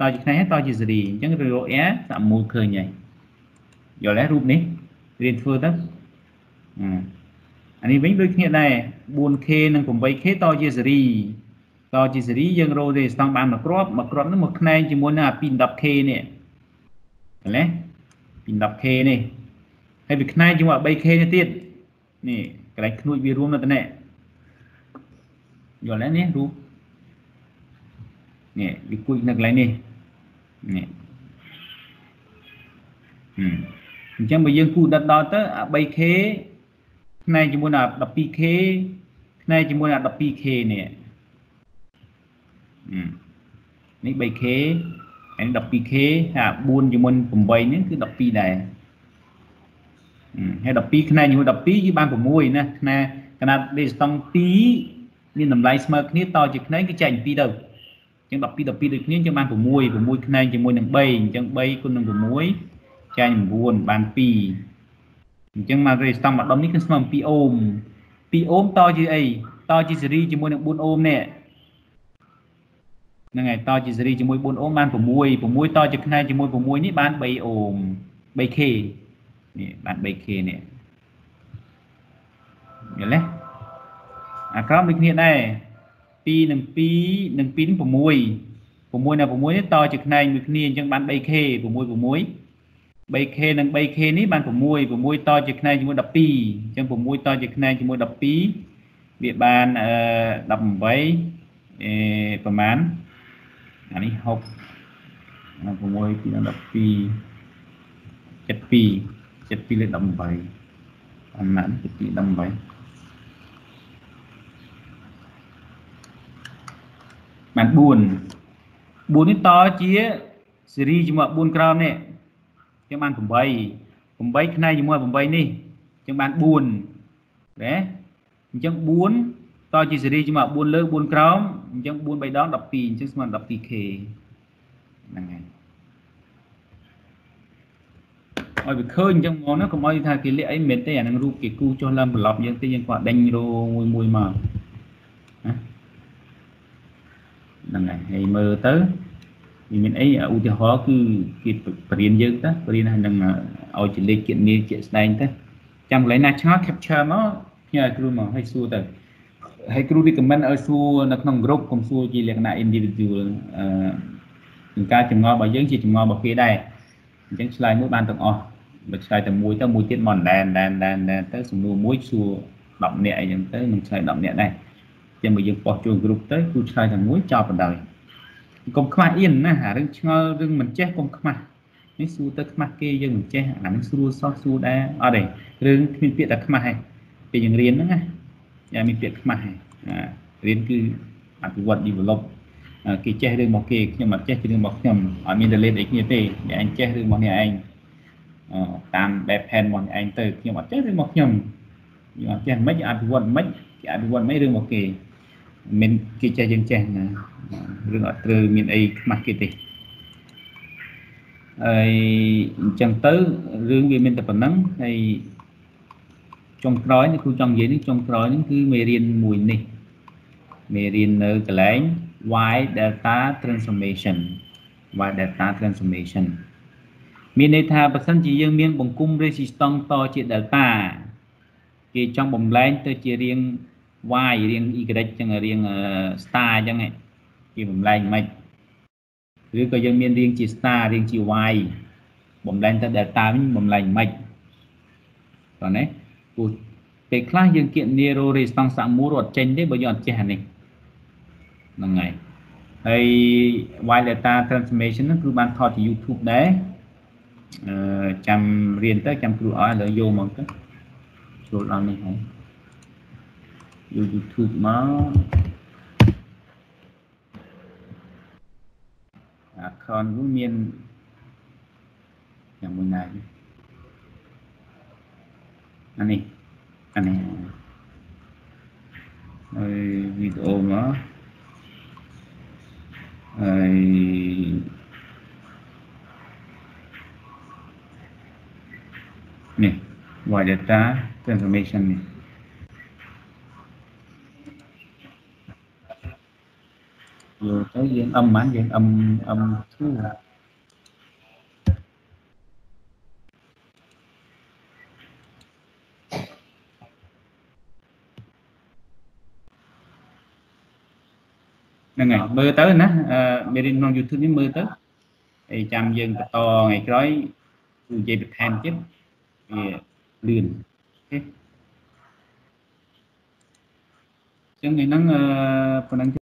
តជាផ្នែកហើយតជាសេរីអញ្ចឹងរក R សាក់មូលឃើញហើយយល់ទេរូបនេះរៀនធ្វើទៅអានេះវិញដូចគ្នាដែរ 4K និង 8K តជាសេរី តជាសេរីយើងរកទេស្តង់បានមួយគ្រាប់មួយគ្រាប់នោះមកខ្នែងជាមួយនឹងអា 210K នេះឃើញទេ 210K នេះហើយវាខ្នែងជាមួយ 3K នេះទៀតនេះកន្លែងខ្នួចវារួមនៅតំណែយល់ទេនេះរូបនេះវាគួចនៅកន្លែងនេះនេះអញ្ចឹងបើយើងគូដិតដល់ទៅអា 3K ផ្នែកជាមួយនឹង 12K ផ្នែកជាមួយនឹង 12K នេះ នេះ 3K ហើយ 12K ហើយ4ជាមួយ8នេះគឺ12ដែរហើយ12ខ្នែជាមួយ12គឺបាន6ណាខ្នែកណាត់ដេស្តង់2មានតម្លៃស្មើគ្នាតជាខ្នែគឺចែក2ទៅអញ្ចឹង12 12ដូចគ្នាអញ្ចឹងបាន6 6ខ្នែជាមួយនឹង3អញ្ចឹង3គុណនឹង6ចែក9បាន2អញ្ចឹងមករេស្តង់ម្ដុំនេះគឺស្មើ2អូម2អូមតជាអីតជាសេរីជាមួយនឹង4អូមនេះ ហ្នឹងហើយតជាសេរីជាមួយ4អូមបាន6 6តជាផ្នែកជាមួយ6នេះបាន3អូម 3K នេះបាន 3K នេះយល់ទេអាក្រោមដូចគ្នាដែរ2និង2និង2នឹង6 6នៅ6នេះតជាខ្នែងមួយគ្នាអញ្ចឹងបាន 3k 6 6 3k និង 3k នេះបាន6 6តជាខ្នែងជាមួយ12អញ្ចឹង6តជាខ្នែងជាមួយ12វាបានអឺ18អឺប្រហែល អានេះ6 6ពី12 72 72លេខ18អំណាច72 18បាន4 4នេះតជាស៊េរីជាមួយ4ក្រោមនេះចឹងបាន8 8ផ្នែកជាមួយ8នេះចឹងបាន4ណាអញ្ចឹង4តជាស៊េរីជាមួយ4លើ4ក្រោម អញ្ចឹង4 3ដង12អញ្ចឹងស្មើ 12k ហ្នឹងហើយឲ្យវាឃើញអញ្ចឹងមកណាកុំឲ្យថាគេលាកអីមិនទេអានឹងរូបគេគូចុះឡើងប្រឡប់យើងទេយើងគាត់ដេញរោមួយមួយមកហ្នឹងហើយហើយមើលទៅវាមានអីឧទាហរណ៍គឺគេបរៀនយើងទៅបរៀនហ្នឹងឲ្យចលេខគណនាជាក់ស្ដែងទៅចាំកន្លែងណាឆ្ងល់ capture មកផ្ញើឲ្យគ្រូមកឲ្យសួរទៅ ហើយគ្រូ recommend ឲ្យសួរនៅក្នុង group កុំសួរជាលក្ខណៈ individual អឺការចម្ងល់របស់យើងជាចម្ងល់របស់គេដែរអញ្ចឹងឆ្លើយមួយបានទាំងអស់បើឆ្លើយតែមួយទៅមួយទៀតមកដែនដែនដែនដែនទៅសំណួរមួយសួរ10នាក់អីចឹងទៅនឹងឆ្លើយ10នាក់ដែរចាំបើយើងបោះចូល group ទៅគូឆ្លើយតែមួយចប់បណ្ដោយកុំខ្មាស់អៀនណាអារឿងឆ្ងល់រឿងមិនចេះកុំខ្មាស់នេះសួរទៅខ្មាស់គេយើងមិនចេះអានឹងស្រួលសោះសួរដែរអត់ទេរឿងគ្មានពាក្យតែខ្មាស់ទេពេលយើងរៀនហ្នឹងណា តែមានពាក្យខ្មាស់ទេរៀនគឺអភិវឌ្ឍ develop គេចេះរឿងរបស់គេខ្ញុំអត់ចេះរឿងរបស់ខ្ញុំអត់មាន relate អីគ្នាទេអ្នកឯងចេះរឿងរបស់អ្នកឯងតាមបែបផែនរបស់អ្នកឯងទៅខ្ញុំអត់ចេះរឿងរបស់ខ្ញុំខ្ញុំអត់ចេះមិនអភិវឌ្ឍមិនគេអភិវឌ្ឍមិនរឿងរបស់គេមិនគេចេះយើងចេះណារឿងអត់ត្រូវមានអីខ្មាស់គេទេហើយអញ្ចឹងទៅរឿងវាមានតែប៉ុណ្្នឹងហើយ ចុងក្រោយនេះគ្រូចង់និយាយនេះចុងក្រោយនេះគឺមេរៀនមួយនេះមេរៀននៅកន្លែង y delta transformation y delta transformation មានន័យថាបើសិនជាយើងមានបង្គំ resistance តជា delta គេចង់បំលែងទៅជារាង y រាង y ចឹងរាង star ចឹងគេបំលែងមិនឬក៏យើងមានរាងជា star រាងជា y បំលែងទៅ delta វិញបំលែងមិនតោះណា ព្រោះពេលខ្លះយើងគណនា row resistance សាក់មូលរត់ចេញទេបើយើងអត់ចេះអានេះហ្នឹងហើយហើយ y delta transformation ហ្នឹងគឺបានថតជា YouTube ដែរអឺចាំរៀនទៅចាំគ្រូឲ្យលើយកមកទៅចូលដល់នេះហើយយក YouTube មកអាខនវាមានយ៉ាងមួយណាអានេះ អានេះហើយវីដេអូមកហើយនេះ y data transformation នេះយកទៅយើងអឹមហ្នឹងយើងអឹមអឹមធូរ ហ្នឹងហើយមើលទៅណាមេរៀនក្នុង YouTube នេះមើលទៅហើយចាំយើងបន្តថ្ងៃក្រោយគឺនិយាយបន្ថែមទៀតវាលឿនអូខេអញ្ចឹងថ្ងៃហ្នឹងប៉ុណ្ណឹង